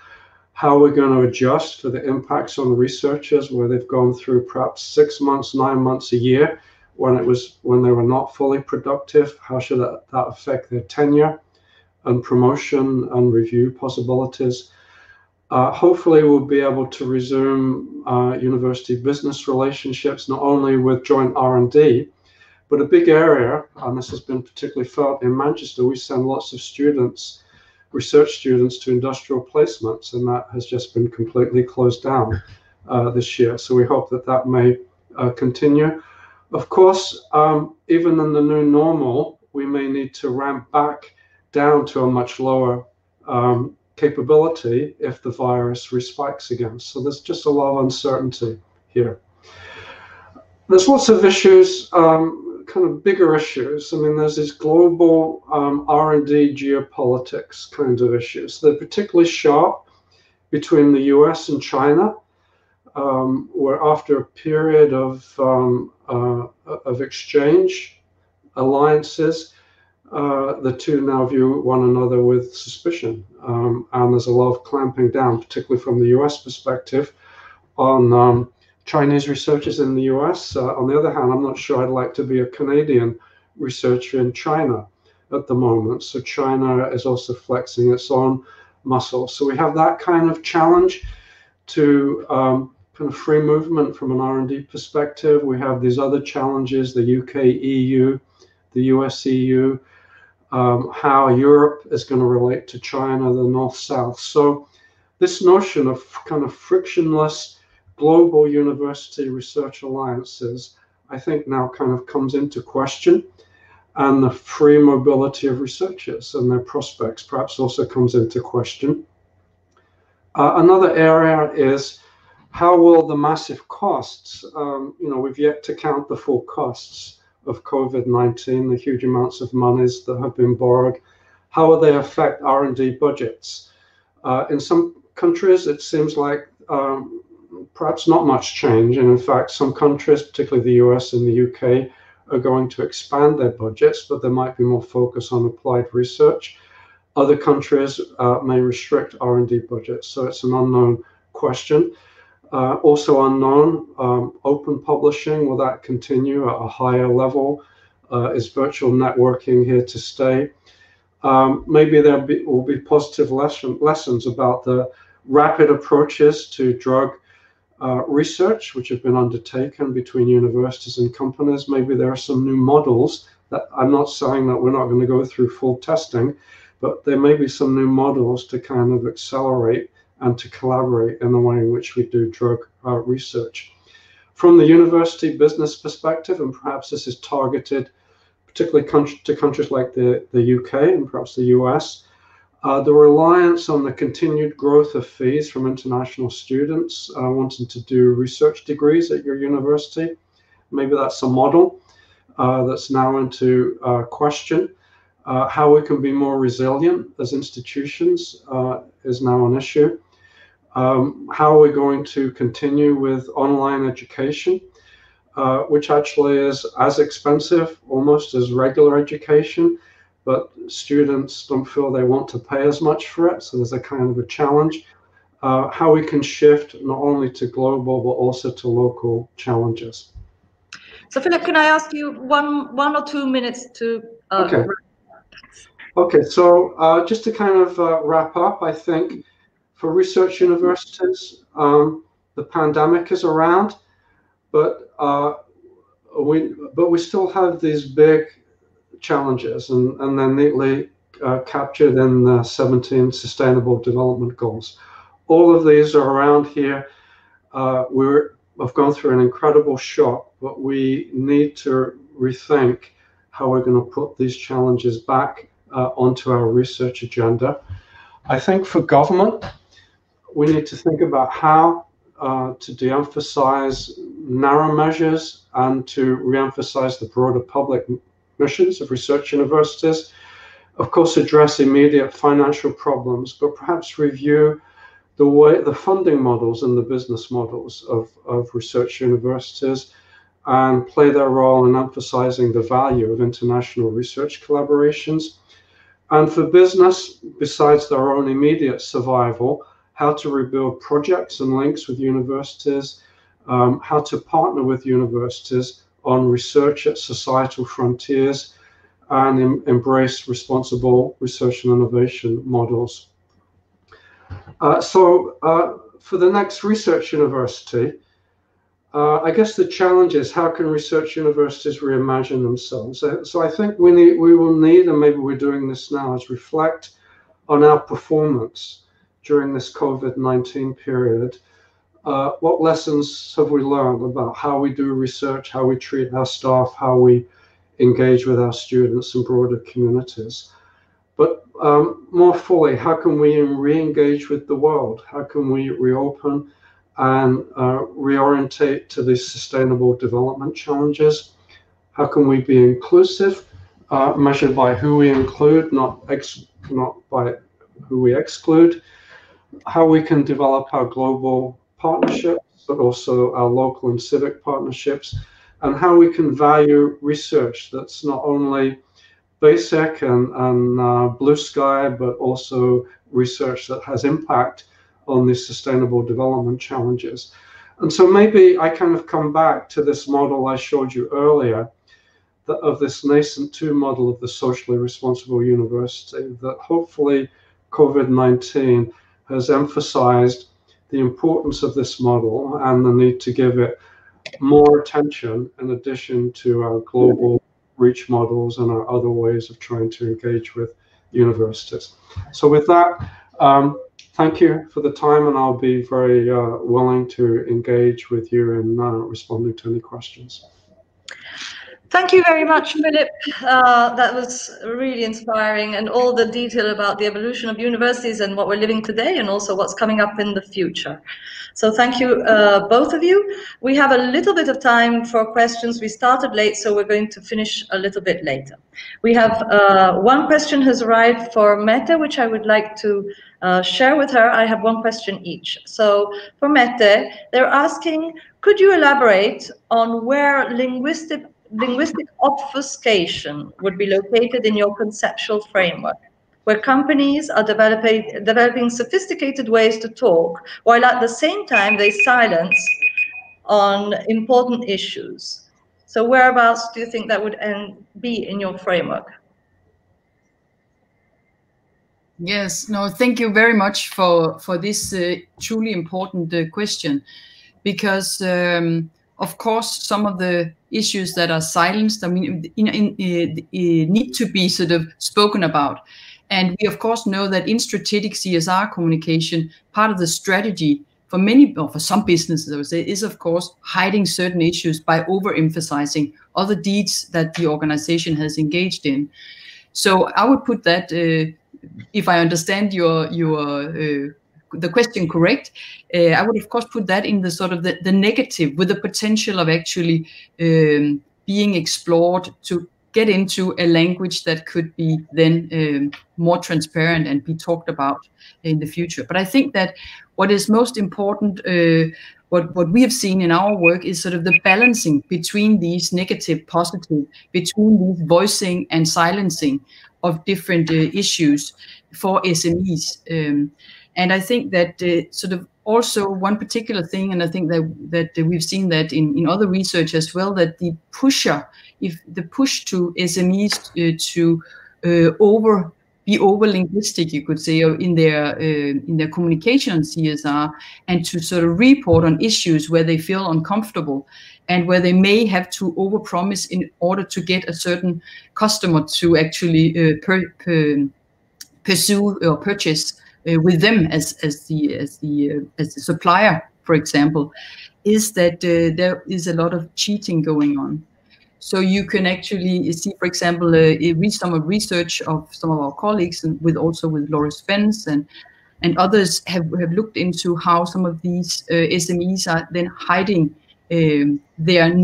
how we're going to adjust for the impacts on researchers where they've gone through perhaps six months, nine months, a year when it was when they were not fully productive. How should that, that affect their tenure and promotion and review possibilities? Uh, hopefully, we'll be able to resume uh, university business relationships, not only with joint R&D, but a big area, and this has been particularly felt in Manchester, we send lots of students, research students to industrial placements, and that has just been completely closed down uh, this year. So we hope that that may uh, continue. Of course, um, even in the new normal, we may need to ramp back down to a much lower um, capability if the virus respikes again. So there's just a lot of uncertainty here. There's lots of issues, um, kind of bigger issues. I mean, there's these global um, R&D geopolitics kind of issues. They're particularly sharp between the U.S. and China, um, where after a period of um, uh, of exchange alliances, uh, the two now view one another with suspicion. Um, and there's a lot of clamping down, particularly from the US perspective, on um, Chinese researchers in the US. Uh, on the other hand, I'm not sure I'd like to be a Canadian researcher in China at the moment. So China is also flexing its own muscle. So we have that kind of challenge to um, kind of free movement from an R&D perspective. We have these other challenges, the UK, EU, the US, EU, um, how Europe is going to relate to China, the North-South. So this notion of kind of frictionless global university research alliances, I think now kind of comes into question. And the free mobility of researchers and their prospects perhaps also comes into question. Uh, another area is how will the massive costs, um, you know, we've yet to count the full costs of COVID-19, the huge amounts of monies that have been borrowed, how will they affect R&D budgets? Uh, in some countries, it seems like um, perhaps not much change. And in fact, some countries, particularly the US and the UK, are going to expand their budgets, but there might be more focus on applied research. Other countries uh, may restrict R&D budgets, so it's an unknown question. Uh, also unknown, um, open publishing, will that continue at a higher level? Uh, is virtual networking here to stay? Um, maybe there be, will be positive lesson, lessons about the rapid approaches to drug uh, research, which have been undertaken between universities and companies. Maybe there are some new models that I'm not saying that we're not going to go through full testing, but there may be some new models to kind of accelerate and to collaborate in the way in which we do drug uh, research. From the university business perspective, and perhaps this is targeted particularly to countries like the, the UK and perhaps the US, uh, the reliance on the continued growth of fees from international students uh, wanting to do research degrees at your university. Maybe that's a model uh, that's now into uh, question. Uh, how we can be more resilient as institutions uh, is now an issue. Um, how are we going to continue with online education, which actually is as expensive almost as regular education, but students don't feel they want to pay as much for it. So there's a kind of a challenge. Uh, how we can shift not only to global but also to local challenges. So Philip, can I ask you one one or two minutes to uh, okay. Okay, so uh, just to kind of uh, wrap up, I think for research universities. Um, the pandemic is around, but uh, we but we still have these big challenges, and and they're neatly uh, captured in the 17 Sustainable Development Goals. All of these are around here. Uh, we're have gone through an incredible shock, but we need to rethink how we're going to put these challenges back uh, onto our research agenda. I think for government, we need to think about how uh, to de-emphasize narrow measures and to re-emphasize the broader public missions of research universities. Of course, address immediate financial problems, but perhaps review the way the funding models and the business models of, of research universities and play their role in emphasizing the value of international research collaborations. And for business, besides their own immediate survival, how to rebuild projects and links with universities, um, how to partner with universities on research at societal frontiers, and em embrace responsible research and innovation models. Uh, so uh, for the next research university, uh, I guess the challenge is how can research universities reimagine themselves? So, so, I think we need, we will need, and maybe we're doing this now, is reflect on our performance during this COVID-19 period. Uh, what lessons have we learned about how we do research, how we treat our staff, how we engage with our students and broader communities? But um, more fully, how can we re-engage with the world? How can we reopen and uh, reorientate to these sustainable development challenges? How can we be inclusive, uh, measured by who we include, not ex not by who we exclude? How we can develop our global partnerships, but also our local and civic partnerships, and how we can value research that's not only basic and, and uh, blue sky, but also research that has impact on these sustainable development challenges. And so maybe I kind of come back to this model I showed you earlier that, of this nascent two model of the socially responsible university that hopefully COVID-19 has emphasized the importance of this model and the need to give it more attention in addition to our global reach models and our other ways of trying to engage with universities. So with that, um, thank you for the time and I'll be very uh, willing to engage with you in uh, responding to any questions. Thank you very much, Philip. Uh, that was really inspiring and all the detail about the evolution of universities and what we're living today and also what's coming up in the future. So thank you, uh, both of you. We have a little bit of time for questions. We started late, so we're going to finish a little bit later. We have uh, one question has arrived for Mette, which I would like to uh, share with her. I have one question each. So for Mette, they're asking, could you elaborate on where linguistic linguistic obfuscation would be located in your conceptual framework, where companies are developing, developing sophisticated ways to talk, while at the same time they silence on important issues. So whereabouts do you think that would end, be in your framework? Yes, no, thank you very much for, for this uh, truly important uh, question, because um, of course, some of the issues that are silenced, I mean, in, in, in, need to be sort of spoken about. And we, of course, know that in strategic CSR communication, part of the strategy for many, or for some businesses, I would say, is, of course, hiding certain issues by overemphasizing other deeds that the organization has engaged in. So I would put that, uh, if I understand your your uh, the question correct, uh, I would of course put that in the sort of the, the negative with the potential of actually um, being explored to get into a language that could be then um, more transparent and be talked about in the future. But I think that what is most important, uh, what, what we have seen in our work is sort of the balancing between these negative, positive, between these voicing and silencing of different uh, issues for SMEs. Um, and I think that uh, sort of also one particular thing, and I think that that we've seen that in, in other research as well, that the pusher, if the push to SMEs uh, to uh, over be over linguistic, you could say, in their uh, in their communication on CSR, and to sort of report on issues where they feel uncomfortable, and where they may have to overpromise in order to get a certain customer to actually uh, per, per, pursue or purchase with them as as the as the uh, as the supplier, for example, is that uh, there is a lot of cheating going on. So you can actually see, for example, uh, read some of research of some of our colleagues, and with also with Laura Spence and and others have, have looked into how some of these uh, SMEs are then hiding um, their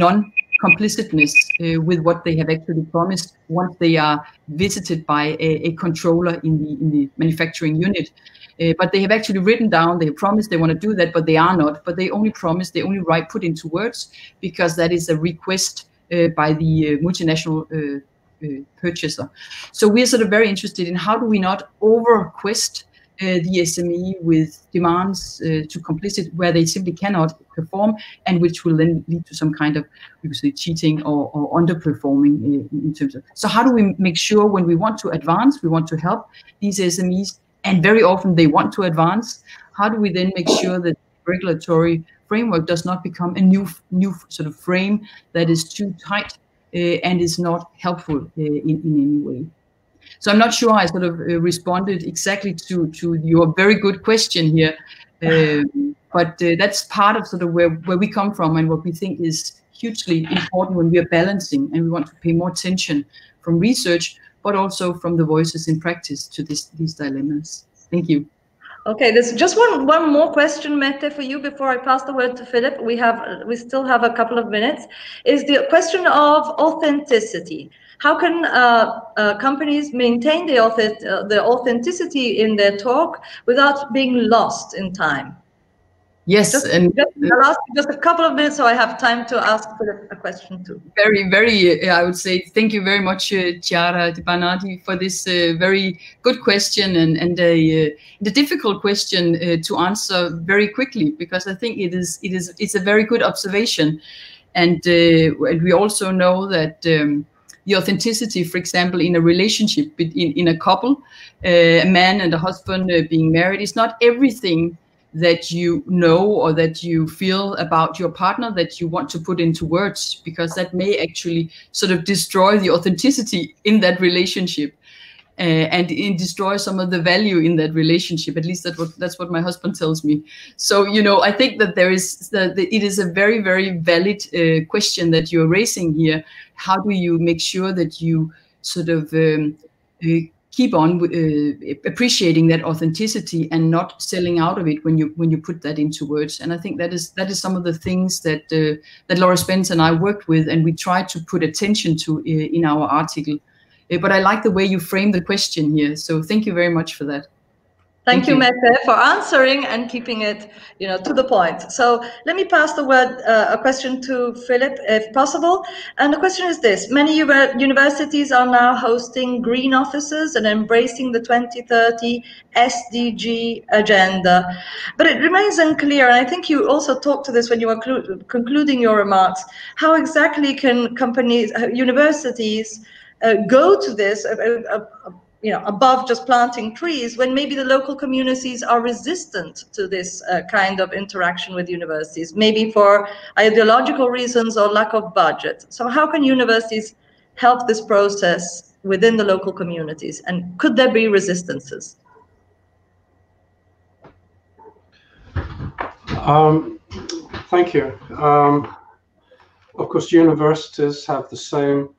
non-complicitness uh, with what they have actually promised once they are visited by a, a controller in the in the manufacturing unit. Uh, but they have actually written down, they promised they want to do that, but they are not. But they only promise, they only write, put into words, because that is a request uh, by the uh, multinational uh, uh, purchaser. So we're sort of very interested in how do we not over-quest uh, the SME with demands uh, to complicit where they simply cannot perform, and which will then lead to some kind of you could say cheating or, or underperforming in, in, terms of. So how do we make sure when we want to advance, we want to help these SMEs, and very often they want to advance. How do we then make sure that regulatory framework does not become a new new sort of frame that is too tight uh, and is not helpful uh, in, in any way? So I'm not sure I sort of uh, responded exactly to to your very good question here, um, but uh, that's part of sort of where where we come from and what we think is hugely important when we are balancing and we want to pay more attention from research, but also from the voices in practice to this, these dilemmas. Thank you. Okay, there's just one one more question, Mette, for you before I pass the word to Philip. We have we still have a couple of minutes. Is the question of authenticity? How can uh, uh, companies maintain the, authent uh, the authenticity in their talk without being lost in time? Yes, just, and just, last, just a couple of minutes, so I have time to ask a question too. Very, very. I would say thank you very much, uh, Chiara Di Bernardi, for this uh, very good question and and a, uh, the difficult question uh, to answer very quickly because I think it is it is it's a very good observation, and uh, and we also know that. Um, the authenticity, for example, in a relationship in, in a couple, uh, a man and a husband uh, being married, is not everything that you know or that you feel about your partner that you want to put into words because that may actually sort of destroy the authenticity in that relationship uh, and it destroys some of the value in that relationship. At least that's what that's what my husband tells me. So you know, I think that there is that it is a very very valid uh, question that you're raising here. How do you make sure that you sort of um, uh, keep on uh, appreciating that authenticity and not selling out of it when you when you put that into words and i think that is that is some of the things that uh, that laura spence and i worked with and we try to put attention to uh, in our article uh, but I like the way you frame the question here. So thank you very much for that. Thank, Thank you, you, Mette, for answering and keeping it, you know, to the point. So let me pass the word, uh, a question to Philip, if possible. And the question is this: Many universities are now hosting green offices and embracing the 2030 SDG agenda, but it remains unclear. And I think you also talked to this when you were concluding your remarks. How exactly can companies, uh, universities, uh, go to this, uh, uh, uh, you know, above just planting trees, when maybe the local communities are resistant to this uh, kind of interaction with universities, maybe for ideological reasons or lack of budget. So how can universities help this process within the local communities, and could there be resistances? Um, thank you. Um, of course, universities have the same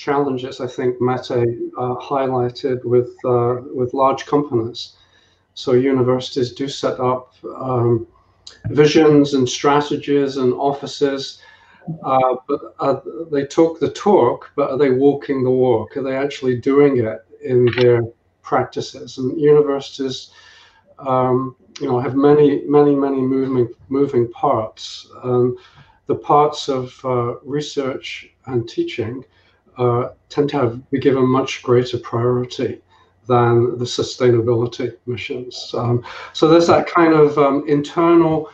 challenges I think Mette uh, highlighted with uh, with large companies. So universities do set up um, visions and strategies and offices, uh, but they talk the talk, but are they walking the walk? Are they actually doing it in their practices? And universities, um, you know, have many, many, many moving moving parts. Um, the parts of uh, research and teaching uh, tend to have be given much greater priority than the sustainability missions. Um, so there's that kind of um, internal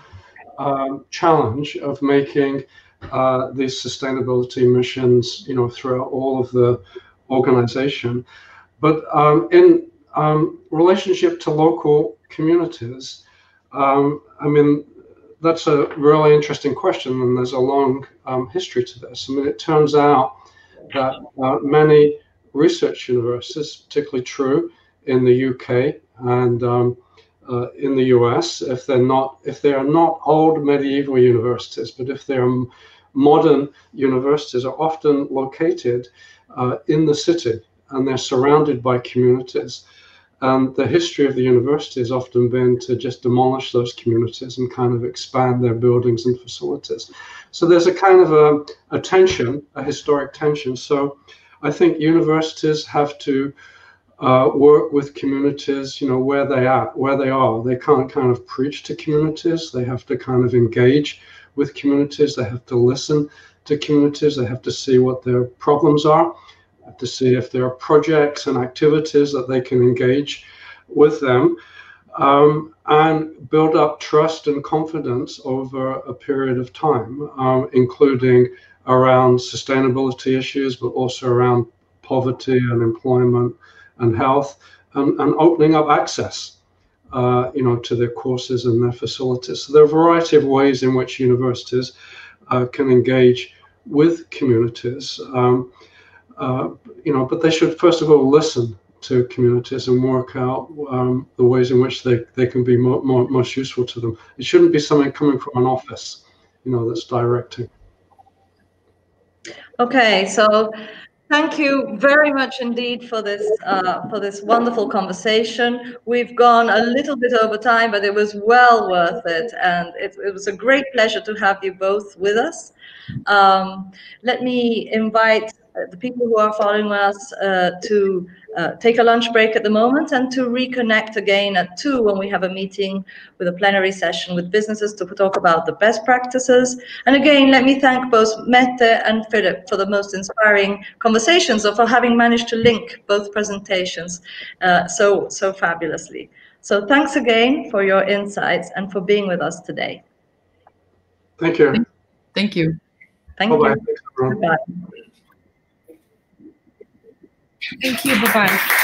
um, challenge of making uh, these sustainability missions, you know, throughout all of the organization. But um, in um, relationship to local communities, um, I mean, that's a really interesting question, and there's a long history to this. I mean, it turns out that uh, many research universities, particularly true in the UK and um, uh, in the US, if they're not if they are not old medieval universities, but if they are modern universities are often located uh, in the city and they're surrounded by communities. And the history of the university has often been to just demolish those communities and kind of expand their buildings and facilities. So there's a kind of a, a tension, a historic tension. So I think universities have to uh, work with communities, you know, where they are, where they are. They can't kind of preach to communities. They have to kind of engage with communities. They have to listen to communities. They have to see what their problems are, to see if there are projects and activities that they can engage with them, um, and build up trust and confidence over a period of time, um, including around sustainability issues, but also around poverty and employment and health, and, and opening up access, uh, you know, to their courses and their facilities. So there are a variety of ways in which universities uh, can engage with communities, um, uh, you know, but they should first of all listen to communities and work out um, the ways in which they, they can be more, more, most useful to them. It shouldn't be something coming from an office, you know, that's directing. Okay, so Thank you very much indeed for this uh, for this wonderful conversation. We've gone a little bit over time, but it was well worth it, and it, it was a great pleasure to have you both with us. Um, let me invite the people who are following us uh, to uh, take a lunch break at the moment and to reconnect again at 2 when we have a meeting with a plenary session with businesses to talk about the best practices. And again, let me thank both Mette and Philip for the most inspiring conversations or for having managed to link both presentations uh, so, so fabulously. So thanks again for your insights and for being with us today. Thank you. Thank you. Thank Bye-bye. you. Bye-bye. Thank you. Bye bye.